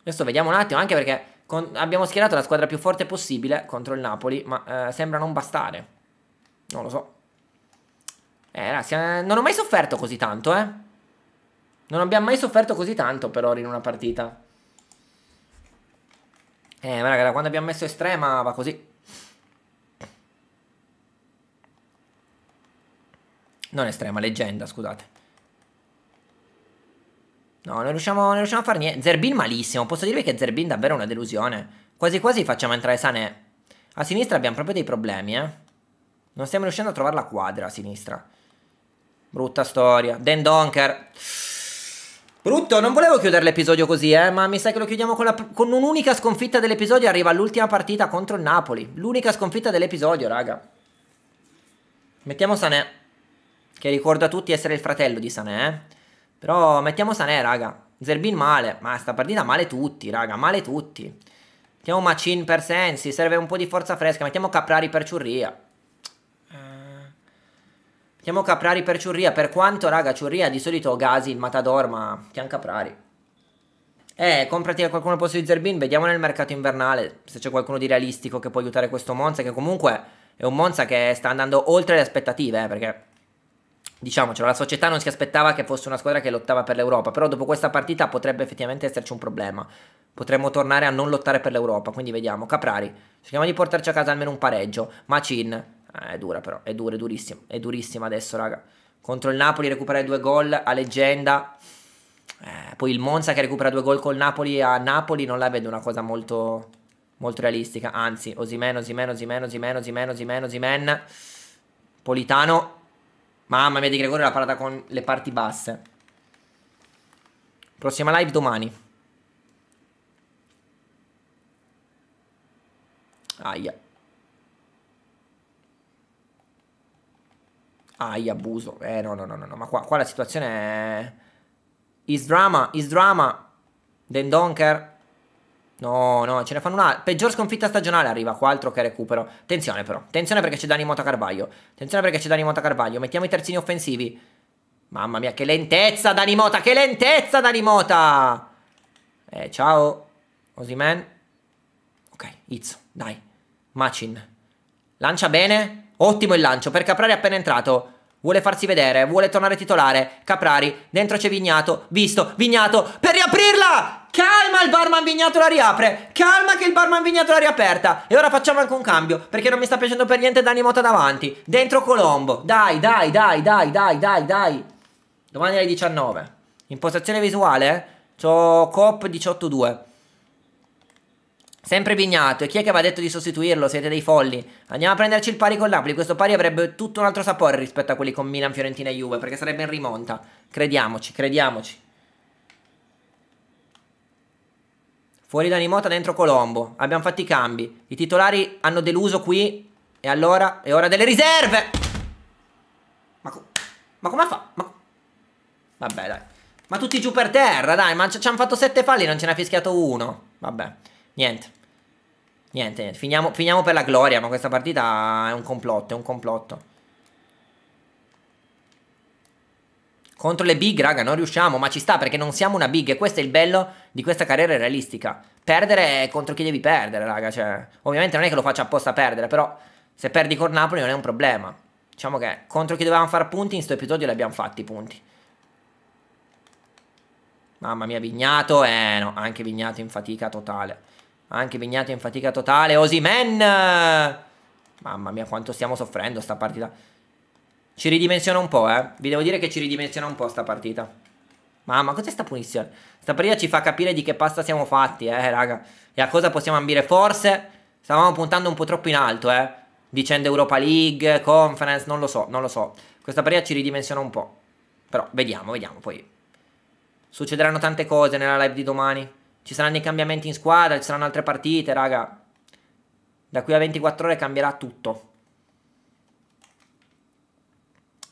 Adesso vediamo un attimo, anche perché con, abbiamo schierato la squadra più forte possibile contro il Napoli, ma eh, sembra non bastare. Non lo so. Eh, ragazzi, eh, non ho mai sofferto così tanto, eh. Non abbiamo mai sofferto così tanto per ora in una partita. Eh, ma raga, quando abbiamo messo estrema va così. Non estrema, leggenda, scusate. No, non riusciamo, non riusciamo a fare niente. Zerbin malissimo. Posso dirvi che Zerbin davvero è una delusione. Quasi quasi facciamo entrare Sané. A sinistra abbiamo proprio dei problemi, eh. Non stiamo riuscendo a trovare la quadra a sinistra. Brutta storia. Den Donker. Brutto, non volevo chiudere l'episodio così, eh, ma mi sa che lo chiudiamo con, con un'unica sconfitta dell'episodio. Arriva all'ultima partita contro il Napoli. L'unica sconfitta dell'episodio, raga. Mettiamo Sané, che ricorda a tutti essere il fratello di Sané, eh. Però mettiamo Sané, raga. Zerbin male. Ma sta partita male tutti, raga. Male tutti. Mettiamo Macin per Sensi. Serve un po' di forza fresca. Mettiamo Caprari per Ciurria. Mettiamo Caprari per Ciurria. Per quanto, raga, Ciurria di solito gasi il Matador, ma mettiamo Caprari. Eh, comprati qualcuno al posto di Zerbin. Vediamo nel mercato invernale se c'è qualcuno di realistico che può aiutare questo Monza. Che comunque è un Monza che sta andando oltre le aspettative, eh, perché diciamocelo, la società non si aspettava che fosse una squadra che lottava per l'Europa, però dopo questa partita potrebbe effettivamente esserci un problema. Potremmo tornare a non lottare per l'Europa, quindi vediamo. Caprari, cerchiamo di portarci a casa almeno un pareggio. Macin, eh, è dura però, è dura, è durissima, è durissima adesso, raga. Contro il Napoli recuperare due gol a leggenda. Eh, poi il Monza che recupera due gol col Napoli a Napoli non la vedo una cosa molto, molto realistica. Anzi, Osimen, Osimen, Osimen, Osimen, Osimen, Osimen, Osimen. Politano Mamma mia di Gregorio la parata con le parti basse. Prossima live domani. Aia. Aia, abuso. Eh, no, no, no, no. Ma qua, qua la situazione è... Is drama, is drama. Den Donker. No, no, ce ne fanno una. Peggior sconfitta stagionale arriva qua, altro che recupero. Attenzione però, attenzione perché c'è Dani Mota Carvaglio. Attenzione perché c'è Dani Mota Carvaglio. Mettiamo i terzini offensivi. Mamma mia, che lentezza Dani Mota, che lentezza Dani Mota. Eh, ciao. Osimen. Ok, Izzo, dai. Macin. Lancia bene. Ottimo il lancio, per Caprari è appena entrato. Vuole farsi vedere, vuole tornare titolare. Caprari, dentro c'è Vignato. Visto, Vignato, per riaprirla! Calma, il barman Vignato la riapre. Calma che il barman Vignato l'ha riaperta. E ora facciamo anche un cambio, perché non mi sta piacendo per niente Dani Mota davanti. Dentro Colombo. Dai, dai, dai, dai, dai, dai, dai. Domani alle 19. Impostazione visuale? C'ho Coop 18-2. Sempre Vignato. E chi è che aveva detto di sostituirlo? Siete dei folli. Andiamo a prenderci il pari con Napoli. Questo pari avrebbe tutto un altro sapore rispetto a quelli con Milan, Fiorentina e Juve. Perché sarebbe in rimonta. Crediamoci, crediamoci. Fuori da Nimota, dentro Colombo. Abbiamo fatto i cambi. I titolari hanno deluso qui. E allora è ora delle riserve. Ma, co ma come fa? Ma... Vabbè, dai. Ma tutti giù per terra, dai. Ma ci hanno fatto sette falli, non ce ne ha fischiato uno. Vabbè, niente. Niente, niente. Finiamo, finiamo per la gloria, ma questa partita è un complotto, è un complotto. Contro le big, raga, non riusciamo, ma ci sta perché non siamo una big e questo è il bello di questa carriera realistica. Perdere contro chi devi perdere, raga, cioè, ovviamente non è che lo faccia apposta a perdere, però se perdi con Napoli non è un problema. Diciamo che contro chi dovevamo fare punti in questo episodio li abbiamo fatti i punti. Mamma mia, Vignato, eh no, anche Vignato in fatica totale. Anche Vignato in fatica totale. Osimen! Mamma mia, quanto stiamo soffrendo sta partita. Ci ridimensiona un po', eh. Vi devo dire che ci ridimensiona un po' sta partita. Mamma, cos'è sta punizione? Sta partita ci fa capire di che pasta siamo fatti, eh, raga. E a cosa possiamo ambire. Forse stavamo puntando un po' troppo in alto, eh. Dicendo Europa League, Conference, non lo so, non lo so. Questa partita ci ridimensiona un po'. Però vediamo, vediamo. Poi succederanno tante cose nella live di domani. Ci saranno i cambiamenti in squadra, ci saranno altre partite, raga. Da qui a 24 ore cambierà tutto.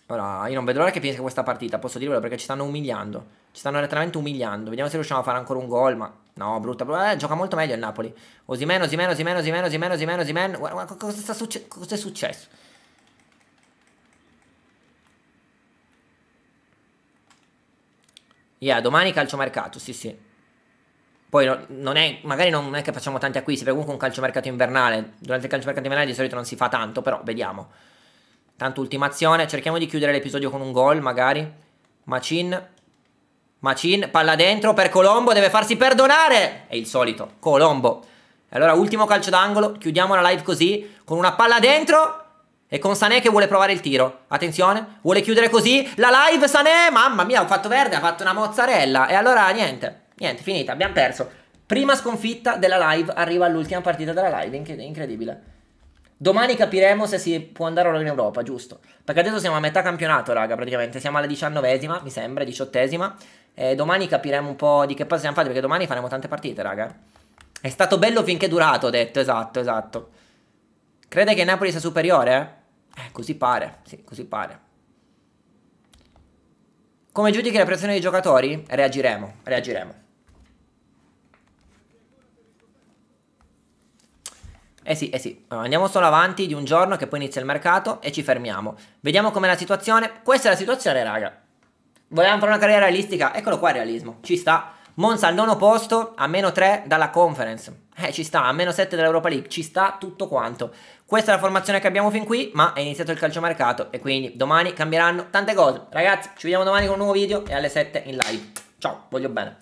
Ora, io non vedo l'ora che finisca questa partita, posso dirvelo perché ci stanno umiliando. Ci stanno letteralmente umiliando. Vediamo se riusciamo a fare ancora un gol, ma... No, brutta, brutta. Eh, gioca molto meglio il Napoli. Osimen, Osimen, Osimen, Osimen, Osimen, Osimen, Osimen. Guarda, guarda cosa, sta succe cosa è successo. Yeah, domani calciomercato, sì, sì. Poi no, non è, magari non è che facciamo tanti acquisti, perché comunque un calciomercato invernale, durante il calciomercato invernale di solito non si fa tanto, però vediamo. Tanto ultimazione, cerchiamo di chiudere l'episodio con un gol, magari. Macin. Macin, palla dentro per Colombo, deve farsi perdonare. È il solito, Colombo. E allora ultimo calcio d'angolo, chiudiamo la live così, con una palla dentro e con Sané che vuole provare il tiro. Attenzione, vuole chiudere così. La live Sané, mamma mia, ho fatto verde, ha fatto una mozzarella. E allora niente, niente, finita, abbiamo perso. Prima sconfitta della live, arriva all'ultima partita della live, incredibile. Domani capiremo se si può andare in Europa, giusto? Perché adesso siamo a metà campionato, raga, praticamente. Siamo alla diciannovesima, mi sembra, diciottesima. E domani capiremo un po' di che cosa siamo fatti, perché domani faremo tante partite, raga. È stato bello finché è durato, ho detto, esatto, esatto. Crede che Napoli sia superiore? Eh, così pare, sì, così pare. Come giudichi la pressione dei giocatori? Reagiremo, reagiremo. Eh sì, eh sì, andiamo solo avanti di un giorno che poi inizia il mercato e ci fermiamo. Vediamo com'è la situazione. Questa è la situazione, raga. Vogliamo fare una carriera realistica? Eccolo qua il realismo, ci sta. Monza al nono posto, a meno 3 dalla conference. Eh, ci sta, a meno 7 dall'Europa League, ci sta tutto quanto. Questa è la formazione che abbiamo fin qui, ma è iniziato il calciomercato e quindi domani cambieranno tante cose. Ragazzi, ci vediamo domani con un nuovo video e alle 7 in live. Ciao, voglio bene.